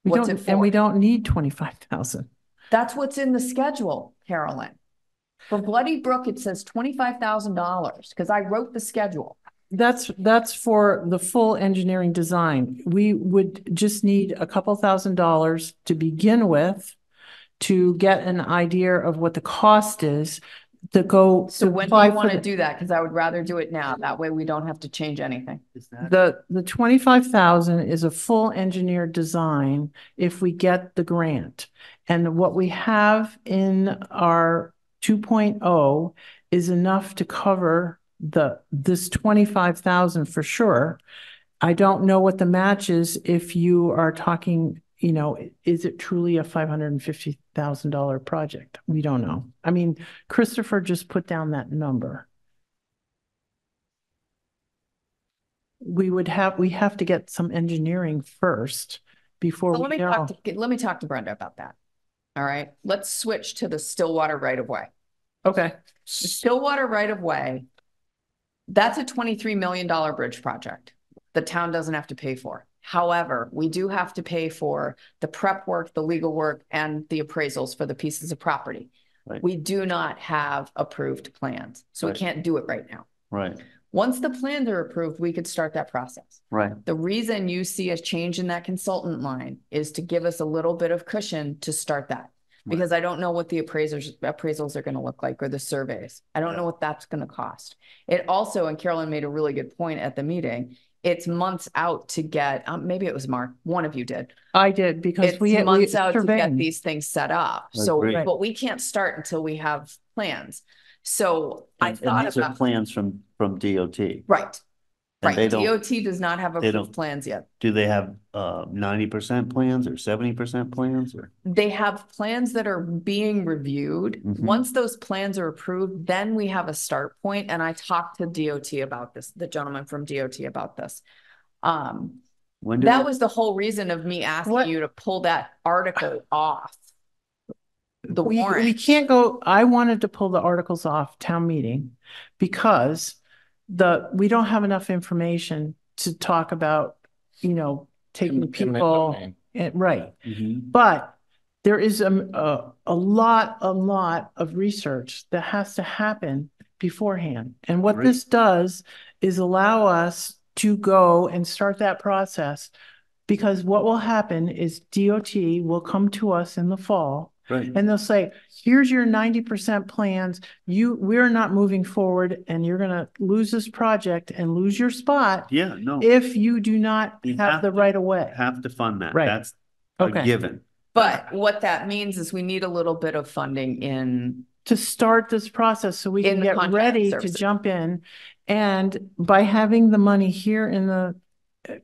[SPEAKER 1] We
[SPEAKER 3] What's
[SPEAKER 1] don't, and we don't need twenty-five thousand.
[SPEAKER 3] That's what's in the schedule, Carolyn. For Bloody Brook, it says twenty-five thousand dollars, because I wrote the schedule.
[SPEAKER 1] That's, that's for the full engineering design. We would just need a couple thousand dollars to begin with to get an idea of what the cost is to go.
[SPEAKER 3] So
[SPEAKER 1] to
[SPEAKER 3] when do
[SPEAKER 1] apply
[SPEAKER 3] you
[SPEAKER 1] for
[SPEAKER 3] want to
[SPEAKER 1] the-
[SPEAKER 3] do that? Because I would rather do it now. That way we don't have to change anything.
[SPEAKER 5] Is that?
[SPEAKER 1] The, the twenty-five thousand is a full engineered design if we get the grant. And what we have in our two oh is enough to cover the, this twenty-five thousand for sure. I don't know what the match is if you are talking, you know, is it truly a five hundred and fifty thousand dollar project? We don't know. I mean, Christopher just put down that number. We would have, we have to get some engineering first before
[SPEAKER 3] Well, Let
[SPEAKER 1] we
[SPEAKER 3] me
[SPEAKER 1] know.
[SPEAKER 3] talk to, let me talk to Brenda about that. All right, let's switch to the Stillwater right of way.
[SPEAKER 1] Okay,
[SPEAKER 3] The Stillwater right of way. That's a twenty-three million dollar bridge project. The town doesn't have to pay for. However, we do have to pay for the prep work, the legal work, and the appraisals for the pieces of property.
[SPEAKER 5] Right.
[SPEAKER 3] We do not have approved plans, so we can't do it right now.
[SPEAKER 5] Right,
[SPEAKER 3] Once the plans are approved, we could start that process.
[SPEAKER 5] right,
[SPEAKER 3] The reason you see a change in that consultant line is to give us a little bit of cushion to start that. Because I don't know what the appraisers, appraisals are gonna look like or the surveys. I don't know what that's gonna cost. It also, and Carolyn made a really good point at the meeting, it's months out to get, um, maybe it was Mark, one of you did.
[SPEAKER 1] I did because
[SPEAKER 3] It's
[SPEAKER 1] we. we
[SPEAKER 3] months out to get these things set up.
[SPEAKER 5] I
[SPEAKER 3] So,
[SPEAKER 5] agree.
[SPEAKER 3] but we can't start until we have plans. So I
[SPEAKER 5] and, and
[SPEAKER 3] thought
[SPEAKER 5] these are
[SPEAKER 3] about,
[SPEAKER 5] plans from, from DOT.
[SPEAKER 3] right,
[SPEAKER 5] And they
[SPEAKER 3] right.
[SPEAKER 5] don't,
[SPEAKER 3] DOT does not have
[SPEAKER 5] they
[SPEAKER 3] approved
[SPEAKER 5] don't-
[SPEAKER 3] plans yet.
[SPEAKER 5] do they have, uh, ninety percent plans or seventy percent plans or?
[SPEAKER 3] They have plans that are being reviewed.
[SPEAKER 5] Mhm.
[SPEAKER 3] Once those plans are approved, then we have a start point. And I talked to DOT about this, the gentleman from DOT about this. Um,
[SPEAKER 5] When do
[SPEAKER 3] that
[SPEAKER 5] they-
[SPEAKER 3] was the whole reason of me asking
[SPEAKER 1] What-
[SPEAKER 3] you to pull that article off. The
[SPEAKER 1] We, we
[SPEAKER 3] warrant.
[SPEAKER 1] can't go, I wanted to pull the articles off town meeting because the, we don't have enough information to talk about, you know, taking people, eh, right.
[SPEAKER 5] Mhm.
[SPEAKER 1] But there is a, a, a lot, a lot of research that has to happen beforehand. And what
[SPEAKER 5] Great.
[SPEAKER 1] this does is allow us to go and start that process. Because what will happen is DOT will come to us in the fall
[SPEAKER 5] Right,
[SPEAKER 1] and they'll say, here's your ninety percent plans. You, we're not moving forward and you're gonna lose this project and lose your spot
[SPEAKER 5] yeah, no,
[SPEAKER 1] if you do not
[SPEAKER 5] You
[SPEAKER 1] have
[SPEAKER 5] have
[SPEAKER 1] the
[SPEAKER 5] to
[SPEAKER 1] right of way.
[SPEAKER 5] have to fund that.
[SPEAKER 1] Right.
[SPEAKER 5] That's a
[SPEAKER 1] Okay.
[SPEAKER 5] given.
[SPEAKER 3] But what that means is we need a little bit of funding in,
[SPEAKER 1] to start this process so we
[SPEAKER 3] In
[SPEAKER 1] can
[SPEAKER 3] the
[SPEAKER 1] get
[SPEAKER 3] contract
[SPEAKER 1] ready to
[SPEAKER 3] services.
[SPEAKER 1] jump in. And by having the money here in the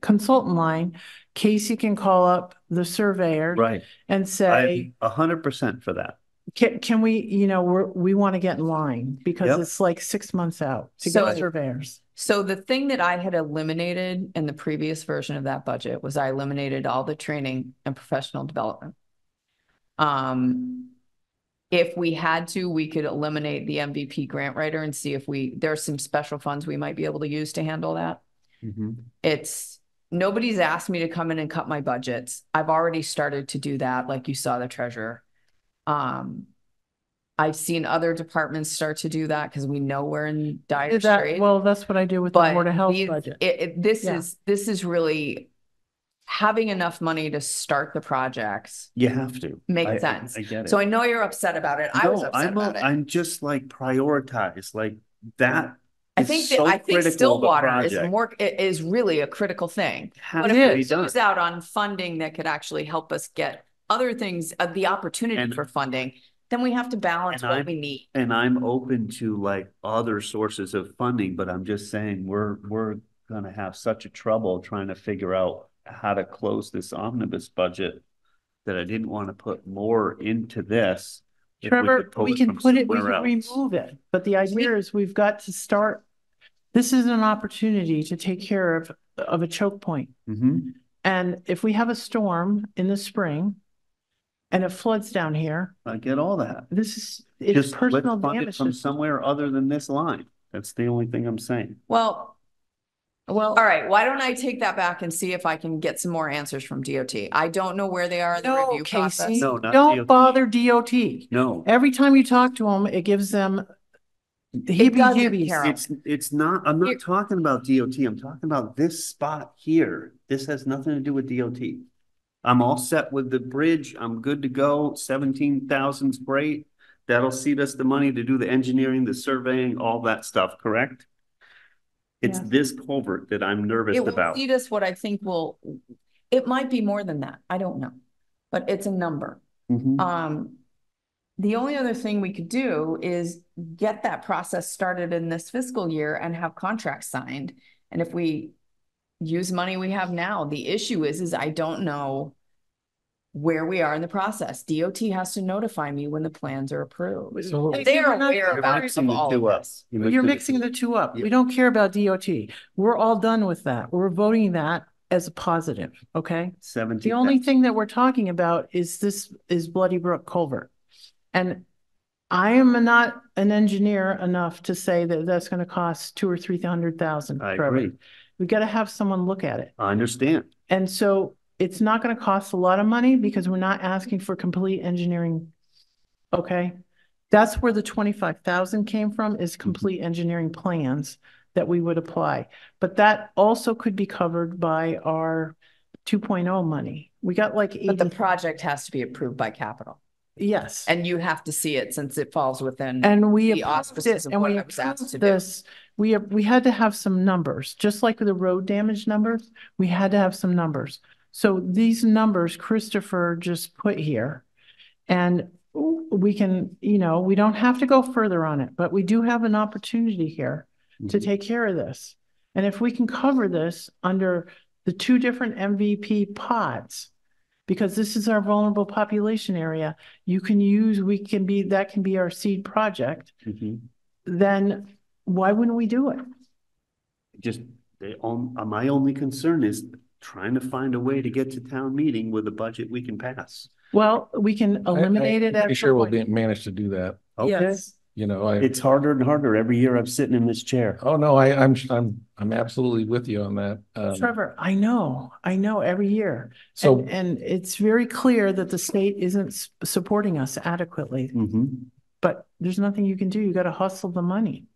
[SPEAKER 1] consultant line, Casey can call up the surveyor
[SPEAKER 5] Right.
[SPEAKER 1] and say,
[SPEAKER 5] a hundred percent for that.
[SPEAKER 1] can, can we, you know, we're, we want to get in line because
[SPEAKER 5] Yep.
[SPEAKER 1] it's like six months out to
[SPEAKER 3] So-
[SPEAKER 1] get surveyors.
[SPEAKER 3] so the thing that I had eliminated in the previous version of that budget was I eliminated all the training and professional development. Um, if we had to, we could eliminate the MVP grant writer and see if we, there's some special funds we might be able to use to handle that.
[SPEAKER 5] Mhm.
[SPEAKER 3] It's, nobody's asked me to come in and cut my budgets. I've already started to do that, like you saw the treasurer. Um, I've seen other departments start to do that because we know we're in dire
[SPEAKER 1] that-
[SPEAKER 3] straits.
[SPEAKER 1] Well, that's what I do with the Board of Health
[SPEAKER 3] these-
[SPEAKER 1] budget.
[SPEAKER 3] It, it, this
[SPEAKER 1] Yeah.
[SPEAKER 3] is, this is really having enough money to start the projects.
[SPEAKER 5] You have to.
[SPEAKER 3] make
[SPEAKER 5] I- I-
[SPEAKER 3] sense.
[SPEAKER 5] I get it.
[SPEAKER 3] So I know you're upset about it. I was upset
[SPEAKER 5] I'm, a-
[SPEAKER 3] about it.
[SPEAKER 5] I'm just like prioritize, like that.
[SPEAKER 3] I
[SPEAKER 5] is
[SPEAKER 3] think that,
[SPEAKER 5] so
[SPEAKER 3] I think
[SPEAKER 5] critical of a
[SPEAKER 3] Stillwater is
[SPEAKER 5] project.
[SPEAKER 3] more, i- is really a critical thing.
[SPEAKER 5] Has
[SPEAKER 3] But
[SPEAKER 5] to
[SPEAKER 3] if
[SPEAKER 5] be
[SPEAKER 3] we
[SPEAKER 5] done.
[SPEAKER 3] lose out on funding that could actually help us get other things, uh, the opportunity
[SPEAKER 5] And-
[SPEAKER 3] for funding, then we have to balance
[SPEAKER 5] And
[SPEAKER 3] what
[SPEAKER 5] I'm-
[SPEAKER 3] we need.
[SPEAKER 5] And I'm open to like other sources of funding, but I'm just saying, we're, we're gonna have such a trouble trying to figure out how to close this omnibus budget. That I didn't want to put more into this. if we
[SPEAKER 1] Trevor,
[SPEAKER 5] pull
[SPEAKER 1] we can
[SPEAKER 5] from
[SPEAKER 1] put it, we
[SPEAKER 5] somewhere
[SPEAKER 1] can
[SPEAKER 5] else.
[SPEAKER 1] remove it, but the idea is we've got to start. This is an opportunity to take care of, of a choke point.
[SPEAKER 5] Mhm.
[SPEAKER 1] And if we have a storm in the spring and it floods down here,
[SPEAKER 5] I get all that.
[SPEAKER 1] this is, it's
[SPEAKER 5] Just let's
[SPEAKER 1] personal
[SPEAKER 5] fund it
[SPEAKER 1] damage.
[SPEAKER 5] from somewhere other than this line. That's the only thing I'm saying.
[SPEAKER 3] Well,
[SPEAKER 1] Well,
[SPEAKER 3] all right, why don't I take that back and see if I can get some more answers from DOT? I don't know where they are in the
[SPEAKER 1] No,
[SPEAKER 3] review process.
[SPEAKER 1] Casey.
[SPEAKER 5] No, not
[SPEAKER 1] don't
[SPEAKER 5] DOT.
[SPEAKER 1] bother DOT.
[SPEAKER 5] No,
[SPEAKER 1] Every time you talk to them, it gives them
[SPEAKER 3] It
[SPEAKER 1] heebie
[SPEAKER 3] doesn't,
[SPEAKER 1] jeebies.
[SPEAKER 3] Carol.
[SPEAKER 5] it's, it's not, I'm
[SPEAKER 3] Here-
[SPEAKER 5] not talking about DOT. I'm talking about this spot here. This has nothing to do with DOT. I'm all set with the bridge. I'm good to go. Seventeen thousand's great. That'll seed us the money to do the engineering, the surveying, all that stuff, correct? It's
[SPEAKER 1] Yeah.
[SPEAKER 5] this culvert that I'm nervous
[SPEAKER 3] It will
[SPEAKER 5] about.
[SPEAKER 3] lead us what I think will, it might be more than that. I don't know. But it's a number.
[SPEAKER 5] Mhm.
[SPEAKER 3] Um, the only other thing we could do is get that process started in this fiscal year and have contracts signed. And if we use money we have now, the issue is, is I don't know where we are in the process. DOT has to notify me when the plans are approved.
[SPEAKER 2] So-
[SPEAKER 3] And They are
[SPEAKER 1] not
[SPEAKER 3] aware
[SPEAKER 5] You're
[SPEAKER 3] about
[SPEAKER 5] mixing
[SPEAKER 3] of
[SPEAKER 5] the
[SPEAKER 3] all
[SPEAKER 5] two
[SPEAKER 3] of
[SPEAKER 5] up.
[SPEAKER 3] this.
[SPEAKER 5] You
[SPEAKER 1] You're
[SPEAKER 5] mixed
[SPEAKER 1] mixing the two up.
[SPEAKER 5] Yeah.
[SPEAKER 1] We don't care about DOT. We're all done with that. We're voting that as a positive, okay?
[SPEAKER 5] Seventeen.
[SPEAKER 1] The only thing that we're talking about is this is Bloody Brook culvert. And I am not an engineer enough to say that that's gonna cost two or three hundred thousand.
[SPEAKER 5] I
[SPEAKER 1] Trevor.
[SPEAKER 5] agree.
[SPEAKER 1] We gotta have someone look at it.
[SPEAKER 5] I understand.
[SPEAKER 1] And so it's not gonna cost a lot of money because we're not asking for complete engineering. Okay? That's where the twenty-five thousand came from, is mm-hmm. complete engineering plans that we would apply. But that also could be covered by our two oh money. We got like
[SPEAKER 3] But the
[SPEAKER 1] eighty,
[SPEAKER 3] project has to be approved by capital
[SPEAKER 1] yes.
[SPEAKER 3] and you have to see it since it falls within.
[SPEAKER 1] And we
[SPEAKER 3] the
[SPEAKER 1] approved
[SPEAKER 3] auspices
[SPEAKER 1] it,
[SPEAKER 3] of
[SPEAKER 1] and
[SPEAKER 3] what
[SPEAKER 1] we
[SPEAKER 3] I was asked
[SPEAKER 1] approved
[SPEAKER 3] to do.
[SPEAKER 1] this. We, we had to have some numbers, just like the road damage numbers, we had to have some numbers. So these numbers Christopher just put here. And we can, you know, we don't have to go further on it, but we do have an opportunity here to
[SPEAKER 5] Mhm.
[SPEAKER 1] take care of this. And if we can cover this under the two different MVP pods, because this is our vulnerable population area, you can use, we can be, that can be our seed project,
[SPEAKER 5] Mhm.
[SPEAKER 1] then why wouldn't we do it?
[SPEAKER 5] Just, they, on, uh, my only concern is trying to find a way to get to town meeting with a budget we can pass.
[SPEAKER 1] Well, we can
[SPEAKER 2] I- I-
[SPEAKER 1] eliminate it
[SPEAKER 2] I'm
[SPEAKER 1] at.
[SPEAKER 2] Pretty sure we'll be, manage to do that.
[SPEAKER 5] Okay,
[SPEAKER 1] Yes.
[SPEAKER 2] You know, I,
[SPEAKER 5] it's harder and harder every year I'm sitting in this chair.
[SPEAKER 2] oh, no, I, I'm, I'm, I'm absolutely with you on that. Um,
[SPEAKER 1] Trevor, I know, I know every year.
[SPEAKER 2] So,
[SPEAKER 1] And, and it's very clear that the state isn't s- supporting us adequately,
[SPEAKER 5] Mhm.
[SPEAKER 1] but there's nothing you can do. You gotta hustle the money.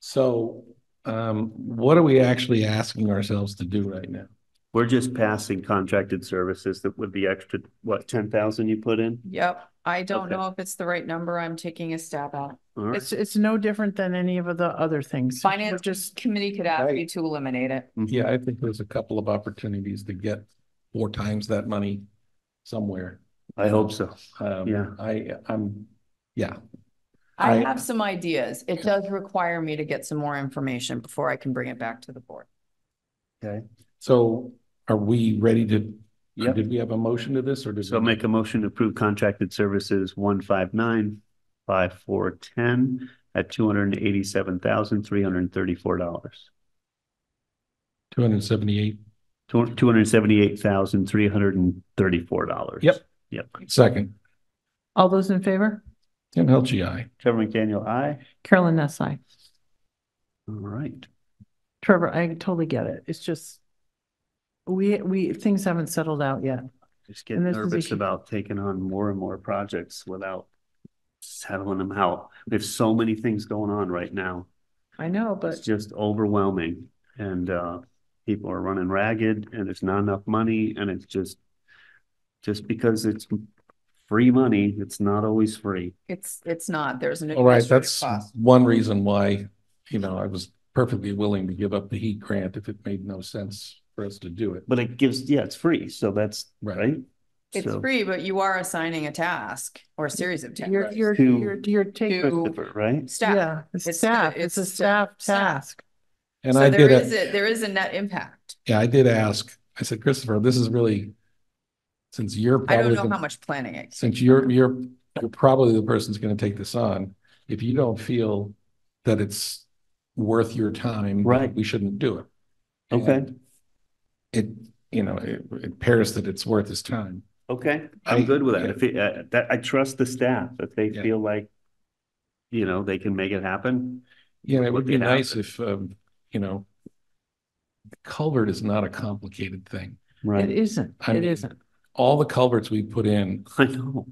[SPEAKER 2] so, um, what are we actually asking ourselves to do right now?
[SPEAKER 5] We're just passing contracted services that would be extra, what, ten thousand you put in?
[SPEAKER 3] Yep, I don't
[SPEAKER 5] Okay.
[SPEAKER 3] know if it's the right number. I'm taking a stab at.
[SPEAKER 5] All right.
[SPEAKER 1] It's, it's no different than any of the other things. We're
[SPEAKER 3] Finance
[SPEAKER 1] Just,
[SPEAKER 3] committee could ask
[SPEAKER 2] Right.
[SPEAKER 3] you to eliminate it.
[SPEAKER 5] Mhm.
[SPEAKER 2] Yeah, I think there's a couple of opportunities to get four times that money somewhere.
[SPEAKER 5] I hope so.
[SPEAKER 2] Um,
[SPEAKER 5] Yeah.
[SPEAKER 2] I, I'm, yeah,
[SPEAKER 3] I
[SPEAKER 2] I-
[SPEAKER 3] have some ideas. It does require me to get some more information before I can bring it back to the board.
[SPEAKER 5] Okay.
[SPEAKER 2] so are we ready to,
[SPEAKER 5] Yep.
[SPEAKER 2] did we have a motion to this or did?
[SPEAKER 5] So
[SPEAKER 2] we-
[SPEAKER 5] make a motion to approve contracted services one five nine five four ten at two hundred and eighty-seven thousand, three hundred and thirty-four dollars.
[SPEAKER 2] Two hundred and seventy-eight.
[SPEAKER 5] Two hundred and seventy-eight thousand, three hundred and thirty-four dollars.
[SPEAKER 2] Yep.
[SPEAKER 5] Yep.
[SPEAKER 2] second,
[SPEAKER 1] all those in favor?
[SPEAKER 2] Tim Hilchey,
[SPEAKER 5] Trevor McDaniel, aye.
[SPEAKER 1] Carolyn Ness, aye.
[SPEAKER 5] All right.
[SPEAKER 1] Trevor, I totally get it. It's just, we, we, things haven't settled out yet.
[SPEAKER 5] Just get
[SPEAKER 1] And this is a
[SPEAKER 5] nervous
[SPEAKER 1] hu-
[SPEAKER 5] about taking on more and more projects without settling them out. There's so many things going on right now.
[SPEAKER 1] I know, but
[SPEAKER 5] It's
[SPEAKER 1] but
[SPEAKER 5] just overwhelming and, uh, people are running ragged and there's not enough money and it's just, just because it's free money, it's not always free.
[SPEAKER 3] It's, it's not, there's an
[SPEAKER 2] all right,
[SPEAKER 3] administrative
[SPEAKER 2] that's
[SPEAKER 3] cost.
[SPEAKER 2] one reason why, you know, I was perfectly willing to give up the HEET grant if it made no sense for us to do it.
[SPEAKER 5] But it gives, yeah, it's free, so that's,
[SPEAKER 2] Right.
[SPEAKER 5] right?
[SPEAKER 3] It's
[SPEAKER 5] So-
[SPEAKER 3] free, but you are assigning a task or a series of
[SPEAKER 1] you're,
[SPEAKER 3] tasks.
[SPEAKER 1] you're,
[SPEAKER 5] To-
[SPEAKER 1] you're, you're taking,
[SPEAKER 3] To-
[SPEAKER 5] Christopher, right?
[SPEAKER 3] Staff.
[SPEAKER 1] yeah, it's
[SPEAKER 3] It's
[SPEAKER 1] staff,
[SPEAKER 3] the-
[SPEAKER 1] it's a
[SPEAKER 3] it's the
[SPEAKER 1] staff
[SPEAKER 3] staff.
[SPEAKER 1] task.
[SPEAKER 2] And
[SPEAKER 3] So
[SPEAKER 2] I
[SPEAKER 3] there
[SPEAKER 2] did,
[SPEAKER 3] is
[SPEAKER 2] a-
[SPEAKER 3] a, there is a net impact.
[SPEAKER 2] yeah, I did ask, I said, Christopher, this is really, since you're
[SPEAKER 3] I don't know
[SPEAKER 2] the-
[SPEAKER 3] how much planning it.
[SPEAKER 2] since you're, you're, you're probably the person who's gonna take this on, if you don't feel that it's worth your time,
[SPEAKER 5] Right.
[SPEAKER 2] we shouldn't do it.
[SPEAKER 5] Okay.
[SPEAKER 2] And It, you know, it it appears that it's worth his time.
[SPEAKER 5] Okay,
[SPEAKER 2] I-
[SPEAKER 5] I'm good with that.
[SPEAKER 2] yeah.
[SPEAKER 5] If it, uh, that, I trust the staff, if they
[SPEAKER 2] Yeah.
[SPEAKER 5] feel like, you know, they can make it happen.
[SPEAKER 2] Yeah, it would be
[SPEAKER 5] it
[SPEAKER 2] nice
[SPEAKER 5] happen.
[SPEAKER 2] if, um, you know, culvert is not a complicated thing. Right.
[SPEAKER 1] It isn't,
[SPEAKER 2] I
[SPEAKER 1] it
[SPEAKER 2] mean-
[SPEAKER 1] isn't.
[SPEAKER 2] All the culverts we put in,
[SPEAKER 5] I know,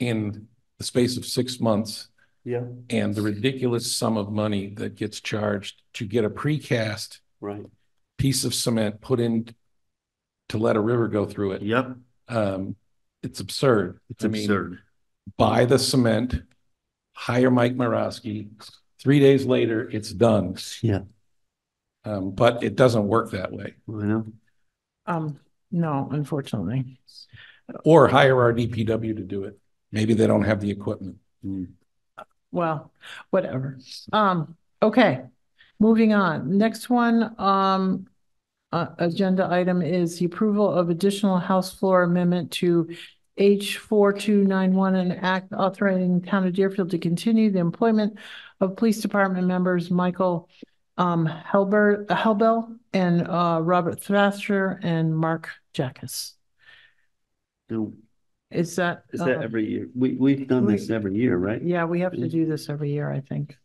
[SPEAKER 2] in the space of six months
[SPEAKER 5] yeah,
[SPEAKER 2] and the ridiculous sum of money that gets charged to get a precast
[SPEAKER 5] right,
[SPEAKER 2] piece of cement put in to let a river go through it.
[SPEAKER 5] yep,
[SPEAKER 2] Um, it's absurd.
[SPEAKER 5] it's
[SPEAKER 2] I mean,
[SPEAKER 5] absurd.
[SPEAKER 2] Buy the cement, hire Mike Morosky. Three days later, it's done.
[SPEAKER 5] Yeah,
[SPEAKER 2] Um, but it doesn't work that way.
[SPEAKER 5] I know,
[SPEAKER 1] Um, no, unfortunately.
[SPEAKER 2] Or hire our DPW to do it. Maybe they don't have the equipment.
[SPEAKER 5] Mm.
[SPEAKER 1] Well, whatever. Um, okay, moving on. Next one, um, uh, agenda item is the approval of additional House floor amendment to H four two nine one and act authorizing town of Deerfield to continue the employment of police department members Michael um, Helber, Helbel and, uh, Robert Thrasher and Mark Jackus.
[SPEAKER 5] Do-
[SPEAKER 1] Is that?
[SPEAKER 5] is that
[SPEAKER 1] uh,
[SPEAKER 5] every year? We, we've done this every year, right?
[SPEAKER 1] Yeah, we have to do this every year, I think.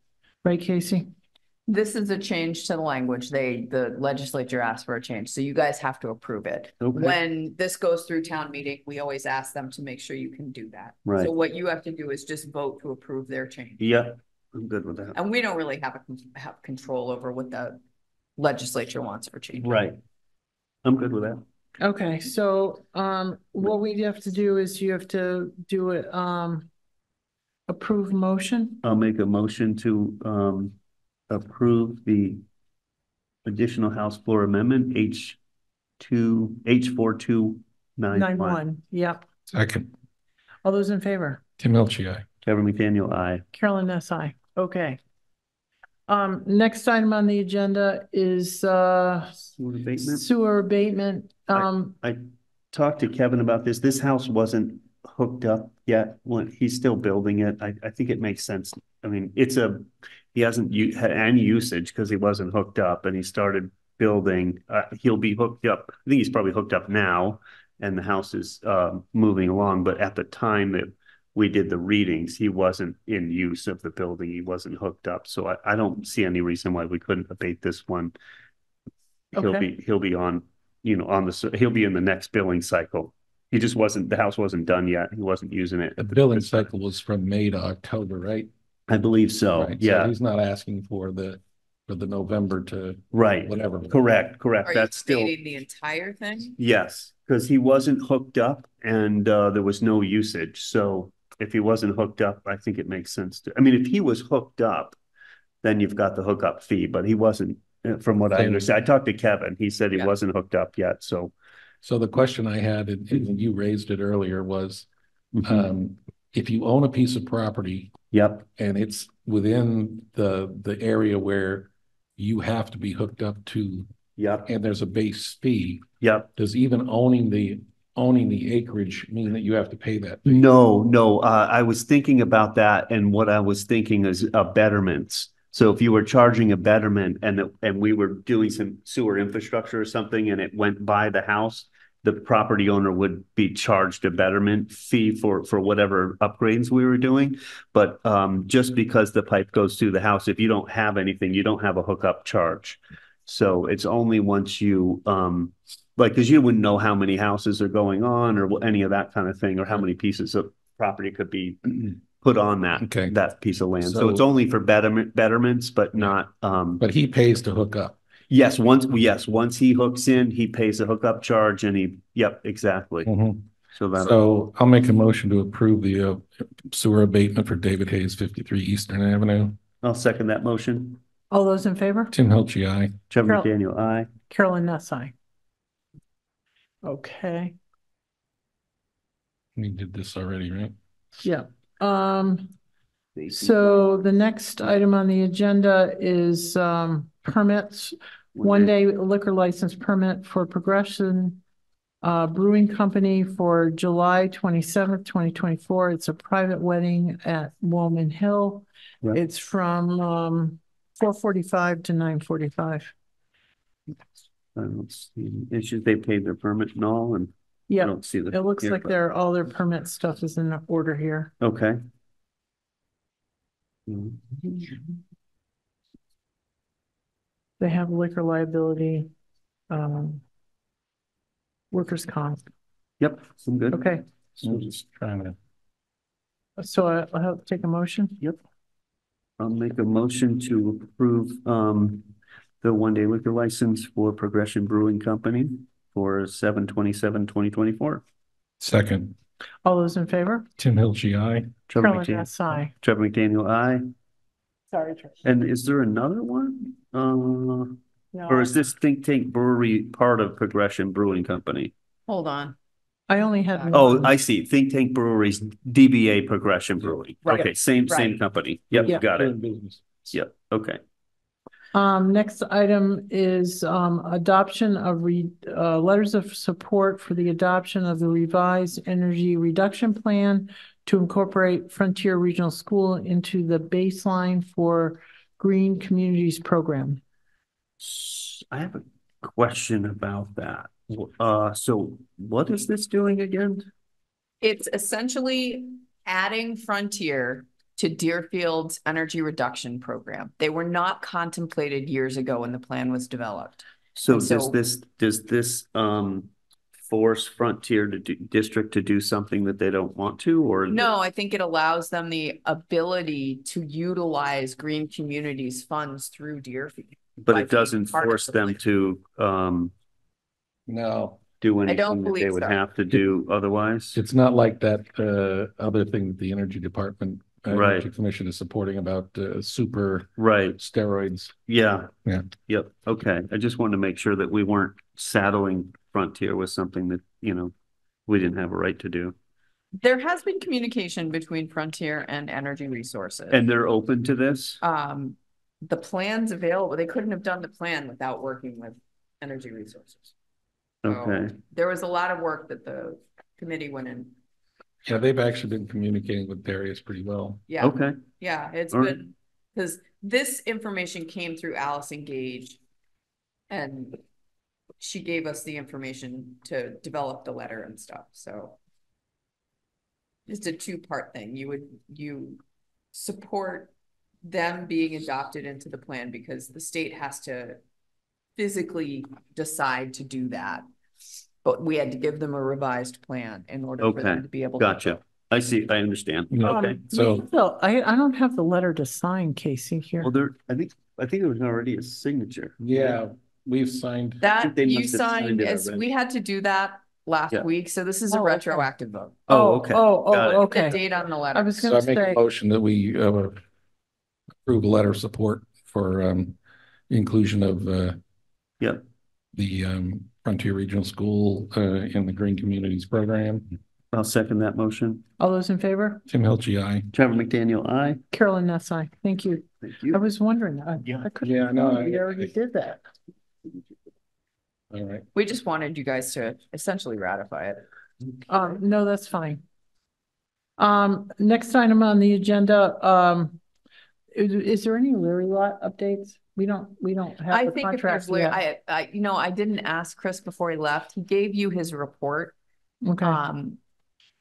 [SPEAKER 1] Right, Casey?
[SPEAKER 3] This is a change to the language. They, the legislature asked for a change, so you guys have to approve it.
[SPEAKER 5] Okay,
[SPEAKER 3] When this goes through town meeting, we always ask them to make sure you can do that.
[SPEAKER 5] Right.
[SPEAKER 3] So what you have to do is just vote to approve their change.
[SPEAKER 5] yeah, I'm good with that.
[SPEAKER 3] And we don't really have a, have control over what the legislature wants for change.
[SPEAKER 5] Right. I'm good with that.
[SPEAKER 1] Okay, so, um, what we have to do is you have to do it, um, approve motion.
[SPEAKER 5] I'll make a motion to, um, approve the additional House floor amendment, H two, H four two nine
[SPEAKER 1] Nine
[SPEAKER 5] one.
[SPEAKER 1] one, yep.
[SPEAKER 2] Second,
[SPEAKER 1] All those in favor?
[SPEAKER 2] Tim Hilchey,
[SPEAKER 5] Kevin McDaniel, aye.
[SPEAKER 1] Carolyn Ness, I. Okay. Um, next item on the agenda is, uh,
[SPEAKER 5] Sewer abatement.
[SPEAKER 1] sewer abatement. Um,
[SPEAKER 5] I talked to Kevin about this. This house wasn't hooked up yet. When he's still building it, I, I think it makes sense. I mean, it's a, he hasn't u- had any usage because he wasn't hooked up and he started building. Uh, he'll be hooked up. I think he's probably hooked up now and the house is, um, moving along. But at the time that we did the readings, he wasn't in use of the building. He wasn't hooked up. So I, I don't see any reason why we couldn't abate this one. He'll be, he'll be on, you know, on the, he'll be in the next billing cycle. He just wasn't, the house wasn't done yet. He wasn't using it.
[SPEAKER 2] the billing cycle was from May to October, right?
[SPEAKER 5] I believe so.
[SPEAKER 2] Right, so
[SPEAKER 5] Yeah,
[SPEAKER 2] He's not asking for the, for the November to
[SPEAKER 5] right.
[SPEAKER 2] whatever.
[SPEAKER 5] Correct, correct.
[SPEAKER 3] Are you
[SPEAKER 5] That's still,
[SPEAKER 3] stating the entire thing?
[SPEAKER 5] yes, because he wasn't hooked up and uh, there was no usage. So if he wasn't hooked up, I think it makes sense to, I mean, if he was hooked up, then you've got the hookup fee, but he wasn't, uh, from what I
[SPEAKER 2] So-
[SPEAKER 5] understand. I talked to Kevin. He said he
[SPEAKER 3] Yeah.
[SPEAKER 5] wasn't hooked up yet, so.
[SPEAKER 2] So the question I had, and and you raised it earlier, was,
[SPEAKER 5] mhm.
[SPEAKER 2] um, if you own a piece of property
[SPEAKER 5] Yep,
[SPEAKER 2] and it's within the, the area where you have to be hooked up to,
[SPEAKER 5] yep,
[SPEAKER 2] and there's a base fee,
[SPEAKER 5] yep.
[SPEAKER 2] does even owning the, owning the acreage mean that you have to pay that? fee?
[SPEAKER 5] No, no, uh, I was thinking about that and what I was thinking is, uh, betterments. So if you were charging a betterment and, and we were doing some sewer infrastructure or something and it went by the house, the property owner would be charged a betterment fee for, for whatever upgrades we were doing. But, um, just because the pipe goes through the house, if you don't have anything, you don't have a hookup charge. So it's only once you, um, like, cause you wouldn't know how many houses are going on or any of that kind of thing, or how many pieces of property could be put on that,
[SPEAKER 2] Okay.
[SPEAKER 5] that piece of land. So it's only for betterment, betterments, but not, um,
[SPEAKER 2] But he pays to hook up.
[SPEAKER 5] Yes, once, yes, once he hooks in, he pays a hookup charge and he, yep, exactly. So that,
[SPEAKER 2] So I'll make a motion to approve the uh, sewer abatement for David Hayes, fifty-three Eastern Avenue.
[SPEAKER 5] I'll second that motion.
[SPEAKER 1] all those in favor?
[SPEAKER 2] Tim Hilchey, aye.
[SPEAKER 5] Trevor
[SPEAKER 1] Carol-
[SPEAKER 5] McDaniel, aye.
[SPEAKER 1] Carolyn Ness, I. Okay,
[SPEAKER 2] We did this already, right?
[SPEAKER 1] yeah. Um, so the next item on the agenda is, um, permits. One day liquor license permit for Progression uh, Brewing Company for July twenty-seventh, twenty twenty-four. It's a private wedding at Woolman Hill. It's from, um, four forty-five to nine forty-five.
[SPEAKER 5] I don't see issues. They paid their permit and all and I
[SPEAKER 1] Yeah,
[SPEAKER 5] don't see the.
[SPEAKER 1] it looks like
[SPEAKER 5] but-
[SPEAKER 1] their, all their permit stuff is in order here.
[SPEAKER 5] Okay. Mm,
[SPEAKER 1] They have liquor liability, um, workers' comp.
[SPEAKER 5] Yep, I'm good.
[SPEAKER 1] Okay,
[SPEAKER 2] So just trying to,
[SPEAKER 1] so I- I'll have to take a motion. Yep.
[SPEAKER 5] I'll make a motion to approve um the one-day liquor license for Progression Brewing Company for seven twenty-seven, twenty twenty-four.
[SPEAKER 2] second,
[SPEAKER 1] All those in favor?
[SPEAKER 2] Tim Hilchey, aye.
[SPEAKER 5] Trevor
[SPEAKER 1] Carolyn
[SPEAKER 5] McDaniel,
[SPEAKER 1] Hess, aye.
[SPEAKER 5] Trevor McDaniel, aye.
[SPEAKER 1] Sorry. Trish.
[SPEAKER 5] And is there another one? Uh,
[SPEAKER 1] No,
[SPEAKER 5] or is this Think Tank Brewery part of Progression Brewing Company?
[SPEAKER 3] Hold on.
[SPEAKER 1] I only had.
[SPEAKER 5] Oh,
[SPEAKER 1] one.
[SPEAKER 5] I see. Think Tank Breweries, DBA Progression Brewing.
[SPEAKER 3] Right.
[SPEAKER 5] Okay, same, same
[SPEAKER 3] Right.
[SPEAKER 5] company.
[SPEAKER 1] Yeah.
[SPEAKER 5] Yep, got it.
[SPEAKER 2] Doing business.
[SPEAKER 5] Yep, okay.
[SPEAKER 1] Um, next item is, um, adoption of re, uh, letters of support for the adoption of the revised energy reduction plan to incorporate Frontier Regional School into the baseline for Green Communities Program.
[SPEAKER 5] I have a question about that. Uh, so what is this doing again?
[SPEAKER 3] It's essentially adding Frontier to Deerfield's energy reduction program. They were not contemplated years ago when the plan was developed.
[SPEAKER 5] So
[SPEAKER 3] And
[SPEAKER 5] does this, does this, um, force Frontier to do, district to do something that they don't want to, or?
[SPEAKER 3] No, I think it allows them the ability to utilize green communities funds through Deerfield.
[SPEAKER 5] But it doesn't
[SPEAKER 3] being part of
[SPEAKER 5] force them to, um,
[SPEAKER 2] No,
[SPEAKER 5] do
[SPEAKER 3] don't
[SPEAKER 5] anything that they
[SPEAKER 3] believe
[SPEAKER 5] would
[SPEAKER 3] so.
[SPEAKER 5] have to do otherwise?
[SPEAKER 2] it's not like that, uh, other thing that the Energy Department, uh,
[SPEAKER 5] Right.
[SPEAKER 2] Energy Commission is supporting about, uh, super
[SPEAKER 5] Right,
[SPEAKER 2] steroids.
[SPEAKER 5] yeah.
[SPEAKER 2] Yeah.
[SPEAKER 5] Yep, okay. I just wanted to make sure that we weren't saddling Frontier with something that, you know, we didn't have a right to do.
[SPEAKER 3] There has been communication between Frontier and Energy Resources.
[SPEAKER 5] And they're open to this?
[SPEAKER 3] Um, the plans available, they couldn't have done the plan without working with Energy Resources. So
[SPEAKER 5] Okay,
[SPEAKER 3] There was a lot of work that the committee went in.
[SPEAKER 2] Yeah, they've actually been communicating with Darius pretty well.
[SPEAKER 3] Yeah,
[SPEAKER 5] okay,
[SPEAKER 3] yeah, it's
[SPEAKER 5] All right.
[SPEAKER 3] been, because this information came through Allison Gage. And she gave us the information to develop the letter and stuff, so. Just a two-part thing. You would, you support them being adopted into the plan because the state has to physically decide to do that. But we had to give them a revised plan in order for them to be able. to
[SPEAKER 5] gotcha. I see, I understand.
[SPEAKER 2] No,
[SPEAKER 5] Okay.
[SPEAKER 1] Um,
[SPEAKER 2] so-
[SPEAKER 1] I, I don't have the letter to sign, Casey, here.
[SPEAKER 5] Well, there, I think, I think it was already a signature.
[SPEAKER 2] Yeah, we've signed,
[SPEAKER 3] That
[SPEAKER 5] they
[SPEAKER 3] you
[SPEAKER 5] must have signed
[SPEAKER 3] signed,
[SPEAKER 5] it
[SPEAKER 3] as,
[SPEAKER 5] already.
[SPEAKER 3] we had to do that last
[SPEAKER 5] Yeah.
[SPEAKER 3] week, so this is a
[SPEAKER 1] Oh, okay.
[SPEAKER 3] retroactive vote.
[SPEAKER 5] Oh, okay.
[SPEAKER 1] Oh,
[SPEAKER 5] Got it.
[SPEAKER 1] oh,
[SPEAKER 3] The
[SPEAKER 1] okay.
[SPEAKER 3] date on the letter.
[SPEAKER 1] I
[SPEAKER 3] letter.
[SPEAKER 1] was
[SPEAKER 2] so I
[SPEAKER 1] gonna
[SPEAKER 2] make a
[SPEAKER 1] say,
[SPEAKER 2] motion that we, uh, approve a letter of support for, um, inclusion of, uh,
[SPEAKER 5] Yep.
[SPEAKER 2] the, um, Frontier Regional School, uh, in the Green Communities Program.
[SPEAKER 5] I'll second that motion.
[SPEAKER 1] all those in favor?
[SPEAKER 2] Tim Hilchey, aye.
[SPEAKER 5] Trevor McDaniel, aye.
[SPEAKER 1] Carolyn Ness, aye. Thank you.
[SPEAKER 5] Thank you.
[SPEAKER 1] I
[SPEAKER 5] you.
[SPEAKER 1] was wondering, I,
[SPEAKER 5] Yeah.
[SPEAKER 1] I couldn't.
[SPEAKER 2] Yeah, no,
[SPEAKER 1] remember
[SPEAKER 2] I-
[SPEAKER 1] We already did that.
[SPEAKER 2] All right.
[SPEAKER 3] We just wanted you guys to essentially ratify it.
[SPEAKER 1] Um, no, that's fine. Um, next item on the agenda, um, is, is there any Leary lot updates? We don't, we don't have
[SPEAKER 3] I
[SPEAKER 1] the
[SPEAKER 3] think if
[SPEAKER 1] contract yet.
[SPEAKER 3] I, I, you know, I didn't ask Chris before he left. He gave you his report.
[SPEAKER 1] Okay,
[SPEAKER 3] Um,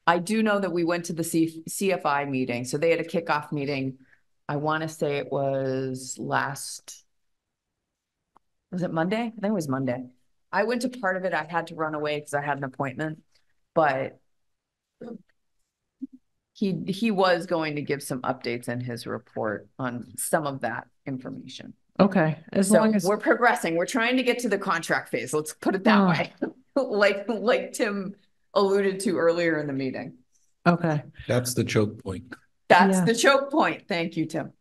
[SPEAKER 3] I do know that we went to the C, CFI meeting, so they had a kickoff meeting. I want to say it was last. Was it Monday? I think it was Monday. I went to part of it. I had to run away because I had an appointment, but. He, he was going to give some updates in his report on some of that information.
[SPEAKER 1] Okay, as
[SPEAKER 3] So
[SPEAKER 1] long as,
[SPEAKER 3] we're progressing. We're trying to get to the contract phase. Let's put it that
[SPEAKER 1] Oh.
[SPEAKER 3] way. Like, like Tim alluded to earlier in the meeting.
[SPEAKER 1] okay.
[SPEAKER 2] That's the choke point.
[SPEAKER 3] That's
[SPEAKER 1] Yeah.
[SPEAKER 3] the choke point. Thank you, Tim.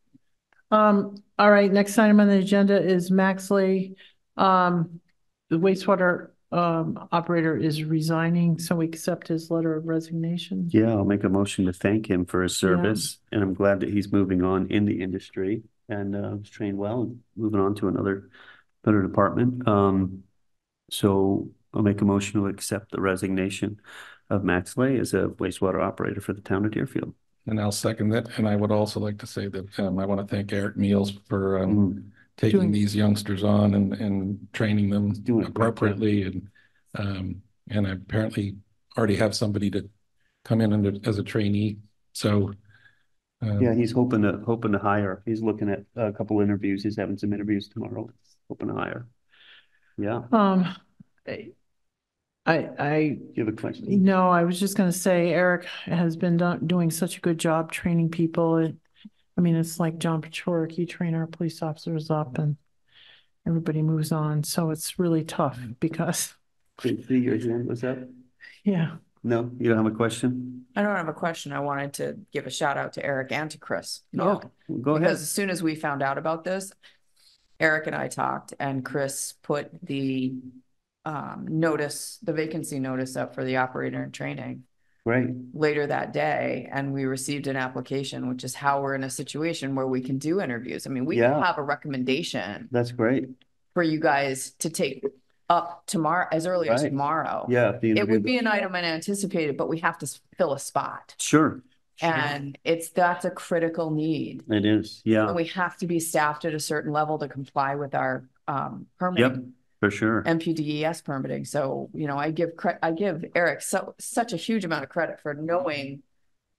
[SPEAKER 1] Um, all right, next item on the agenda is Maxley. Um, the wastewater, um, operator is resigning, so we accept his letter of resignation.
[SPEAKER 5] Yeah, I'll make a motion to thank him for his service, and I'm glad that he's moving on in the industry and uh was trained well and moving on to another better department. Um, so I'll make a motion to accept the resignation of Max Lay as a wastewater operator for the town of Deerfield.
[SPEAKER 2] And I'll second that. And I would also like to say that, um, I want to thank Eric Meals for, um,
[SPEAKER 5] Mm,
[SPEAKER 2] taking
[SPEAKER 1] Doing-
[SPEAKER 2] these youngsters on and, and training them
[SPEAKER 5] Doing a great
[SPEAKER 2] appropriately and, um, and I apparently already have somebody to come in under, as a trainee, so. Um,
[SPEAKER 5] Yeah, he's hoping to, hoping to hire. He's looking at a couple interviews. He's having some interviews tomorrow, hoping to hire. Yeah,
[SPEAKER 1] Um, I, I,
[SPEAKER 5] you have a question?
[SPEAKER 1] no, I was just gonna say Eric has been do- doing such a good job training people. It, I mean, it's like John Paciorek, you train our police officers up and everybody moves on, so it's really tough because,
[SPEAKER 5] see your hand was up?
[SPEAKER 1] yeah.
[SPEAKER 5] No, you don't have a question?
[SPEAKER 3] I don't have a question. I wanted to give a shout out to Eric and to Chris.
[SPEAKER 5] Oh, go ahead.
[SPEAKER 3] Because as soon as we found out about this, Eric and I talked and Chris put the um, notice, the vacancy notice up for the operator in training
[SPEAKER 5] Right.
[SPEAKER 3] later that day. And we received an application, which is how we're in a situation where we can do interviews. I mean, we
[SPEAKER 5] Yeah.
[SPEAKER 3] have a recommendation
[SPEAKER 5] That's great.
[SPEAKER 3] for you guys to take up tomorrow, as early as
[SPEAKER 5] Right.
[SPEAKER 3] tomorrow.
[SPEAKER 5] Yeah. if
[SPEAKER 3] It would be an item unanticipated, but we have to s- fill a spot.
[SPEAKER 5] Sure.
[SPEAKER 3] And it's, that's a critical need.
[SPEAKER 5] It is, yeah,
[SPEAKER 3] And we have to be staffed at a certain level to comply with our um permitting,
[SPEAKER 5] for sure.
[SPEAKER 3] NPDES permitting. So, you know, I give cre- I give Eric so such a huge amount of credit for knowing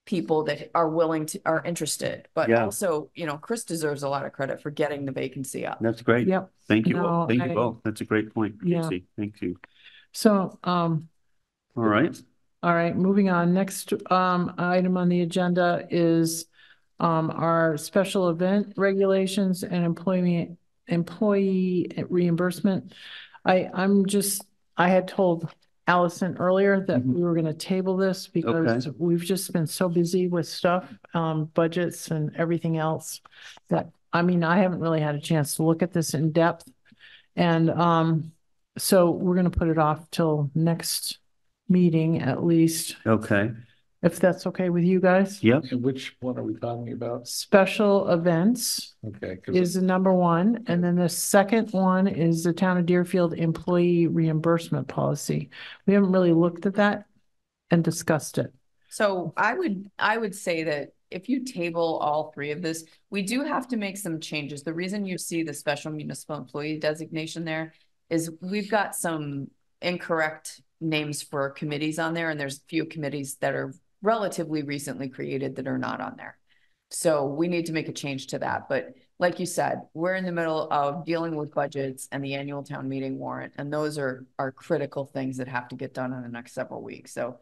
[SPEAKER 3] people that are willing to, are interested. But
[SPEAKER 5] Yeah.
[SPEAKER 3] also, you know, Chris deserves a lot of credit for getting the vacancy up.
[SPEAKER 5] That's great.
[SPEAKER 1] Yep.
[SPEAKER 5] Thank you.
[SPEAKER 1] No,
[SPEAKER 5] Thank
[SPEAKER 1] I-
[SPEAKER 5] you both. That's a great point.
[SPEAKER 1] Yeah.
[SPEAKER 5] Thank you.
[SPEAKER 1] So, um,
[SPEAKER 5] All right.
[SPEAKER 1] all right, moving on. Next, um, item on the agenda is um, our special event regulations and employment, employee reimbursement. I, I'm just, I had told Allison earlier that
[SPEAKER 5] Mhm.
[SPEAKER 1] we were gonna table this because we've just been so busy with stuff, um, budgets and everything else. That, I mean, I haven't really had a chance to look at this in depth. And, um, so we're gonna put it off till next meeting at least,
[SPEAKER 5] Okay.
[SPEAKER 1] If that's okay with you guys.
[SPEAKER 5] Yep.
[SPEAKER 2] And which one are we talking about?
[SPEAKER 1] Special events
[SPEAKER 2] Okay. 'cause-
[SPEAKER 1] is the number one, and then the second one is the town of Deerfield employee reimbursement policy. We haven't really looked at that and discussed it.
[SPEAKER 3] So I would, I would say that if you table all three of this, we do have to make some changes. The reason you see the special municipal employee designation there is we've got some incorrect names for committees on there, and there's a few committees that are relatively recently created that are not on there. So we need to make a change to that, but like you said, we're in the middle of dealing with budgets and the annual town meeting warrant, and those are, are critical things that have to get done in the next several weeks, so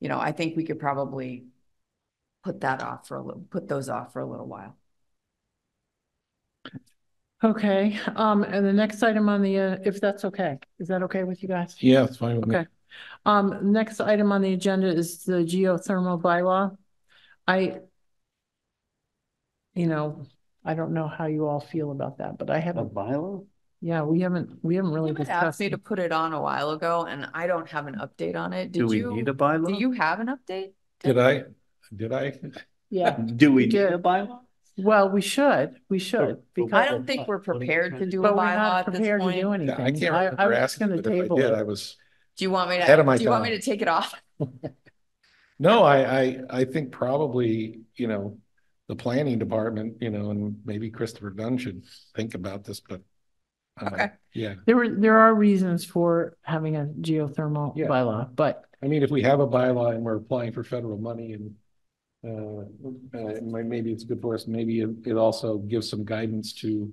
[SPEAKER 3] you know, I think we could probably put that off for a little, put those off for a little while.
[SPEAKER 1] Okay, um, and the next item on the, uh, if that's okay, is that okay with you guys?
[SPEAKER 2] Yeah, it's fine with me.
[SPEAKER 1] Okay. Um, next item on the agenda is the geothermal bylaw. I, you know, I don't know how you all feel about that, but I
[SPEAKER 5] A
[SPEAKER 1] haven't,
[SPEAKER 5] bylaw?
[SPEAKER 1] yeah, we haven't, we haven't really
[SPEAKER 3] You had
[SPEAKER 1] discussed.
[SPEAKER 3] asked me to
[SPEAKER 1] it.
[SPEAKER 3] put it on a while ago and I don't have an update on it.
[SPEAKER 5] Do
[SPEAKER 3] Did
[SPEAKER 5] we
[SPEAKER 3] you,
[SPEAKER 5] need a bylaw?
[SPEAKER 3] do
[SPEAKER 5] bylaw?
[SPEAKER 3] you have an update?
[SPEAKER 2] Did I, did I?
[SPEAKER 1] Yeah,
[SPEAKER 5] Do we
[SPEAKER 1] We
[SPEAKER 5] need a bylaw?
[SPEAKER 1] well, we should, we should,
[SPEAKER 3] I
[SPEAKER 1] because,
[SPEAKER 3] don't think we're prepared to do a
[SPEAKER 1] but we're
[SPEAKER 3] bylaw
[SPEAKER 1] not
[SPEAKER 3] at this
[SPEAKER 1] prepared to do
[SPEAKER 3] point.
[SPEAKER 2] Yeah, I
[SPEAKER 1] anything.
[SPEAKER 2] can't
[SPEAKER 1] I, I
[SPEAKER 2] remember
[SPEAKER 1] was
[SPEAKER 2] asking,
[SPEAKER 1] gonna
[SPEAKER 2] but if I
[SPEAKER 1] table
[SPEAKER 2] did, I was,
[SPEAKER 3] Do you want me
[SPEAKER 2] Ahead
[SPEAKER 3] to,
[SPEAKER 2] of my
[SPEAKER 3] do you want me to take it off?
[SPEAKER 2] no, I, I, I think probably, you know, the planning department, you know, and maybe Christopher Dunn should think about this, but. uh,
[SPEAKER 3] Okay.
[SPEAKER 2] Yeah,
[SPEAKER 1] There were, there are reasons for having a geothermal
[SPEAKER 2] Yeah.
[SPEAKER 1] bylaw, but
[SPEAKER 2] I mean, if we have a bylaw and we're applying for federal money and. Uh, uh, it maybe it's good for us, maybe it, it also gives some guidance to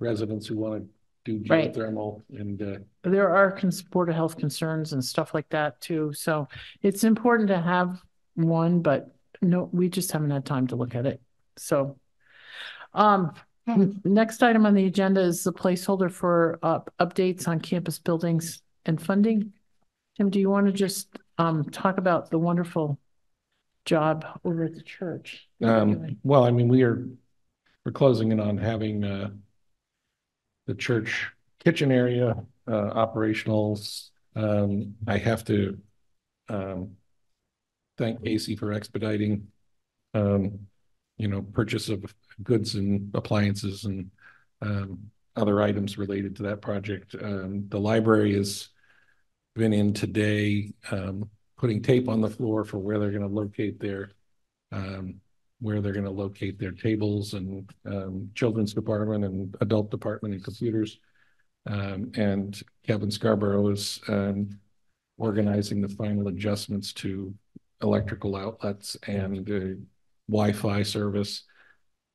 [SPEAKER 2] residents who want to do
[SPEAKER 1] Right.
[SPEAKER 2] geothermal and, uh,
[SPEAKER 1] there are cons- Board of Health concerns and stuff like that too. So it's important to have one, but no, we just haven't had time to look at it. So. Um, n- next item on the agenda is the placeholder for uh updates on campus buildings and funding. Tim, do you want to just um talk about the wonderful job over at the church? that
[SPEAKER 2] Um,
[SPEAKER 1] doing?
[SPEAKER 2] well, I mean, we are, we're closing in on having, uh, the church kitchen area, uh, operationals. Um, I have to, um, thank AC for expediting, um, you know, purchase of goods and appliances and, um, other items related to that project. Um, the library has been in today, um, putting tape on the floor for where they're gonna locate their, um, where they're gonna locate their tables and, um, children's department and adult department and computers. Um, and Kevin Scarborough is, um, organizing the final adjustments to electrical outlets and, uh, Wi-Fi service.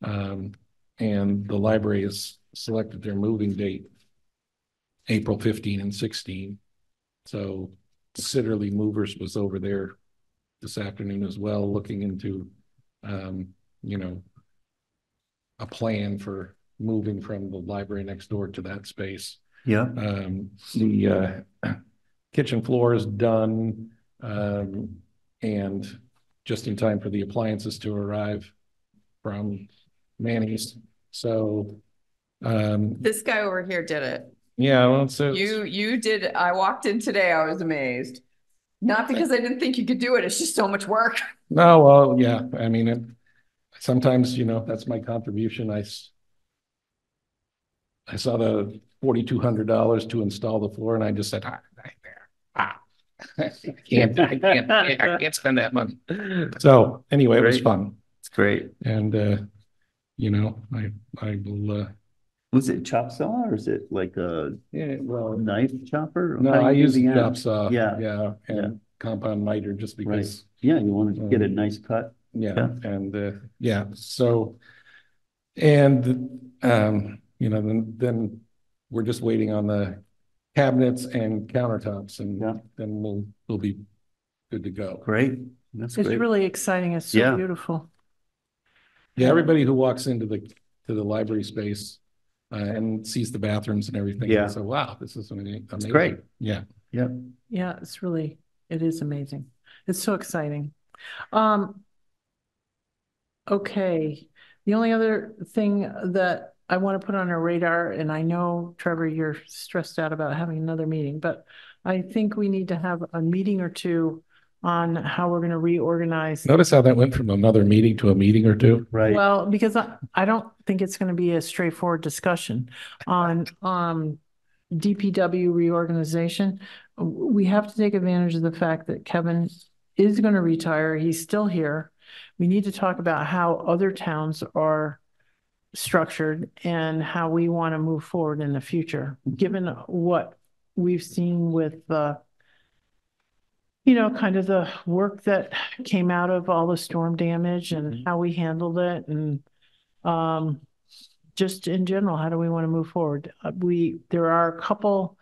[SPEAKER 2] Um, and the library has selected their moving date, April fifteen and sixteen. So Sitterly Movers was over there this afternoon as well, looking into, um, you know, a plan for moving from the library next door to that space.
[SPEAKER 5] Yeah,
[SPEAKER 2] Um, the, uh, kitchen floor is done, um, and just in time for the appliances to arrive from Manny's. So, um,
[SPEAKER 3] This guy over here did it.
[SPEAKER 2] yeah, well, so.
[SPEAKER 3] You, you did, I walked in today, I was amazed. Not because I didn't think you could do it, it's just so much work.
[SPEAKER 2] No, well, yeah, I mean, it, sometimes, you know, that's my contribution. I I saw the forty-two hundred dollars to install the floor and I just said, ah, right there, ah. I can't, I can't, I can't spend that money. So anyway, it was fun
[SPEAKER 5] it's great.
[SPEAKER 2] and, uh, you know, I, I will, uh,
[SPEAKER 5] Was it chop saw or is it like a
[SPEAKER 2] yeah, well,
[SPEAKER 5] knife chopper?
[SPEAKER 2] no, I use the
[SPEAKER 5] the end?
[SPEAKER 2] chop saw.
[SPEAKER 5] Yeah.
[SPEAKER 2] Yeah,
[SPEAKER 5] Yeah.
[SPEAKER 2] and compound miter just
[SPEAKER 5] Right.
[SPEAKER 2] because
[SPEAKER 5] Yeah, you want to get a nice cut.
[SPEAKER 2] Yeah,
[SPEAKER 5] Yeah.
[SPEAKER 2] and, uh, yeah, so. And, um, you know, then, then we're just waiting on the cabinets and countertops and
[SPEAKER 5] Yeah.
[SPEAKER 2] and then we'll, we'll be good to go.
[SPEAKER 5] Great. That's
[SPEAKER 1] It's
[SPEAKER 5] great.
[SPEAKER 1] really exciting. It's
[SPEAKER 5] Yeah.
[SPEAKER 1] so beautiful.
[SPEAKER 2] Yeah, everybody who walks into the, to the library space, uh, and sees the bathrooms and everything.
[SPEAKER 5] Yeah.
[SPEAKER 2] So, wow, this is amazing.
[SPEAKER 5] It's great.
[SPEAKER 2] Yeah.
[SPEAKER 1] Yeah. Yeah, it's really, it is amazing. It's so exciting. Um. Okay, the only other thing that I want to put on our radar, and I know Trevor, you're stressed out about having another meeting, but I think we need to have a meeting or two on how we're going to reorganize.
[SPEAKER 2] Notice how that went from another meeting to a meeting or two?
[SPEAKER 5] Right.
[SPEAKER 1] Well, because I, I don't think it's gonna be a straightforward discussion on, um, DPW reorganization. We have to take advantage of the fact that Kevin is gonna retire. He's still here. We need to talk about how other towns are structured and how we want to move forward in the future, given what we've seen with, uh, you know, kind of the work that came out of all the storm damage and how we handled it and um just in general, how do we want to move forward? Uh, we, there are a couple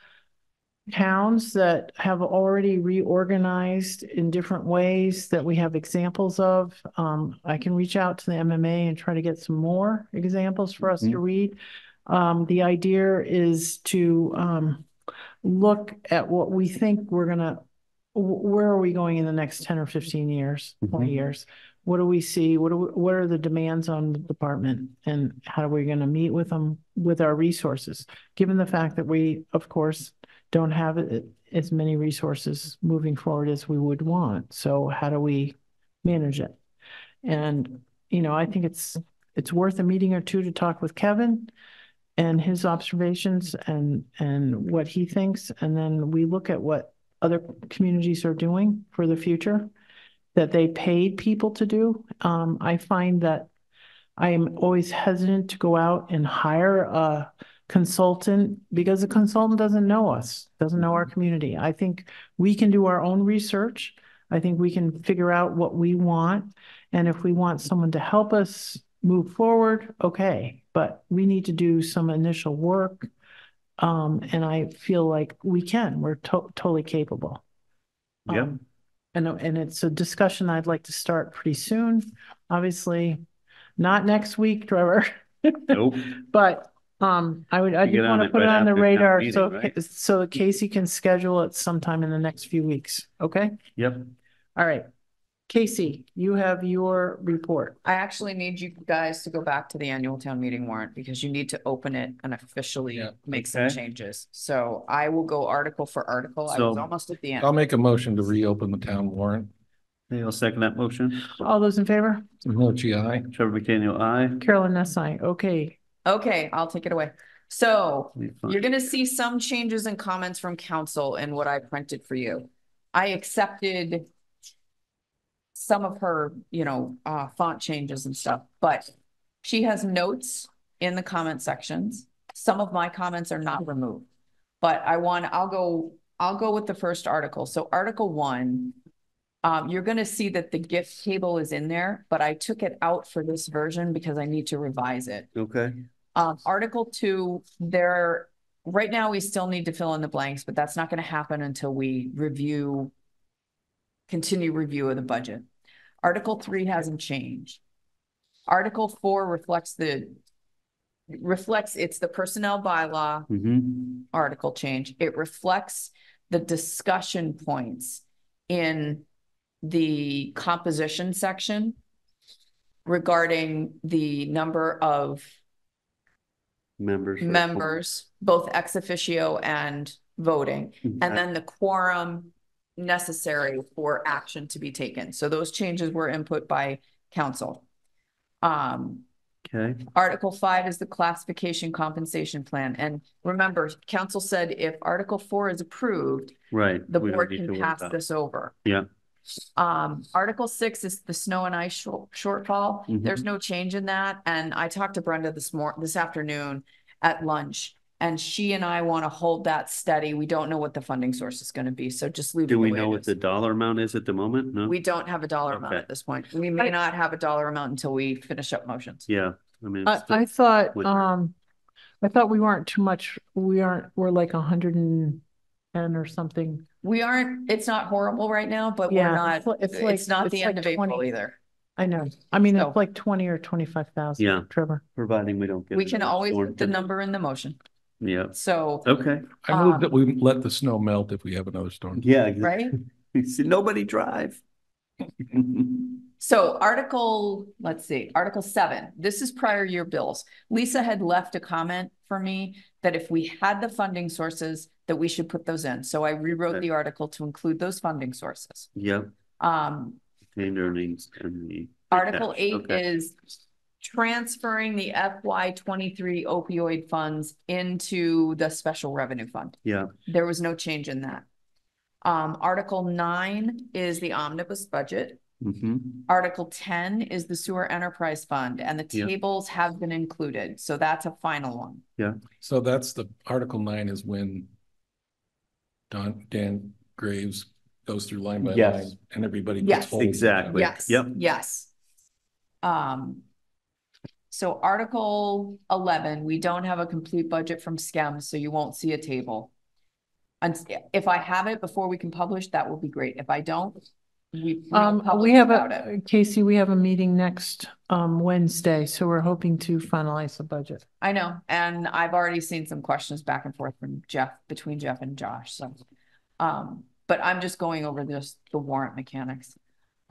[SPEAKER 1] towns that have already reorganized in different ways that we have examples of. Um, I can reach out to the MMA and try to get some more examples for us to
[SPEAKER 5] Mhm.
[SPEAKER 1] read. Um, the idea is to um look at what we think we're gonna where are we going in the next ten or fifteen years, twenty
[SPEAKER 5] Mhm.
[SPEAKER 1] years? What do we see? What do, we- what are the demands on the department? And how are we gonna meet with them, with our resources? Given the fact that we, of course, don't have as many resources moving forward as we would want. So how do we manage it? And, you know, I think it's, it's worth a meeting or two to talk with Kevin and his observations and, and what he thinks. And then we look at what other communities are doing for the future that they paid people to do. Um, I find that I am always hesitant to go out and hire a consultant because the consultant doesn't know us, doesn't know our community. I think we can do our own research. I think we can figure out what we want. And if we want someone to help us move forward, okay, but we need to do some initial work. Um, and I feel like we can, we're to- totally capable.
[SPEAKER 5] Yep.
[SPEAKER 1] Um, And, and it's a discussion I'd like to start pretty soon. Obviously, not next week, Trevor.
[SPEAKER 5] Nope.
[SPEAKER 1] But, um, I would, I
[SPEAKER 5] You
[SPEAKER 1] just
[SPEAKER 5] get on
[SPEAKER 1] want to
[SPEAKER 5] it
[SPEAKER 1] put it
[SPEAKER 5] right
[SPEAKER 1] on the
[SPEAKER 5] after town
[SPEAKER 1] radar
[SPEAKER 5] meeting,
[SPEAKER 1] so,
[SPEAKER 5] right?
[SPEAKER 1] so that Casey can schedule it sometime in the next few weeks, okay?
[SPEAKER 5] Yep.
[SPEAKER 1] All right. Casey, you have your report.
[SPEAKER 3] I actually need you guys to go back to the annual town meeting warrant because you need to open it and officially
[SPEAKER 2] Yeah.
[SPEAKER 3] make some
[SPEAKER 5] Okay.
[SPEAKER 3] changes. So I will go article for article. I was
[SPEAKER 5] So-
[SPEAKER 3] almost at the end.
[SPEAKER 2] I'll
[SPEAKER 3] end.
[SPEAKER 2] make a motion to reopen the town warrant.
[SPEAKER 5] Hey, I'll second that motion.
[SPEAKER 1] All those in favor?
[SPEAKER 2] Mochi, aye.
[SPEAKER 5] Trevor McDaniel, aye.
[SPEAKER 1] Carolyn Ness, I, okay.
[SPEAKER 3] Okay, I'll take it away. So You're gonna see some changes and comments from counsel in what I printed for you. I accepted some of her, you know, uh, font changes and stuff, but she has notes in the comment sections. Some of my comments are not removed. But I want, I'll go, I'll go with the first article. So Article one, um, you're gonna see that the gift table is in there, but I took it out for this version because I need to revise it.
[SPEAKER 5] Okay,
[SPEAKER 3] Um, Article two, there, right now, we still need to fill in the blanks, but that's not gonna happen until we review. Continue review of the budget. Article three hasn't changed. Article four reflects the. Reflects, it's the personnel bylaw
[SPEAKER 5] mm-hmm,
[SPEAKER 3] article change. It reflects the discussion points in the composition section regarding the number of
[SPEAKER 5] members.
[SPEAKER 3] members, both ex officio and voting, and then the quorum necessary for action to be taken. So those changes were input by counsel. Um,
[SPEAKER 5] Okay,
[SPEAKER 3] Article five is the classification compensation plan. And remember, counsel said if Article four is approved,
[SPEAKER 5] right.
[SPEAKER 3] the
[SPEAKER 5] we don't
[SPEAKER 3] board
[SPEAKER 5] need to
[SPEAKER 3] can
[SPEAKER 5] worry
[SPEAKER 3] pass
[SPEAKER 5] about-
[SPEAKER 3] this over.
[SPEAKER 5] Yeah.
[SPEAKER 3] Um, Article six is the snow and ice short, shortfall.
[SPEAKER 5] Mhm.
[SPEAKER 3] There's no change in that. And I talked to Brenda this mor- this afternoon at lunch. And she and I want to hold that steady. We don't know what the funding source is going to be, so just leave it
[SPEAKER 5] Do
[SPEAKER 3] the
[SPEAKER 5] we know
[SPEAKER 3] it
[SPEAKER 5] what
[SPEAKER 3] is.
[SPEAKER 5] the dollar amount is at the moment? No?
[SPEAKER 3] We don't have a dollar amount at this point. We may not have a dollar amount until we finish up motions.
[SPEAKER 5] Yeah, I mean.
[SPEAKER 1] I, I thought,
[SPEAKER 5] winter.
[SPEAKER 1] um, I thought we weren't too much, we aren't, we're like a hundred and ten or something.
[SPEAKER 3] We aren't, it's not horrible right now, but we're
[SPEAKER 1] Yeah,
[SPEAKER 3] not,
[SPEAKER 1] it's li- it's like-
[SPEAKER 3] it's not
[SPEAKER 1] it's
[SPEAKER 3] the
[SPEAKER 1] like
[SPEAKER 3] end of April
[SPEAKER 1] 20.
[SPEAKER 3] either.
[SPEAKER 1] I know. I mean,
[SPEAKER 3] So-
[SPEAKER 1] it's like twenty or twenty-five thousand.
[SPEAKER 5] Yeah.
[SPEAKER 1] Trevor.
[SPEAKER 5] Providing we don't get.
[SPEAKER 3] We can
[SPEAKER 5] another
[SPEAKER 3] always
[SPEAKER 5] storm
[SPEAKER 3] put the number in the motion.
[SPEAKER 5] Yeah,
[SPEAKER 3] So,
[SPEAKER 5] okay,
[SPEAKER 2] I move
[SPEAKER 3] Um,
[SPEAKER 2] that we let the snow melt if we have another storm.
[SPEAKER 5] yeah. ex-
[SPEAKER 3] right?
[SPEAKER 5] See, Nobody drive.
[SPEAKER 3] So Article, let's see, Article seven, this is prior year bills. Lisa had left a comment for me that if we had the funding sources, that we should put those in. So I rewrote
[SPEAKER 5] Okay.
[SPEAKER 3] the article to include those funding sources.
[SPEAKER 5] Yep,
[SPEAKER 3] Um,
[SPEAKER 5] retained earnings and the.
[SPEAKER 3] Article eight
[SPEAKER 5] okay.
[SPEAKER 3] is transferring the FY twenty-three opioid funds into the special revenue fund.
[SPEAKER 5] Yeah,
[SPEAKER 3] There was no change in that. Um, Article nine is the omnibus budget.
[SPEAKER 5] Mm-hmm,
[SPEAKER 3] Article ten is the sewer enterprise fund and the
[SPEAKER 5] Yeah.
[SPEAKER 3] tables have been included, so that's a final one. Yeah.
[SPEAKER 2] So that's the, Article nine is when Don, Dan Graves goes through line by
[SPEAKER 5] Yes.
[SPEAKER 2] line and everybody.
[SPEAKER 3] Yes.
[SPEAKER 2] gets hold of it.
[SPEAKER 5] Exactly.
[SPEAKER 3] Yes,
[SPEAKER 5] Yep.
[SPEAKER 3] yes. Um, so Article eleven, we don't have a complete budget from SCEM, so you won't see a table. And if I have it before we can publish, that will be great. If I don't, we. we
[SPEAKER 1] Um, we have
[SPEAKER 3] without it.
[SPEAKER 1] a, Casey, we have a meeting next, um, Wednesday, so we're hoping to finalize the budget.
[SPEAKER 3] I know, and I've already seen some questions back and forth from Jeff, between Jeff and Josh, so. Um, but I'm just going over this, the warrant mechanics.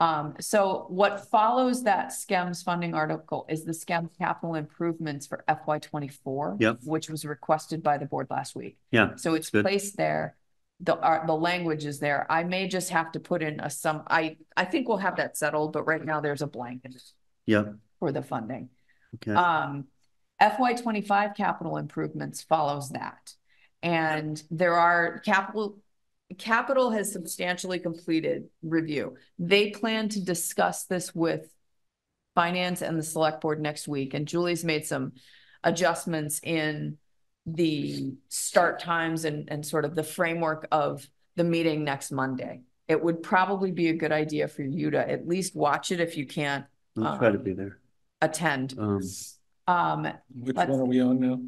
[SPEAKER 3] Um, so what follows that SCEMS funding article is the SCEM capital improvements for FY twenty-four.
[SPEAKER 5] Yep.
[SPEAKER 3] Which was requested by the board last week.
[SPEAKER 5] yeah,
[SPEAKER 3] So it's
[SPEAKER 5] good.
[SPEAKER 3] placed there. The, uh, the language is there. I may just have to put in a sum, I, I think we'll have that settled, but right now there's a blank
[SPEAKER 5] yeah,
[SPEAKER 3] for the funding.
[SPEAKER 5] okay,
[SPEAKER 3] Um, FY twenty-five capital improvements follows that. And there are capital, capital has substantially completed review. They plan to discuss this with finance and the select board next week, and Julie's made some adjustments in the start times and, and sort of the framework of the meeting next Monday. It would probably be a good idea for you to at least watch it if you can't
[SPEAKER 5] I'll try to be there.
[SPEAKER 3] attend.
[SPEAKER 5] Um,
[SPEAKER 3] Um,
[SPEAKER 2] Which
[SPEAKER 3] Let's-
[SPEAKER 2] one are we on now?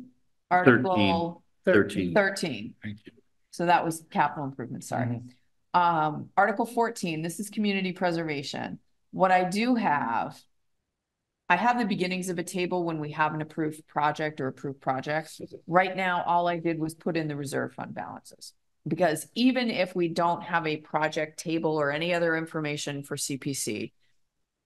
[SPEAKER 3] Article
[SPEAKER 5] Thirteen.
[SPEAKER 3] thirteen,
[SPEAKER 2] Thank you.
[SPEAKER 3] so that was capital improvement, sorry. Um, Article fourteen, this is community preservation. What I do have. I have the beginnings of a table when we have an approved project or approved projects. Right now, all I did was put in the reserve fund balances. Because even if we don't have a project table or any other information for CPC.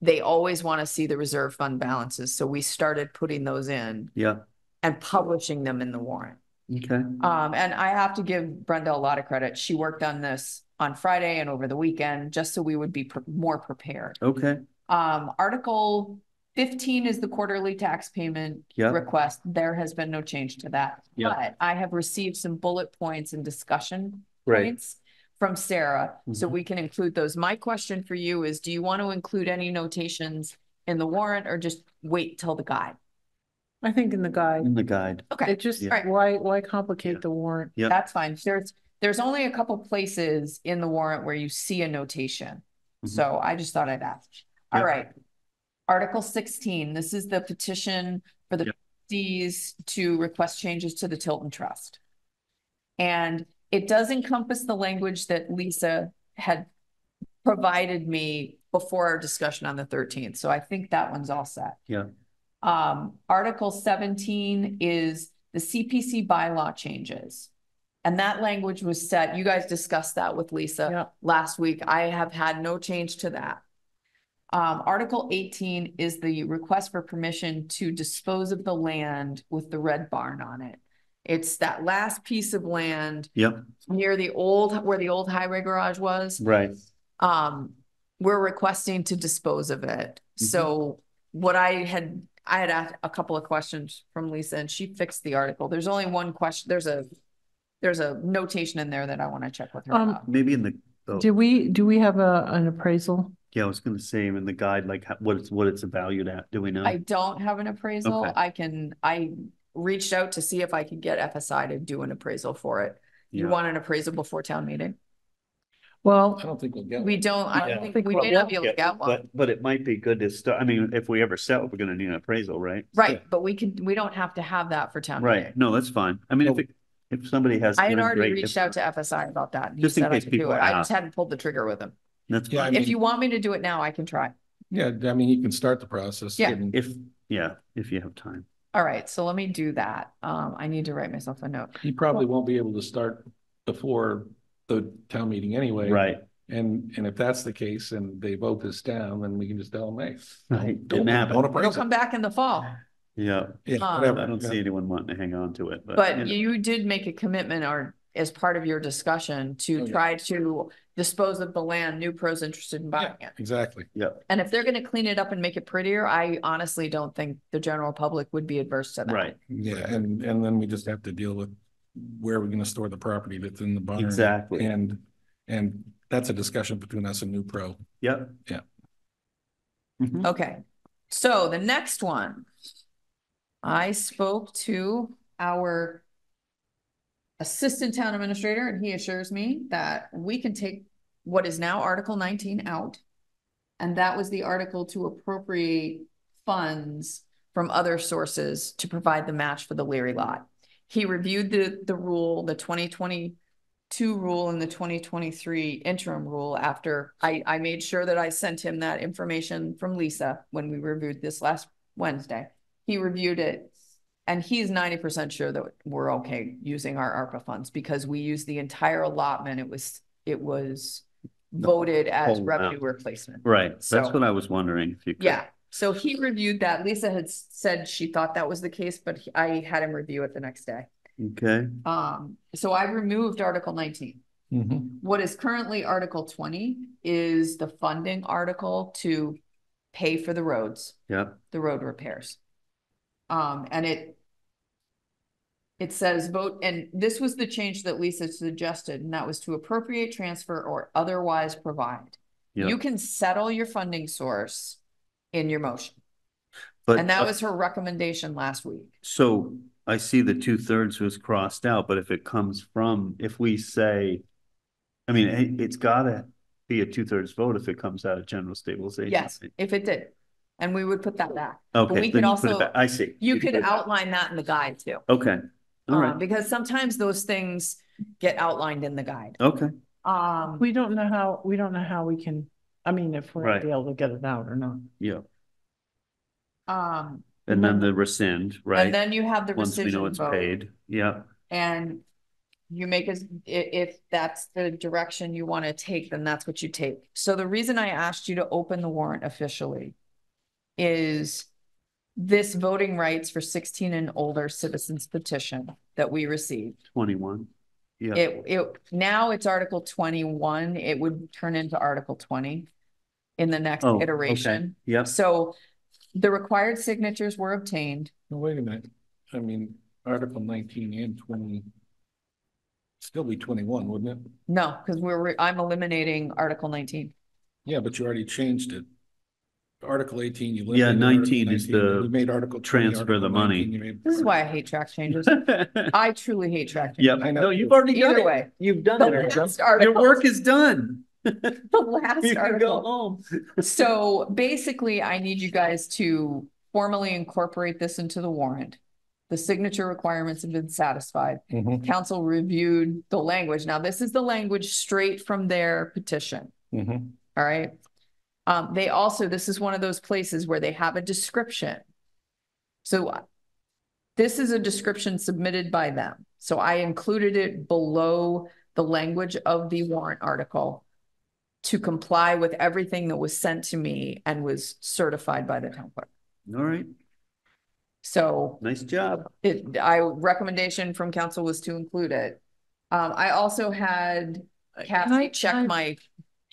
[SPEAKER 3] They always want to see the reserve fund balances, so we started putting those in
[SPEAKER 5] yeah,
[SPEAKER 3] and publishing them in the warrant.
[SPEAKER 5] okay,
[SPEAKER 3] Um, and I have to give Brenda a lot of credit. She worked on this on Friday and over the weekend, just so we would be pre- more prepared.
[SPEAKER 5] okay,
[SPEAKER 3] Um, Article fifteen is the quarterly tax payment
[SPEAKER 5] yeah,
[SPEAKER 3] request. There has been no change to that.
[SPEAKER 5] Yeah.
[SPEAKER 3] But I have received some bullet points and discussion
[SPEAKER 5] right,
[SPEAKER 3] points from Sarah, so
[SPEAKER 5] Mhm.
[SPEAKER 3] we can include those. My question for you is, do you want to include any notations in the warrant or just wait till the guide?
[SPEAKER 1] I think in the guide,
[SPEAKER 5] In the guide.
[SPEAKER 3] Okay,
[SPEAKER 1] it just,
[SPEAKER 5] Yeah.
[SPEAKER 1] why, why complicate the warrant?
[SPEAKER 5] Yep.
[SPEAKER 3] that's fine. There's, there's only a couple places in the warrant where you see a notation.
[SPEAKER 5] Mhm.
[SPEAKER 3] So I just thought I'd ask. All
[SPEAKER 5] Yep.
[SPEAKER 3] right. Article sixteen, this is the petition for the
[SPEAKER 5] Yep.
[SPEAKER 3] trustees to request changes to the Tilton Trust. And it does encompass the language that Lisa had provided me before our discussion on the thirteenth, so I think that one's all set.
[SPEAKER 5] Yeah.
[SPEAKER 3] Um, Article seventeen is the CPC bylaw changes. And that language was set, you guys discussed that with Lisa last week. I have had no change to that. Um, Article eighteen is the request for permission to dispose of the land with the red barn on it. It's that last piece of land
[SPEAKER 5] Yep,
[SPEAKER 3] near the old, where the old highway garage was.
[SPEAKER 5] right.
[SPEAKER 3] Um, we're requesting to dispose of it.
[SPEAKER 5] Mm-hmm.
[SPEAKER 3] So what I had, I had asked a couple of questions from Lisa and she fixed the article. There's only one question, there's a, there's a notation in there that I want to check with her
[SPEAKER 1] Um,
[SPEAKER 3] about.
[SPEAKER 5] Maybe in the, oh,
[SPEAKER 1] Do we, do we have a, an appraisal?
[SPEAKER 5] Yeah, I was gonna say in the guide, like how- what it's, what it's valued at, do we know?
[SPEAKER 3] I don't have an appraisal.
[SPEAKER 5] Okay.
[SPEAKER 3] I can, I reached out to see if I could get FSI to do an appraisal for it. You want an appraisal before town meeting?
[SPEAKER 1] Well,
[SPEAKER 2] I don't think we'll get.
[SPEAKER 3] We
[SPEAKER 2] one.
[SPEAKER 3] don't, I
[SPEAKER 5] Yeah.
[SPEAKER 3] don't think,
[SPEAKER 1] Think
[SPEAKER 3] we
[SPEAKER 1] we'll
[SPEAKER 3] may not be able to get one.
[SPEAKER 5] But, but it might be good to start, I mean, if we ever sell, we're gonna need an appraisal, right?
[SPEAKER 3] Right, but we can, we don't have to have that for town meeting.
[SPEAKER 5] Right, no, that's fine. I mean, if,
[SPEAKER 2] oh.
[SPEAKER 5] it- if somebody has.
[SPEAKER 3] I had already
[SPEAKER 5] great,
[SPEAKER 3] reached
[SPEAKER 5] if-
[SPEAKER 3] out to FSI about that.
[SPEAKER 5] Just in
[SPEAKER 3] I
[SPEAKER 5] case people
[SPEAKER 3] it. I just hadn't pulled the trigger with him.
[SPEAKER 5] That's
[SPEAKER 2] Yeah, I
[SPEAKER 5] fine.
[SPEAKER 2] mean-
[SPEAKER 3] If you want me to do it now, I can try.
[SPEAKER 2] Yeah, I mean, you can start the process.
[SPEAKER 3] Yeah.
[SPEAKER 2] and-
[SPEAKER 5] If, yeah, if you have time.
[SPEAKER 3] All right, so let me do that. Um, I need to write myself a note.
[SPEAKER 2] He probably won't be able to start before the town meeting anyway.
[SPEAKER 5] Right,
[SPEAKER 2] And, and if that's the case and they vote this down, then we can just tell them, hey.
[SPEAKER 5] Right,
[SPEAKER 2] Don't,
[SPEAKER 5] didn't happen.
[SPEAKER 2] don't
[SPEAKER 3] It'll
[SPEAKER 2] appraise
[SPEAKER 3] come back in the fall.
[SPEAKER 5] yeah.
[SPEAKER 2] Yeah,
[SPEAKER 3] Um,
[SPEAKER 2] whatever.
[SPEAKER 5] I don't see anyone wanting to hang on to it, but.
[SPEAKER 3] But
[SPEAKER 5] know.
[SPEAKER 3] you did make a commitment or as part of your discussion
[SPEAKER 2] Oh,
[SPEAKER 3] to
[SPEAKER 2] yeah.
[SPEAKER 3] try to dispose of the land new pros interested in buying
[SPEAKER 2] Yeah,
[SPEAKER 3] it.
[SPEAKER 2] exactly.
[SPEAKER 3] And if they're gonna clean it up and make it prettier, I honestly don't think the general public would be adverse to that.
[SPEAKER 5] Right,
[SPEAKER 2] Yeah, and, and then we just have to deal with where are we're gonna store the property that's in the barn.
[SPEAKER 5] exactly.
[SPEAKER 2] And, and that's a discussion between us and New Pro.
[SPEAKER 5] Yep.
[SPEAKER 2] Yeah.
[SPEAKER 5] Mhm.
[SPEAKER 3] Okay, so the next one. I spoke to our assistant town administrator and he assures me that we can take what is now Article nineteen out. And that was the article to appropriate funds from other sources to provide the match for the Leary lot. He reviewed the, the rule, the twenty twenty-two rule and the twenty twenty-three interim rule after I, I made sure that I sent him that information from Lisa when we reviewed this last Wednesday. He reviewed it and he's ninety percent sure that we're okay using our ARPA funds because we used the entire allotment. It was, it was voted as
[SPEAKER 5] whole
[SPEAKER 3] revenue
[SPEAKER 5] amount.
[SPEAKER 3] replacement.
[SPEAKER 5] Right, that's
[SPEAKER 3] So-
[SPEAKER 5] what I was wondering if you could.
[SPEAKER 3] Yeah, so he reviewed that. Lisa had s- said she thought that was the case, but he- I had him review it the next day.
[SPEAKER 5] Okay,
[SPEAKER 3] Um, so I removed Article nineteen.
[SPEAKER 2] Mhm.
[SPEAKER 3] What is currently Article twenty is the funding article to pay for the roads,
[SPEAKER 5] yep,
[SPEAKER 3] the road repairs. Um, and it it says vote, and this was the change that Lisa suggested, and that was to appropriate, transfer, or otherwise provide. You can settle your funding source in your motion.
[SPEAKER 5] But,
[SPEAKER 3] And that
[SPEAKER 5] uh,
[SPEAKER 3] was her recommendation last week.
[SPEAKER 5] So I see the two thirds was crossed out, but if it comes from, if we say. I mean, it, it's gotta be a two thirds vote if it comes out of general stabilization.
[SPEAKER 3] Yes, if it did. And we would put that back. we
[SPEAKER 5] Okay,
[SPEAKER 3] could
[SPEAKER 5] then you put it
[SPEAKER 3] also-
[SPEAKER 5] back, I see.
[SPEAKER 3] You could
[SPEAKER 5] put it back.
[SPEAKER 3] outline that in the guide too.
[SPEAKER 5] Okay, all right,
[SPEAKER 3] because sometimes those things get outlined in the guide.
[SPEAKER 5] okay,
[SPEAKER 3] Um,
[SPEAKER 1] we don't know how, we don't know how we can, I mean, if we're gonna
[SPEAKER 5] Right.
[SPEAKER 1] be able to get it out or not.
[SPEAKER 5] yeah,
[SPEAKER 3] um,
[SPEAKER 5] and then the rescind, right?
[SPEAKER 3] and then you have the
[SPEAKER 5] Once we know
[SPEAKER 3] rescission
[SPEAKER 5] it's
[SPEAKER 3] vote.
[SPEAKER 5] paid, yeah,
[SPEAKER 3] And you make us, i- if that's the direction you want to take, then that's what you take. So the reason I asked you to open the warrant officially is this voting rights for sixteen and older citizens petition that we received.
[SPEAKER 5] twenty-one, yeah,
[SPEAKER 3] It, it, now it's Article twenty-one, it would turn into Article twenty in the next
[SPEAKER 5] Oh, okay.
[SPEAKER 3] iteration.
[SPEAKER 5] yep,
[SPEAKER 3] So the required signatures were obtained.
[SPEAKER 2] No, Wait a minute. I mean, Article nineteen and twenty Still be twenty-one, wouldn't it?
[SPEAKER 3] No, because we're, re- I'm eliminating Article nineteen.
[SPEAKER 2] Yeah, but you already changed it. Article eighteen, you.
[SPEAKER 5] Yeah,
[SPEAKER 2] eliminated Article
[SPEAKER 5] 19 is the
[SPEAKER 2] You made Article. 20,
[SPEAKER 5] transfer the money.
[SPEAKER 2] 19 you made-
[SPEAKER 3] This is why I hate track changes. I truly hate track changes.
[SPEAKER 5] Yep,
[SPEAKER 2] I know.
[SPEAKER 5] no, you've already done
[SPEAKER 3] Either
[SPEAKER 5] it.
[SPEAKER 3] way,
[SPEAKER 5] You've done
[SPEAKER 3] the
[SPEAKER 5] it.
[SPEAKER 3] last
[SPEAKER 5] Your
[SPEAKER 3] article,
[SPEAKER 5] work is done.
[SPEAKER 3] the last
[SPEAKER 5] can go
[SPEAKER 3] article.
[SPEAKER 5] home.
[SPEAKER 3] So basically, I need you guys to formally incorporate this into the warrant. The signature requirements have been satisfied.
[SPEAKER 2] Mhm,
[SPEAKER 3] Counsel reviewed the language. Now, this is the language straight from their petition.
[SPEAKER 2] mhm.
[SPEAKER 3] All right. Um, they also, this is one of those places where they have a description. So uh, this is a description submitted by them. So I included it below the language of the warrant article to comply with everything that was sent to me and was certified by the town clerk.
[SPEAKER 5] All right,
[SPEAKER 3] So
[SPEAKER 5] nice job.
[SPEAKER 3] it, I, recommendation from counsel was to include it. Um, I also had
[SPEAKER 1] Can I-
[SPEAKER 3] Kathy
[SPEAKER 1] can I-
[SPEAKER 3] check my,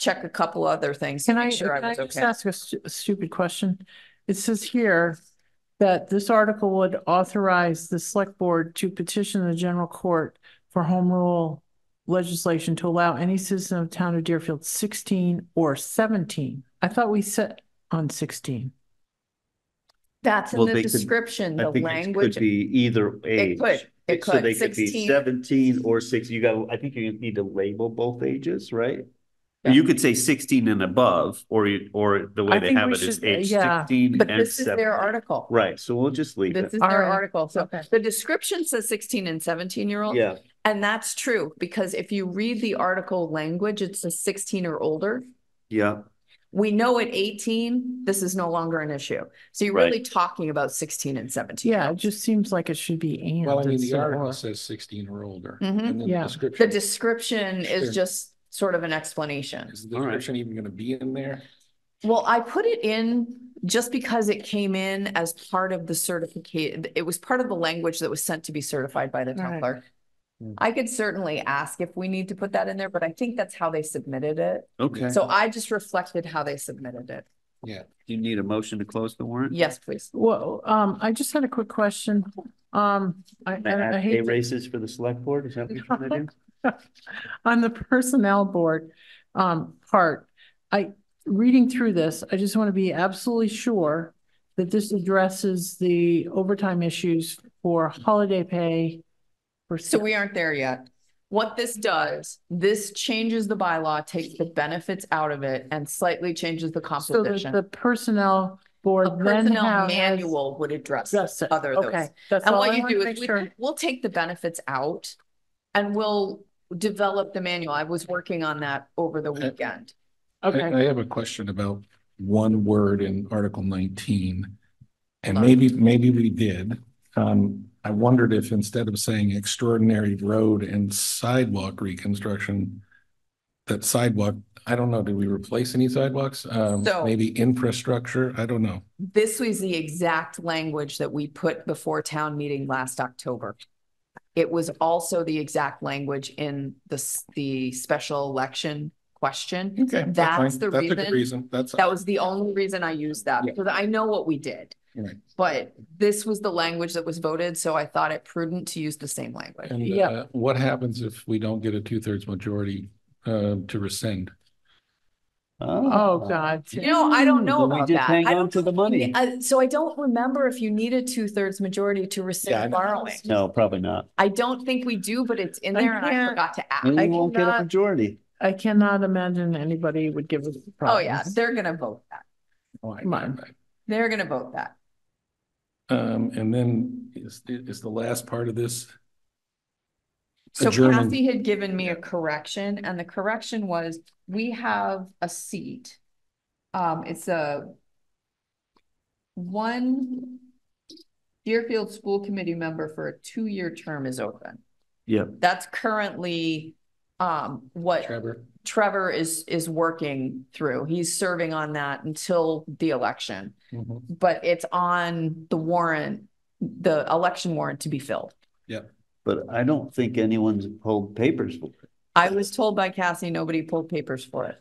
[SPEAKER 3] check a couple other things. to
[SPEAKER 1] Can I,
[SPEAKER 3] Sure
[SPEAKER 1] can
[SPEAKER 3] I
[SPEAKER 1] I
[SPEAKER 3] was
[SPEAKER 1] just
[SPEAKER 3] okay.
[SPEAKER 1] ask a stu- a stupid question? It says here that this article would authorize the select board to petition the general court for home rule legislation to allow any citizen of town of Deerfield sixteen or seventeen. I thought we set on sixteen.
[SPEAKER 3] That's in
[SPEAKER 5] Well,
[SPEAKER 3] the
[SPEAKER 5] they could-
[SPEAKER 3] description,
[SPEAKER 5] I
[SPEAKER 3] the
[SPEAKER 5] think it
[SPEAKER 3] language.
[SPEAKER 5] could be either age.
[SPEAKER 3] It could, it could.
[SPEAKER 5] So
[SPEAKER 3] could,
[SPEAKER 5] they could be seventeen or six, you got, I think you need to label both ages, right?
[SPEAKER 3] Yeah.
[SPEAKER 5] You could say sixteen and above, or you, or the way
[SPEAKER 1] I
[SPEAKER 5] they
[SPEAKER 1] think
[SPEAKER 5] have
[SPEAKER 1] we
[SPEAKER 5] it is
[SPEAKER 1] should-
[SPEAKER 5] age
[SPEAKER 1] yeah,
[SPEAKER 5] sixteen
[SPEAKER 3] But
[SPEAKER 5] and
[SPEAKER 3] this is their
[SPEAKER 5] seventeen.
[SPEAKER 3] article.
[SPEAKER 5] Right, so we'll just leave
[SPEAKER 3] This
[SPEAKER 5] it.
[SPEAKER 3] is
[SPEAKER 1] All
[SPEAKER 3] their
[SPEAKER 1] right.
[SPEAKER 3] article. So
[SPEAKER 1] Okay.
[SPEAKER 3] the description says sixteen and seventeen year old.
[SPEAKER 5] Yeah,
[SPEAKER 3] And that's true, because if you read the article language, it says sixteen or older.
[SPEAKER 5] yeah,
[SPEAKER 3] We know at eighteen, this is no longer an issue. So you're
[SPEAKER 5] Right.
[SPEAKER 3] really talking about sixteen and seventeen.
[SPEAKER 1] Yeah, it just seems like it should be and.
[SPEAKER 2] Well, I mean, the
[SPEAKER 1] instead of
[SPEAKER 2] article
[SPEAKER 1] or.
[SPEAKER 2] says sixteen or older.
[SPEAKER 3] Mhm.
[SPEAKER 2] and then the
[SPEAKER 1] Yeah.
[SPEAKER 3] The
[SPEAKER 2] description-
[SPEAKER 3] description
[SPEAKER 2] Sure.
[SPEAKER 3] is just sort of an explanation.
[SPEAKER 2] Is the
[SPEAKER 5] All right.
[SPEAKER 2] description even gonna be in there?
[SPEAKER 3] Well, I put it in just because it came in as part of the certificate. It was part of the language that was sent to be certified by the town
[SPEAKER 1] Right.
[SPEAKER 3] clerk.
[SPEAKER 2] Hmm.
[SPEAKER 3] I could certainly ask if we need to put that in there, but I think that's how they submitted it.
[SPEAKER 5] okay.
[SPEAKER 3] So I just reflected how they submitted it.
[SPEAKER 2] Yeah.
[SPEAKER 5] Do you need a motion to close the warrant?
[SPEAKER 3] Yes, please.
[SPEAKER 1] Well, um, I just had a quick question. Um, I, I I
[SPEAKER 5] Pay
[SPEAKER 1] hate. to-
[SPEAKER 5] raises for the select board, is that what you're trying to do?
[SPEAKER 1] On the personnel board, um, part, I, reading through this, I just want to be absolutely sure that this addresses the overtime issues for holiday pay. For.
[SPEAKER 3] So we aren't there yet. What this does, this changes the bylaw, takes the benefits out of it and slightly changes the composition.
[SPEAKER 1] So the personnel
[SPEAKER 3] A
[SPEAKER 1] board then
[SPEAKER 3] personnel
[SPEAKER 1] has.
[SPEAKER 3] manual would address other those.
[SPEAKER 1] Okay, that's
[SPEAKER 3] And what
[SPEAKER 1] I
[SPEAKER 3] you do is we,
[SPEAKER 1] sure.
[SPEAKER 3] we'll take the benefits out and we'll develop the manual. I was working on that over the weekend.
[SPEAKER 2] I,
[SPEAKER 1] Okay,
[SPEAKER 2] I have a question about one word in Article nineteen. And maybe, maybe we did. Um, I wondered if instead of saying extraordinary road and sidewalk reconstruction. That sidewalk, I don't know, did we replace any sidewalks? Um,
[SPEAKER 3] So-
[SPEAKER 2] maybe infrastructure? I don't know.
[SPEAKER 3] This was the exact language that we put before town meeting last October. It was also the exact language in the, the special election question.
[SPEAKER 2] Okay.
[SPEAKER 3] That's
[SPEAKER 2] fine.
[SPEAKER 3] the
[SPEAKER 2] That's a good
[SPEAKER 3] reason-
[SPEAKER 2] reason. That's.
[SPEAKER 3] That was the only reason I used that,
[SPEAKER 2] Yeah.
[SPEAKER 3] because I know what we did.
[SPEAKER 2] Right.
[SPEAKER 3] But this was the language that was voted, so I thought it prudent to use the same language.
[SPEAKER 2] And
[SPEAKER 1] Yeah.
[SPEAKER 2] uh, what happens if we don't get a two-thirds majority uh, to rescind?
[SPEAKER 1] Oh, God.
[SPEAKER 3] You know, I don't know
[SPEAKER 5] Then we
[SPEAKER 3] about
[SPEAKER 5] just
[SPEAKER 3] that.
[SPEAKER 5] hang
[SPEAKER 3] I
[SPEAKER 5] on
[SPEAKER 3] don't
[SPEAKER 5] to the money.
[SPEAKER 3] Uh, so I don't remember if you need a two-thirds majority to
[SPEAKER 2] Yeah, I
[SPEAKER 3] rescind
[SPEAKER 2] know.
[SPEAKER 3] borrowing.
[SPEAKER 5] No, probably not.
[SPEAKER 3] I don't think we do, but it's in
[SPEAKER 1] I
[SPEAKER 3] there and I
[SPEAKER 1] can't-
[SPEAKER 3] forgot to ask.
[SPEAKER 5] Maybe
[SPEAKER 1] I
[SPEAKER 5] we won't get a
[SPEAKER 1] cannot-
[SPEAKER 5] majority.
[SPEAKER 1] I cannot imagine anybody would give us.
[SPEAKER 3] Oh, yeah,
[SPEAKER 1] problems.
[SPEAKER 3] they're gonna vote that.
[SPEAKER 2] Oh, I-
[SPEAKER 1] Come on.
[SPEAKER 2] I-
[SPEAKER 3] They're gonna vote that.
[SPEAKER 2] Um, and then is, is the last part of this?
[SPEAKER 3] So
[SPEAKER 2] adjourning-
[SPEAKER 3] Kathy had given me a correction and the correction was, we have a seat. Um, it's a one Deerfield School Committee member for a two-year term is open.
[SPEAKER 5] Yeah,
[SPEAKER 3] That's currently um what
[SPEAKER 2] Trevor?
[SPEAKER 3] Trevor is is working through. He's serving on that until the election.
[SPEAKER 2] Mhm.
[SPEAKER 3] But it's on the warrant, the election warrant to be filled.
[SPEAKER 5] But I don't think anyone's pulled papers for it.
[SPEAKER 3] I was told by Cassie, nobody pulled papers for it.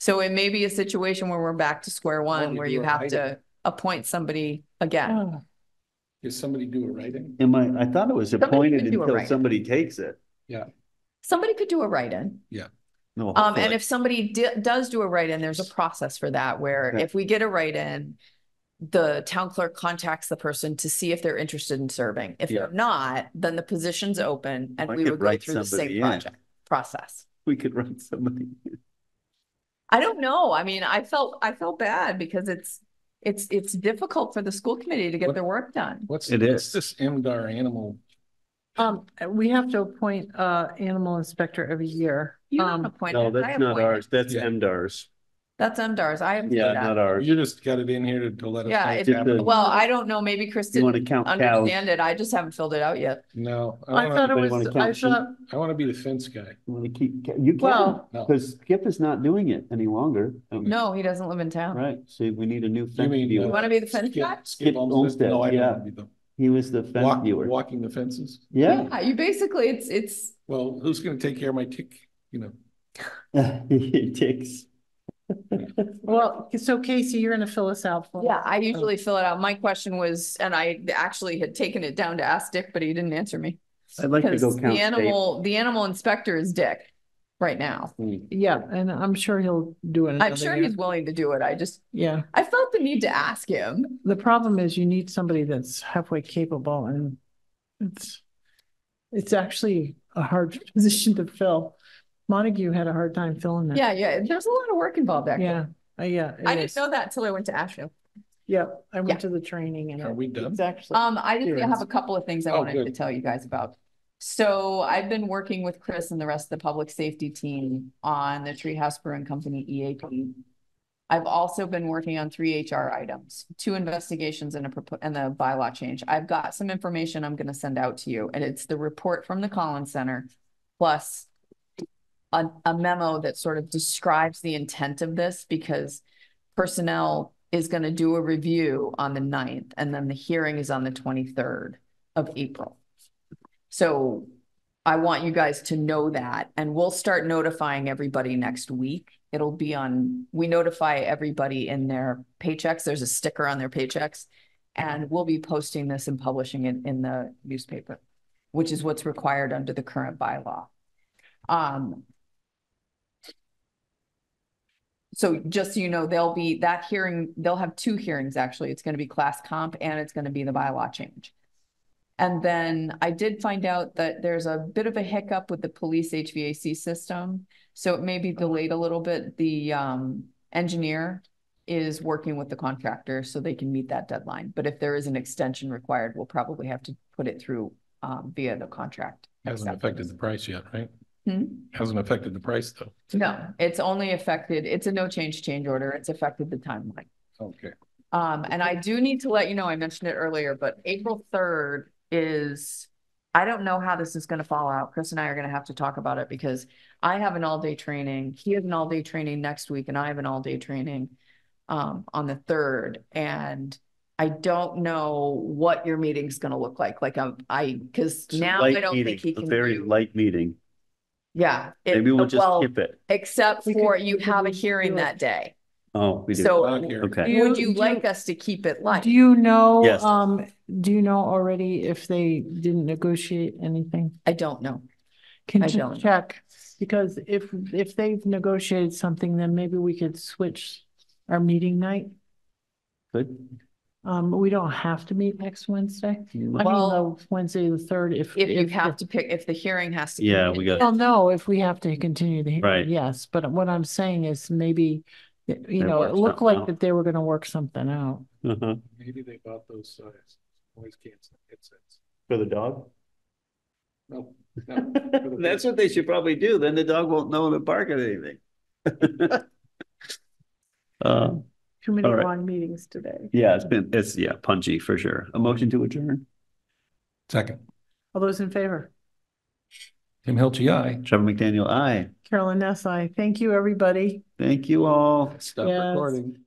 [SPEAKER 3] So it may be a situation where we're back to square one,
[SPEAKER 2] you
[SPEAKER 3] where you have
[SPEAKER 2] write-in.
[SPEAKER 3] to appoint somebody again.
[SPEAKER 1] Oh,
[SPEAKER 2] Does somebody do a writing?
[SPEAKER 5] Am I, I thought it was
[SPEAKER 3] Somebody
[SPEAKER 5] appointed
[SPEAKER 3] can do it
[SPEAKER 5] until
[SPEAKER 3] right.
[SPEAKER 5] somebody takes it.
[SPEAKER 2] Yeah.
[SPEAKER 3] Somebody could do a write-in. Yeah.
[SPEAKER 5] No,
[SPEAKER 3] Um, and if somebody di- does do a write-in, there's a process for that where
[SPEAKER 5] Okay.
[SPEAKER 3] if we get a write-in, the town clerk contacts the person to see if they're interested in serving. If
[SPEAKER 5] Yeah.
[SPEAKER 3] they're not, then the position's open and
[SPEAKER 5] I
[SPEAKER 3] we
[SPEAKER 5] could
[SPEAKER 3] would go
[SPEAKER 5] write
[SPEAKER 3] through the
[SPEAKER 5] somebody
[SPEAKER 3] same
[SPEAKER 5] in.
[SPEAKER 3] project, process.
[SPEAKER 5] We could write somebody.
[SPEAKER 3] I don't know. I mean, I felt, I felt bad because it's, it's, it's difficult for the school committee to get
[SPEAKER 2] What-
[SPEAKER 3] their work done.
[SPEAKER 2] What's,
[SPEAKER 5] It
[SPEAKER 2] what's
[SPEAKER 5] is.
[SPEAKER 2] this MDR animal?
[SPEAKER 1] Um, we have to appoint, uh, animal inspector every year.
[SPEAKER 3] You don't
[SPEAKER 1] Um,
[SPEAKER 3] appoint
[SPEAKER 5] No,
[SPEAKER 3] it.
[SPEAKER 5] That's not
[SPEAKER 3] appoint
[SPEAKER 5] ours. That's
[SPEAKER 2] Yeah.
[SPEAKER 5] MDR's.
[SPEAKER 3] That's MDR's. I have.
[SPEAKER 5] Yeah, not ours.
[SPEAKER 2] You just got it in here to, to let us.
[SPEAKER 3] Yeah,
[SPEAKER 2] know
[SPEAKER 3] if-
[SPEAKER 2] what's happening.
[SPEAKER 3] Well, I don't know. Maybe Chris
[SPEAKER 5] You want to
[SPEAKER 3] didn't
[SPEAKER 5] count cows?
[SPEAKER 3] understand it. I just haven't filled it out yet.
[SPEAKER 2] No, I
[SPEAKER 1] I
[SPEAKER 2] wanna,
[SPEAKER 1] thought it
[SPEAKER 5] anybody
[SPEAKER 1] was,
[SPEAKER 5] wanna
[SPEAKER 1] I
[SPEAKER 5] count sheep?
[SPEAKER 1] thought,
[SPEAKER 2] I wanna be the fence guy.
[SPEAKER 5] You want to keep, you
[SPEAKER 1] Well-
[SPEAKER 2] No.
[SPEAKER 5] because Skip is not doing it any longer. Um,
[SPEAKER 3] No, he doesn't live in town.
[SPEAKER 5] Right, so we need a new
[SPEAKER 2] You
[SPEAKER 5] fence
[SPEAKER 2] mean,
[SPEAKER 5] viewer.
[SPEAKER 3] You want to be the fence
[SPEAKER 2] Skip-
[SPEAKER 3] guy?
[SPEAKER 2] Skip Olmsted?
[SPEAKER 5] Olmsted,
[SPEAKER 2] No, I don't
[SPEAKER 5] yeah.
[SPEAKER 2] wanna be the,
[SPEAKER 5] He was the fence
[SPEAKER 2] walk,
[SPEAKER 5] viewer.
[SPEAKER 2] walking the fences.
[SPEAKER 5] Yeah.
[SPEAKER 3] Yeah, you basically, it's, it's,
[SPEAKER 2] Well, who's gonna take care of my tick, you know?
[SPEAKER 5] He takes.
[SPEAKER 1] well, so Casey, you're gonna fill us out. for
[SPEAKER 3] yeah, I usually fill it out. My question was, and I actually had taken it down to ask Dick, but he didn't answer me.
[SPEAKER 5] I'd like to
[SPEAKER 3] Because
[SPEAKER 5] go
[SPEAKER 3] the
[SPEAKER 5] count. Dave.
[SPEAKER 3] animal, the animal inspector is Dick right now.
[SPEAKER 5] Hmm.
[SPEAKER 1] Yeah, and I'm sure he'll do it.
[SPEAKER 3] I'm
[SPEAKER 1] another
[SPEAKER 3] sure
[SPEAKER 1] year.
[SPEAKER 3] he's willing to do it. I just,
[SPEAKER 1] Yeah,
[SPEAKER 3] I felt the need to ask him.
[SPEAKER 1] the problem is you need somebody that's halfway capable and it's, it's actually a hard position to fill. Montague had a hard time filling that.
[SPEAKER 3] Yeah, yeah, there's a lot of work involved there.
[SPEAKER 1] Yeah, uh, yeah. it
[SPEAKER 3] I didn't know that until I went to Asheville.
[SPEAKER 1] Yeah, I
[SPEAKER 3] Yeah.
[SPEAKER 1] went to the training and.
[SPEAKER 2] Are we done?
[SPEAKER 1] It's actually,
[SPEAKER 3] Um, I just
[SPEAKER 1] Serious.
[SPEAKER 3] have a couple of things I
[SPEAKER 2] Oh,
[SPEAKER 3] wanted to tell you guys about. So I've been working with Chris and the rest of the public safety team on the Treehouse Brewing Company EAP. I've also been working on three HR items, two investigations and a propo- and the bylaw change. I've got some information I'm gonna send out to you, and it's the report from the Collins Center. Plus a, a memo that sort of describes the intent of this because personnel is gonna do a review on the 9th, and then the hearing is on the twenty-third of April. So I want you guys to know that, and we'll start notifying everybody next week. It'll be on, we notify everybody in their paychecks. There's a sticker on their paychecks. And we'll be posting this and publishing it in the newspaper, which is what's required under the current bylaw. Um, so just so you know, they'll be that hearing, they'll have two hearings, actually. It's gonna be class comp and it's gonna be the bylaw change. And then I did find out that there's a bit of a hiccup with the police HVAC system. So it may be delayed a little bit. The um engineer is working with the contractor so they can meet that deadline. But if there is an extension required, we'll probably have to put it through um via the contract.
[SPEAKER 2] Hasn't affected the price yet, right?
[SPEAKER 3] Hmm?
[SPEAKER 2] Hasn't affected the price though.
[SPEAKER 3] No, it's only affected, it's a no change change order. It's affected the timeline.
[SPEAKER 2] Okay.
[SPEAKER 3] Um, and I do need to let you know, I mentioned it earlier, but April third is, I don't know how this is gonna fall out. Chris and I are gonna have to talk about it because I have an all-day training. He has an all-day training next week and I have an all-day training um, on the third. And I don't know what your meeting's gonna look like. Like, um, I, cause now I don't
[SPEAKER 5] meeting,
[SPEAKER 3] think he
[SPEAKER 5] a
[SPEAKER 3] can
[SPEAKER 5] Very
[SPEAKER 3] do.
[SPEAKER 5] light meeting.
[SPEAKER 3] Yeah. it-
[SPEAKER 5] Maybe we'll just
[SPEAKER 3] well,
[SPEAKER 5] skip it.
[SPEAKER 3] Except
[SPEAKER 1] We could-
[SPEAKER 3] for you
[SPEAKER 1] we
[SPEAKER 3] have a
[SPEAKER 1] do
[SPEAKER 3] hearing
[SPEAKER 1] it.
[SPEAKER 3] that day.
[SPEAKER 5] Oh, we do.
[SPEAKER 3] So
[SPEAKER 5] Okay.
[SPEAKER 3] would
[SPEAKER 1] Do
[SPEAKER 3] you
[SPEAKER 1] you- do
[SPEAKER 3] like us to keep it light?
[SPEAKER 1] Do you know,
[SPEAKER 5] Yes.
[SPEAKER 1] um, do you know already if they didn't negotiate anything?
[SPEAKER 3] I don't know.
[SPEAKER 1] Can
[SPEAKER 3] I
[SPEAKER 1] you
[SPEAKER 3] don't.
[SPEAKER 1] check? Because if, if they've negotiated something, then maybe we could switch our meeting night.
[SPEAKER 5] Good.
[SPEAKER 1] Um, we don't have to meet next Wednesday. I mean,
[SPEAKER 3] Well,
[SPEAKER 1] the Wednesday, the third, if.
[SPEAKER 3] If you
[SPEAKER 1] if-
[SPEAKER 3] have to pick, if the hearing has to.
[SPEAKER 5] Yeah,
[SPEAKER 3] be-
[SPEAKER 5] we got,
[SPEAKER 1] Well, no, if we have to continue the hearing,
[SPEAKER 5] Right.
[SPEAKER 1] hearing, yes, but what I'm saying is maybe, you
[SPEAKER 5] They
[SPEAKER 1] know,
[SPEAKER 5] work
[SPEAKER 1] it looked
[SPEAKER 5] something
[SPEAKER 1] like
[SPEAKER 5] out.
[SPEAKER 1] that they were gonna work something out.
[SPEAKER 5] uh-huh.
[SPEAKER 2] Maybe they bought those uh noise canceling headsets.
[SPEAKER 5] For the dog?
[SPEAKER 2] No. no, for the
[SPEAKER 5] That's what they should probably do. Then the dog won't know to bark at anything. Uh,
[SPEAKER 1] Too many
[SPEAKER 5] All right.
[SPEAKER 1] long meetings today.
[SPEAKER 5] yeah, it's been, it's, yeah, punchy for sure. A motion to adjourn.
[SPEAKER 2] Second,
[SPEAKER 1] All those in favor?
[SPEAKER 2] Tim Hilchey, aye.
[SPEAKER 5] Trevor McDaniel, aye.
[SPEAKER 1] Carolyn Ness, I thank you, everybody.
[SPEAKER 5] Thank you all.
[SPEAKER 2] Stop
[SPEAKER 1] Yes.
[SPEAKER 2] recording.